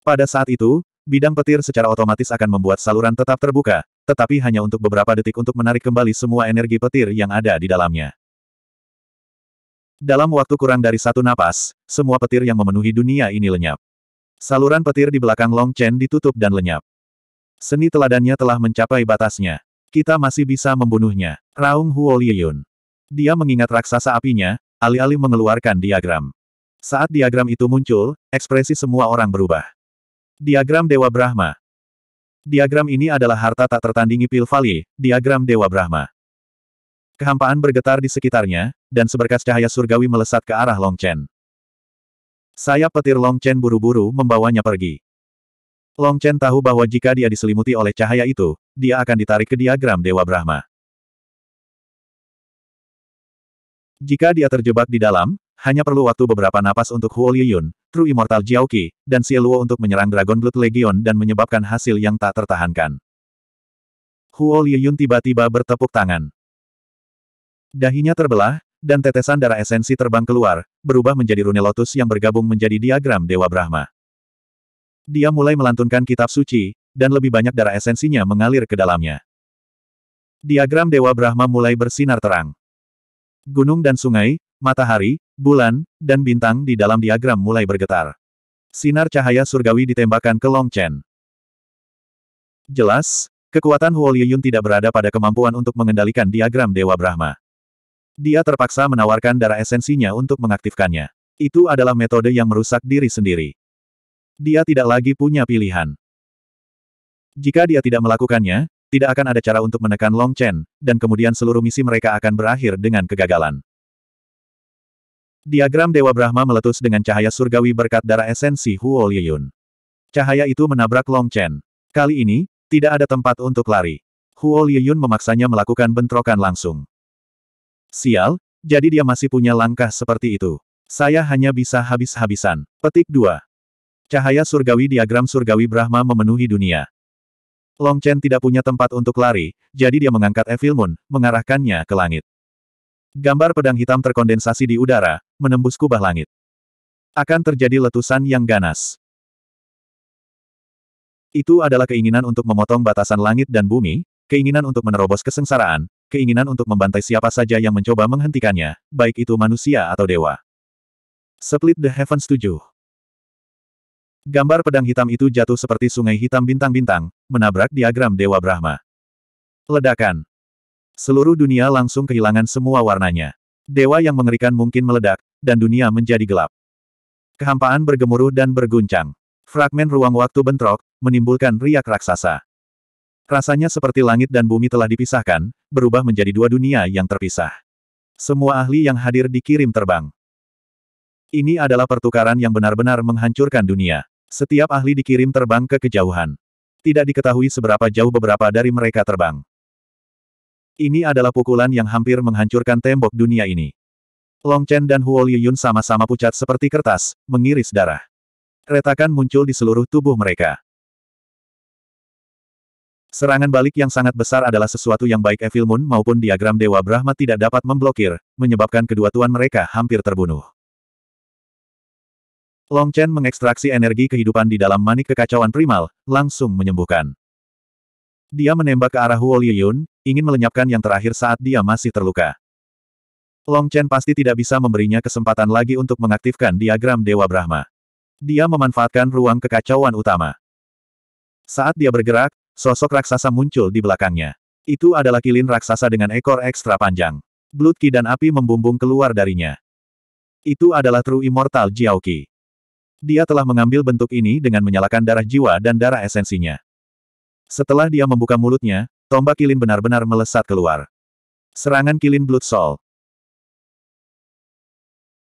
Pada saat itu, bidang petir secara otomatis akan membuat saluran tetap terbuka, tetapi hanya untuk beberapa detik untuk menarik kembali semua energi petir yang ada di dalamnya. Dalam waktu kurang dari satu napas, semua petir yang memenuhi dunia ini lenyap. Saluran petir di belakang Long Chen ditutup dan lenyap. Seni teladannya telah mencapai batasnya. Kita masih bisa membunuhnya. Raung Huo Liyun. Dia mengingat raksasa apinya, alih-alih mengeluarkan diagram. Saat diagram itu muncul, ekspresi semua orang berubah. Diagram Dewa Brahma. Diagram ini adalah harta tak tertandingi Pil Valley, diagram Dewa Brahma. Kehampaan bergetar di sekitarnya, dan seberkas cahaya surgawi melesat ke arah Long Chen. Sayap petir Long Chen buru-buru membawanya pergi. Long Chen tahu bahwa jika dia diselimuti oleh cahaya itu, dia akan ditarik ke diagram Dewa Brahma. Jika dia terjebak di dalam, hanya perlu waktu beberapa napas untuk Huo Liyun, True Immortal Jiaoqi, dan Luo untuk menyerang Dragon Blood Legion dan menyebabkan hasil yang tak tertahankan. Huo Liyun tiba-tiba bertepuk tangan. Dahinya terbelah, dan tetesan darah esensi terbang keluar, berubah menjadi rune lotus yang bergabung menjadi diagram Dewa Brahma. Dia mulai melantunkan kitab suci, dan lebih banyak darah esensinya mengalir ke dalamnya. Diagram Dewa Brahma mulai bersinar terang. Gunung dan sungai, matahari, bulan, dan bintang di dalam diagram mulai bergetar. Sinar cahaya surgawi ditembakkan ke Long Chen. Jelas, kekuatan Huo Liyun tidak berada pada kemampuan untuk mengendalikan diagram Dewa Brahma. Dia terpaksa menawarkan darah esensinya untuk mengaktifkannya. Itu adalah metode yang merusak diri sendiri. Dia tidak lagi punya pilihan. Jika dia tidak melakukannya, tidak akan ada cara untuk menekan Long Chen, dan kemudian seluruh misi mereka akan berakhir dengan kegagalan. Diagram Dewa Brahma meletus dengan cahaya surgawi berkat darah esensi Huo Liyun. Cahaya itu menabrak Long Chen. Kali ini, tidak ada tempat untuk lari. Huo Liyun memaksanya melakukan bentrokan langsung. Sial, jadi dia masih punya langkah seperti itu. Saya hanya bisa habis-habisan. Petik 2. Cahaya surgawi diagram surgawi Brahma memenuhi dunia. Long Chen tidak punya tempat untuk lari, jadi dia mengangkat Evil Moon, mengarahkannya ke langit. Gambar pedang hitam terkondensasi di udara, menembus kubah langit. Akan terjadi letusan yang ganas. Itu adalah keinginan untuk memotong batasan langit dan bumi, keinginan untuk menerobos kesengsaraan, keinginan untuk membantai siapa saja yang mencoba menghentikannya, baik itu manusia atau dewa. Split the Heavens 7 Gambar pedang hitam itu jatuh seperti sungai hitam bintang-bintang, menabrak diagram Dewa Brahma. Ledakan. Seluruh dunia langsung kehilangan semua warnanya. Dewa yang mengerikan mungkin meledak, dan dunia menjadi gelap. Kehampaan bergemuruh dan berguncang. Fragmen ruang waktu bentrok, menimbulkan riak raksasa. Rasanya seperti langit dan bumi telah dipisahkan, berubah menjadi dua dunia yang terpisah. Semua ahli yang hadir dikirim terbang. Ini adalah pertukaran yang benar-benar menghancurkan dunia. Setiap ahli dikirim terbang ke kejauhan. Tidak diketahui seberapa jauh beberapa dari mereka terbang. Ini adalah pukulan yang hampir menghancurkan tembok dunia ini. Long Chen dan Huo Liyun sama-sama pucat seperti kertas, mengiris darah. Retakan muncul di seluruh tubuh mereka. Serangan balik yang sangat besar adalah sesuatu yang baik Evil Moon maupun diagram Dewa Brahma tidak dapat memblokir, menyebabkan kedua tuan mereka hampir terbunuh. Long Chen mengekstraksi energi kehidupan di dalam manik kekacauan primal, langsung menyembuhkan. Dia menembak ke arah Huo Liyun, ingin melenyapkan yang terakhir saat dia masih terluka. Long Chen pasti tidak bisa memberinya kesempatan lagi untuk mengaktifkan diagram Dewa Brahma. Dia memanfaatkan ruang kekacauan utama. Saat dia bergerak, sosok raksasa muncul di belakangnya. Itu adalah kilin raksasa dengan ekor ekstra panjang. Blood Ki dan api membumbung keluar darinya. Itu adalah True Immortal Jiao Qi. Dia telah mengambil bentuk ini dengan menyalakan darah jiwa dan darah esensinya. Setelah dia membuka mulutnya, tombak kilin benar-benar melesat keluar. Serangan kilin Blood Soul.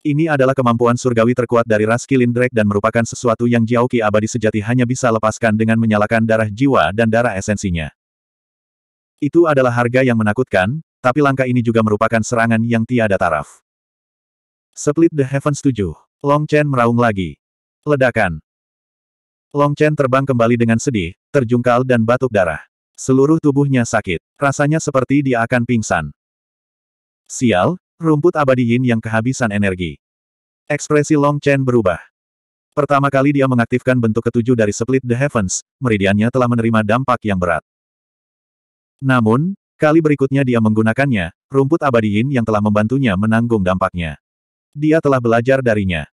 Ini adalah kemampuan surgawi terkuat dari ras Kilin Drake dan merupakan sesuatu yang Jiaoki abadi sejati hanya bisa lepaskan dengan menyalakan darah jiwa dan darah esensinya. Itu adalah harga yang menakutkan, tapi langkah ini juga merupakan serangan yang tiada taraf. Split the Heavens 7. Long Chen meraung lagi. Ledakan. Long Chen terbang kembali dengan sedih, terjungkal dan batuk darah. Seluruh tubuhnya sakit. Rasanya seperti dia akan pingsan. Sial, Rumput abadi Yin yang kehabisan energi. Ekspresi Long Chen berubah. Pertama kali dia mengaktifkan bentuk ketujuh dari Split the Heavens, meridiannya telah menerima dampak yang berat. Namun, kali berikutnya dia menggunakannya, rumput abadi Yin yang telah membantunya menanggung dampaknya. Dia telah belajar darinya.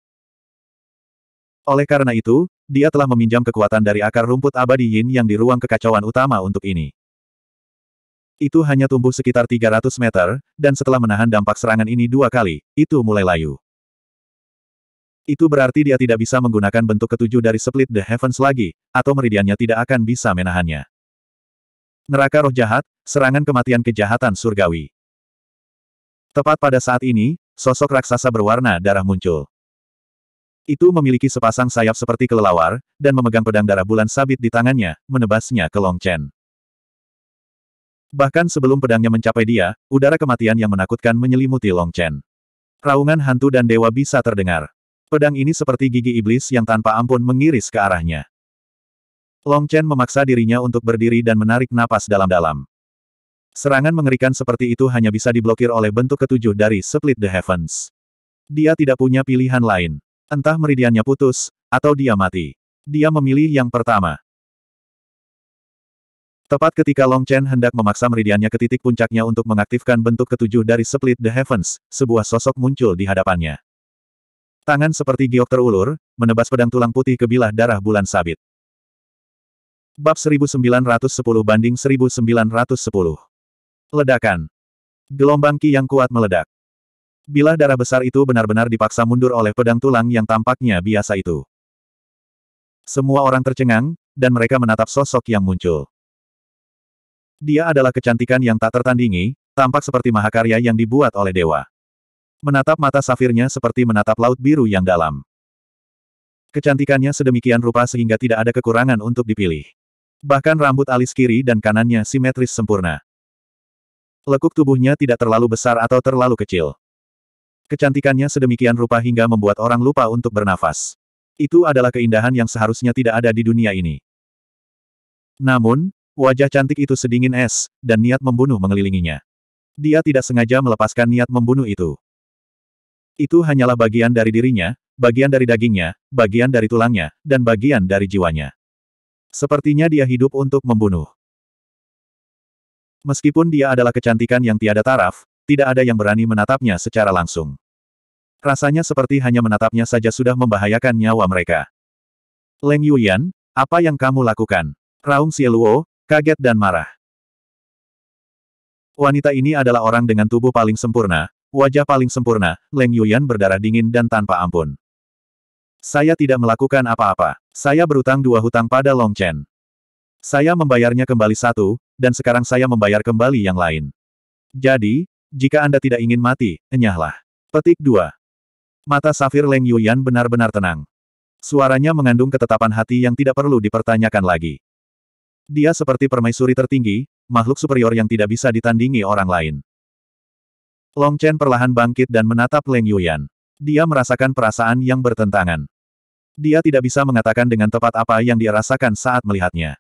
Oleh karena itu, dia telah meminjam kekuatan dari akar rumput abadi Yin yang di ruang kekacauan utama untuk ini. Itu hanya tumbuh sekitar 300 meter, dan setelah menahan dampak serangan ini dua kali, itu mulai layu. Itu berarti dia tidak bisa menggunakan bentuk ketujuh dari Split the Heavens lagi, atau meridiannya tidak akan bisa menahannya. Neraka roh jahat, serangan kematian kejahatan surgawi. Tepat pada saat ini, sosok raksasa berwarna darah muncul. Itu memiliki sepasang sayap seperti kelelawar, dan memegang pedang darah bulan sabit di tangannya, menebasnya ke Long Chen. Bahkan sebelum pedangnya mencapai dia, udara kematian yang menakutkan menyelimuti Long Chen. Raungan hantu dan dewa bisa terdengar. Pedang ini seperti gigi iblis yang tanpa ampun mengiris ke arahnya. Long Chen memaksa dirinya untuk berdiri dan menarik napas dalam-dalam. Serangan mengerikan seperti itu hanya bisa diblokir oleh bentuk ketujuh dari Split the Heavens. Dia tidak punya pilihan lain. Entah meridiannya putus, atau dia mati. Dia memilih yang pertama. Tepat ketika Long Chen hendak memaksa meridiannya ke titik puncaknya untuk mengaktifkan bentuk ketujuh dari Split the Heavens, sebuah sosok muncul di hadapannya. Tangan seperti giok terulur, menebas pedang tulang putih ke bilah darah bulan sabit. Bab 1910 banding 1910. Ledakan. Gelombang ki yang kuat meledak. Bilah darah besar itu benar-benar dipaksa mundur oleh pedang tulang yang tampaknya biasa itu. Semua orang tercengang, dan mereka menatap sosok yang muncul. Dia adalah kecantikan yang tak tertandingi, tampak seperti mahakarya yang dibuat oleh dewa. Menatap mata safirnya seperti menatap laut biru yang dalam. Kecantikannya sedemikian rupa sehingga tidak ada kekurangan untuk dipilih. Bahkan rambut alis kiri dan kanannya simetris sempurna. Lekuk tubuhnya tidak terlalu besar atau terlalu kecil. Kecantikannya sedemikian rupa hingga membuat orang lupa untuk bernafas. Itu adalah keindahan yang seharusnya tidak ada di dunia ini. Namun, Wajah cantik itu sedingin es, dan niat membunuh mengelilinginya. Dia tidak sengaja melepaskan niat membunuh itu. Itu hanyalah bagian dari dirinya, bagian dari dagingnya, bagian dari tulangnya, dan bagian dari jiwanya. Sepertinya dia hidup untuk membunuh. Meskipun dia adalah kecantikan yang tiada taraf, tidak ada yang berani menatapnya secara langsung. Rasanya seperti hanya menatapnya saja sudah membahayakan nyawa mereka. Leng Yuyan, apa yang kamu lakukan? Raung Xieluo, kaget dan marah. Wanita ini adalah orang dengan tubuh paling sempurna, wajah paling sempurna, Leng Yuyan berdarah dingin dan tanpa ampun. Saya tidak melakukan apa-apa. Saya berutang dua hutang pada Long Chen. Saya membayarnya kembali satu, dan sekarang saya membayar kembali yang lain. Jadi, jika Anda tidak ingin mati, enyahlah. Petik 2. Mata safir Leng Yuyan benar-benar tenang. Suaranya mengandung ketetapan hati yang tidak perlu dipertanyakan lagi. Dia seperti permaisuri tertinggi, makhluk superior yang tidak bisa ditandingi orang lain. Long Chen perlahan bangkit dan menatap Leng Yuyan. Dia merasakan perasaan yang bertentangan. Dia tidak bisa mengatakan dengan tepat apa yang dia rasakan saat melihatnya.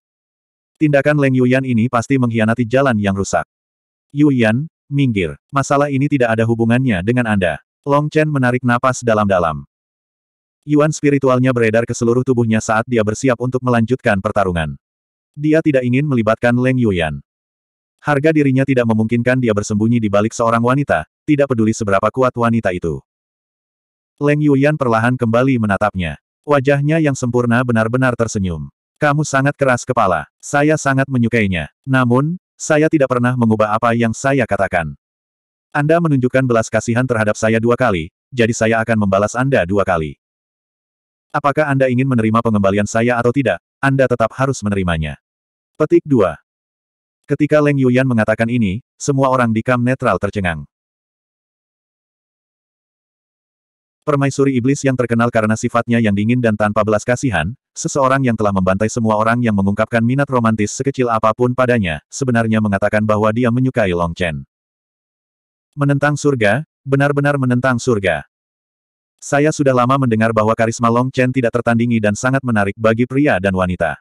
Tindakan Leng Yuyan ini pasti mengkhianati jalan yang rusak. Yuyan, minggir. Masalah ini tidak ada hubungannya dengan Anda. Long Chen menarik napas dalam-dalam. Yuan spiritualnya beredar ke seluruh tubuhnya saat dia bersiap untuk melanjutkan pertarungan. Dia tidak ingin melibatkan Leng Yuyan. Harga dirinya tidak memungkinkan dia bersembunyi di balik seorang wanita, tidak peduli seberapa kuat wanita itu. Leng Yuyan perlahan kembali menatapnya. Wajahnya yang sempurna benar-benar tersenyum. Kamu sangat keras kepala. Saya sangat menyukainya. Namun, saya tidak pernah mengubah apa yang saya katakan. Anda menunjukkan belas kasihan terhadap saya dua kali, jadi saya akan membalas Anda dua kali. Apakah Anda ingin menerima pengembalian saya atau tidak, Anda tetap harus menerimanya. Petik 2. Ketika Leng Yuyan mengatakan ini, semua orang di kam netral tercengang. Permaisuri iblis yang terkenal karena sifatnya yang dingin dan tanpa belas kasihan, seseorang yang telah membantai semua orang yang mengungkapkan minat romantis sekecil apa pun padanya, sebenarnya mengatakan bahwa dia menyukai Long Chen. Menentang surga, benar-benar menentang surga. Saya sudah lama mendengar bahwa karisma Long Chen tidak tertandingi dan sangat menarik bagi pria dan wanita.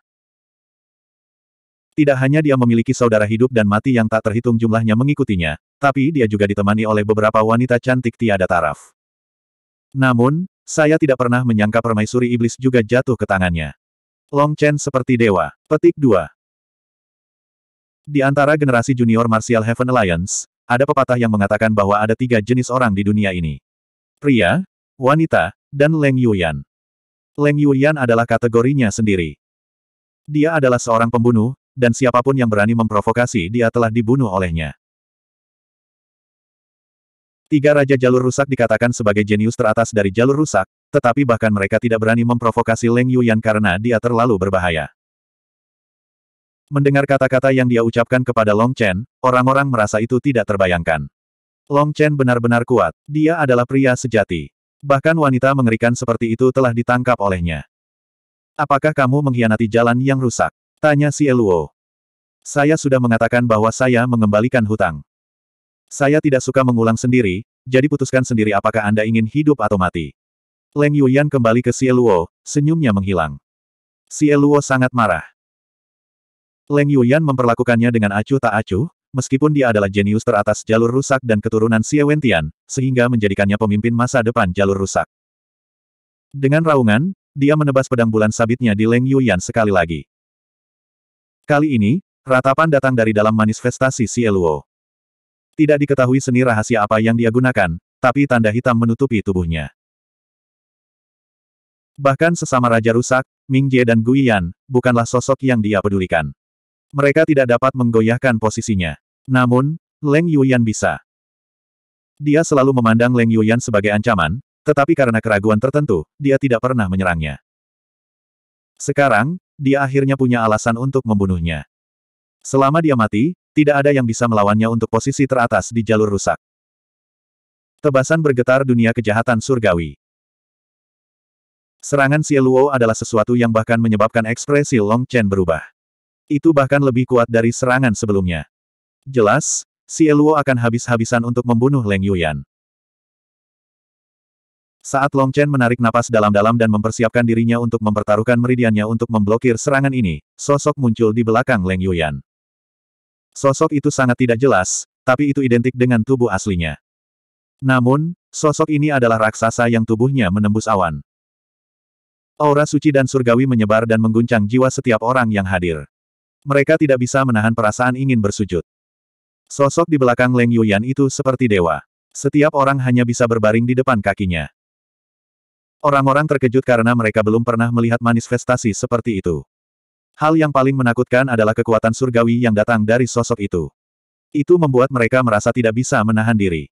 Tidak hanya dia memiliki saudara hidup dan mati yang tak terhitung jumlahnya mengikutinya, tapi dia juga ditemani oleh beberapa wanita cantik tiada taraf. Namun, saya tidak pernah menyangka permaisuri iblis juga jatuh ke tangannya. Long Chen seperti dewa. Petik 2. Di antara generasi junior Martial Heaven Alliance, ada pepatah yang mengatakan bahwa ada tiga jenis orang di dunia ini. Pria, wanita, dan Leng Yuyan. Leng Yuyan adalah kategorinya sendiri. Dia adalah seorang pembunuh, dan siapa pun yang berani memprovokasi dia telah dibunuh olehnya. Tiga Raja Jalur Rusak dikatakan sebagai jenius teratas dari jalur rusak, tetapi bahkan mereka tidak berani memprovokasi Leng Yuyan karena dia terlalu berbahaya. Mendengar kata-kata yang dia ucapkan kepada Long Chen, orang-orang merasa itu tidak terbayangkan. Long Chen benar-benar kuat, dia adalah pria sejati. Bahkan wanita mengerikan seperti itu telah ditangkap olehnya. Apakah kamu mengkhianati jalan yang rusak? Tanya si Eluo. Saya sudah mengatakan bahwa saya mengembalikan hutang. Saya tidak suka mengulang sendiri, jadi putuskan sendiri apakah Anda ingin hidup atau mati. Leng Yuyan kembali ke Luo, senyumnya menghilang. Luo sangat marah. Leng Yuyan memperlakukannya dengan acuh tak acuh, meskipun dia adalah jenius teratas jalur rusak dan keturunan Xie Wentian, sehingga menjadikannya pemimpin masa depan jalur rusak. Dengan raungan, dia menebas pedang bulan sabitnya di Leng Yuyan sekali lagi. Kali ini, ratapan datang dari dalam manifestasi Luo. Tidak diketahui seni rahasia apa yang dia gunakan, tapi tanda hitam menutupi tubuhnya. Bahkan sesama Raja Rusak, Ming Jie dan Guiyan, bukanlah sosok yang dia pedulikan. Mereka tidak dapat menggoyahkan posisinya. Namun, Leng Yuyan bisa. Dia selalu memandang Leng Yuyan sebagai ancaman, tetapi karena keraguan tertentu, dia tidak pernah menyerangnya. Sekarang, dia akhirnya punya alasan untuk membunuhnya. Selama dia mati, tidak ada yang bisa melawannya untuk posisi teratas di jalur rusak. Tebasan bergetar dunia kejahatan surgawi. Serangan Luo adalah sesuatu yang bahkan menyebabkan ekspresi Long Chen berubah. Itu bahkan lebih kuat dari serangan sebelumnya. Jelas, Luo akan habis-habisan untuk membunuh Leng Yuyan. Saat Long Chen menarik napas dalam-dalam dan mempersiapkan dirinya untuk mempertaruhkan meridiannya untuk memblokir serangan ini, sosok muncul di belakang Leng Yuyan. Sosok itu sangat tidak jelas, tapi itu identik dengan tubuh aslinya. Namun, sosok ini adalah raksasa yang tubuhnya menembus awan. Aura suci dan surgawi menyebar dan mengguncang jiwa setiap orang yang hadir. Mereka tidak bisa menahan perasaan ingin bersujud. Sosok di belakang Leng Yuyan itu seperti dewa. Setiap orang hanya bisa berbaring di depan kakinya. Orang-orang terkejut karena mereka belum pernah melihat manifestasi seperti itu. Hal yang paling menakutkan adalah kekuatan surgawi yang datang dari sosok itu. Itu membuat mereka merasa tidak bisa menahan diri.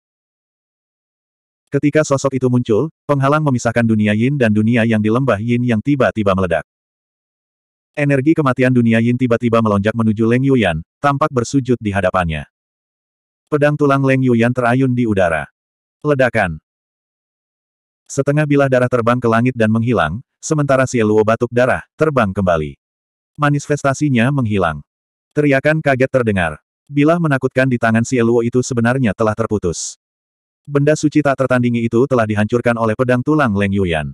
Ketika sosok itu muncul, penghalang memisahkan dunia yin dan dunia yang di lembah yin yang tiba-tiba meledak. Energi kematian dunia yin tiba-tiba melonjak menuju Leng Yuyan, tampak bersujud di hadapannya. Pedang tulang Leng Yuyan terayun di udara. Ledakan. Setengah bilah darah terbang ke langit dan menghilang, sementara si Luo batuk darah, terbang kembali. Manifestasinya menghilang. Teriakan kaget terdengar. Bilah menakutkan di tangan si Eluo itu sebenarnya telah terputus. Benda suci tak tertandingi itu telah dihancurkan oleh pedang tulang Leng Yuyan.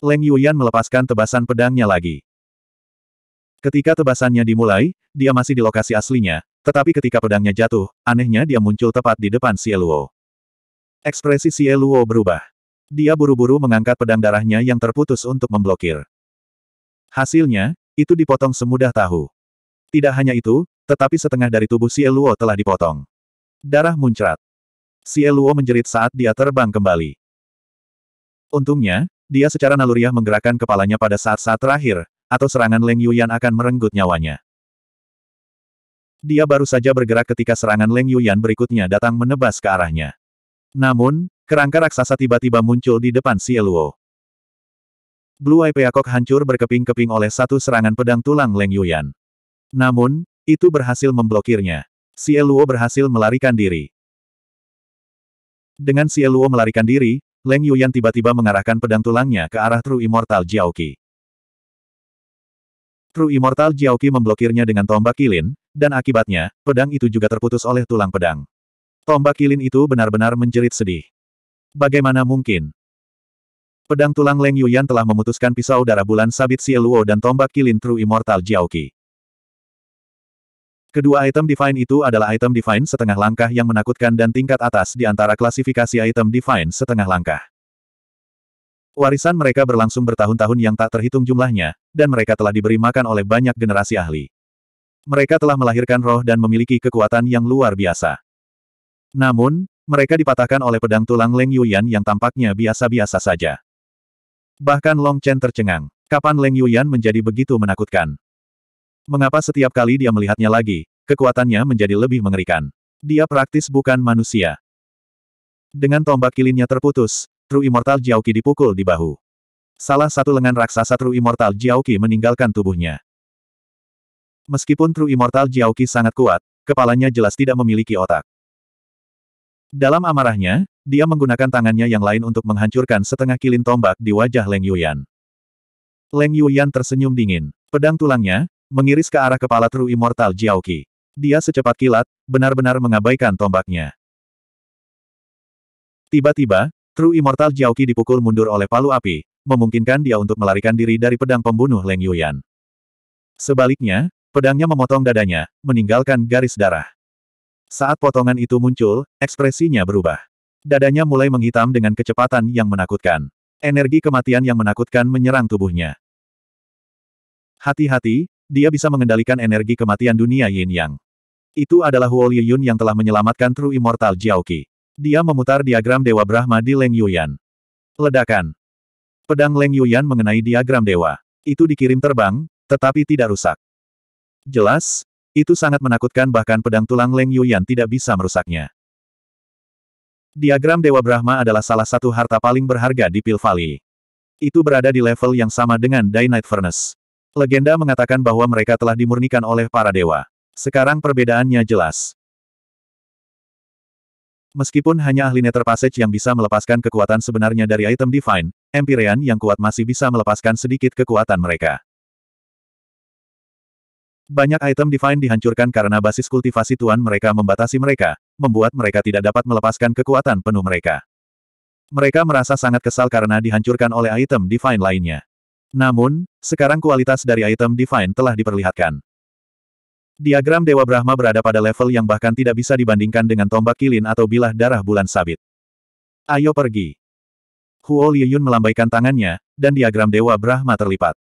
Leng Yuyan melepaskan tebasan pedangnya lagi. Ketika tebasannya dimulai, dia masih di lokasi aslinya, tetapi ketika pedangnya jatuh, anehnya dia muncul tepat di depan si Eluo. Ekspresi si Eluo berubah. Dia buru-buru mengangkat pedang darahnya yang terputus untuk memblokir. Hasilnya, itu dipotong semudah tahu. Tidak hanya itu, tetapi setengah dari tubuh Luo telah dipotong. Darah muncrat. Luo menjerit saat dia terbang kembali. Untungnya, dia secara naluriah menggerakkan kepalanya pada saat-saat terakhir, atau serangan Leng Yuyan akan merenggut nyawanya. Dia baru saja bergerak ketika serangan Leng Yuyan berikutnya datang menebas ke arahnya. Namun, kerangka raksasa tiba-tiba muncul di depan Sieluo. Blue Eye Peacock hancur berkeping-keping oleh satu serangan pedang tulang Leng Yuyan. Namun, itu berhasil memblokirnya. Sieluo berhasil melarikan diri. Dengan Sieluo melarikan diri, Leng Yuyan tiba-tiba mengarahkan pedang tulangnya ke arah True Immortal Jiaoqi. True Immortal Jiaoqi memblokirnya dengan tombak kilin, dan akibatnya, pedang itu juga terputus oleh tulang pedang. Tombak kilin itu benar-benar menjerit sedih. Bagaimana mungkin? Pedang tulang Leng Yuyan telah memutuskan pisau darah bulan sabit Sieluo dan tombak kilin True Immortal Jiaoqi. Kedua item Divine itu adalah item Divine setengah langkah yang menakutkan dan tingkat atas di antara klasifikasi item Divine setengah langkah. Warisan mereka berlangsung bertahun-tahun yang tak terhitung jumlahnya, dan mereka telah diberi makan oleh banyak generasi ahli. Mereka telah melahirkan roh dan memiliki kekuatan yang luar biasa. Namun, mereka dipatahkan oleh pedang tulang Leng Yuyan yang tampaknya biasa-biasa saja. Bahkan Long Chen tercengang. Kapan Leng Yuyan menjadi begitu menakutkan? Mengapa setiap kali dia melihatnya lagi, kekuatannya menjadi lebih mengerikan? Dia praktis bukan manusia. Dengan tombak kilinnya terputus, True Immortal Jiaoqi dipukul di bahu. Salah satu lengan raksasa True Immortal Jiaoqi meninggalkan tubuhnya. Meskipun True Immortal Jiaoqi sangat kuat, kepalanya jelas tidak memiliki otak. Dalam amarahnya, dia menggunakan tangannya yang lain untuk menghancurkan setengah kilin tombak di wajah Leng Yuyan. Leng Yuyan tersenyum dingin. Pedang tulangnya, mengiris ke arah kepala True Immortal Jiaoqi. Dia secepat kilat, benar-benar mengabaikan tombaknya. Tiba-tiba, True Immortal Jiaoqi dipukul mundur oleh palu api, memungkinkan dia untuk melarikan diri dari pedang pembunuh Leng Yuyan. Sebaliknya, Pedangnya memotong dadanya, meninggalkan garis darah. Saat potongan itu muncul, ekspresinya berubah. Dadanya mulai menghitam dengan kecepatan yang menakutkan. Energi kematian yang menakutkan menyerang tubuhnya. Hati-hati, dia bisa mengendalikan energi kematian dunia Yin Yang. Itu adalah Huo Yun yang telah menyelamatkan True Immortal Jiaoqi. Dia memutar diagram Dewa Brahma di Leng Yuyan. Ledakan. Pedang Leng Yuyan mengenai diagram dewa. Itu dikirim terbang, tetapi tidak rusak. Jelas, itu sangat menakutkan bahkan pedang tulang Leng Yuyan tidak bisa merusaknya. Diagram Dewa Brahma adalah salah satu harta paling berharga di Pil Valley. Itu berada di level yang sama dengan Dynite Furnace. Legenda mengatakan bahwa mereka telah dimurnikan oleh para dewa. Sekarang perbedaannya jelas. Meskipun hanya ahli Nether Passage yang bisa melepaskan kekuatan sebenarnya dari item Divine, Empyrean yang kuat masih bisa melepaskan sedikit kekuatan mereka. Banyak item Divine dihancurkan karena basis kultivasi Tuan mereka membatasi mereka, membuat mereka tidak dapat melepaskan kekuatan penuh mereka. Mereka merasa sangat kesal karena dihancurkan oleh item Divine lainnya. Namun, sekarang kualitas dari item Divine telah diperlihatkan. Diagram Dewa Brahma berada pada level yang bahkan tidak bisa dibandingkan dengan tombak kilin atau bilah darah bulan sabit. Ayo pergi. Huo Liyun melambaikan tangannya, dan diagram Dewa Brahma terlipat.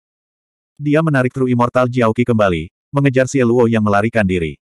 Dia menarik True Immortal Jiaoqi kembali, mengejar Luo yang melarikan diri.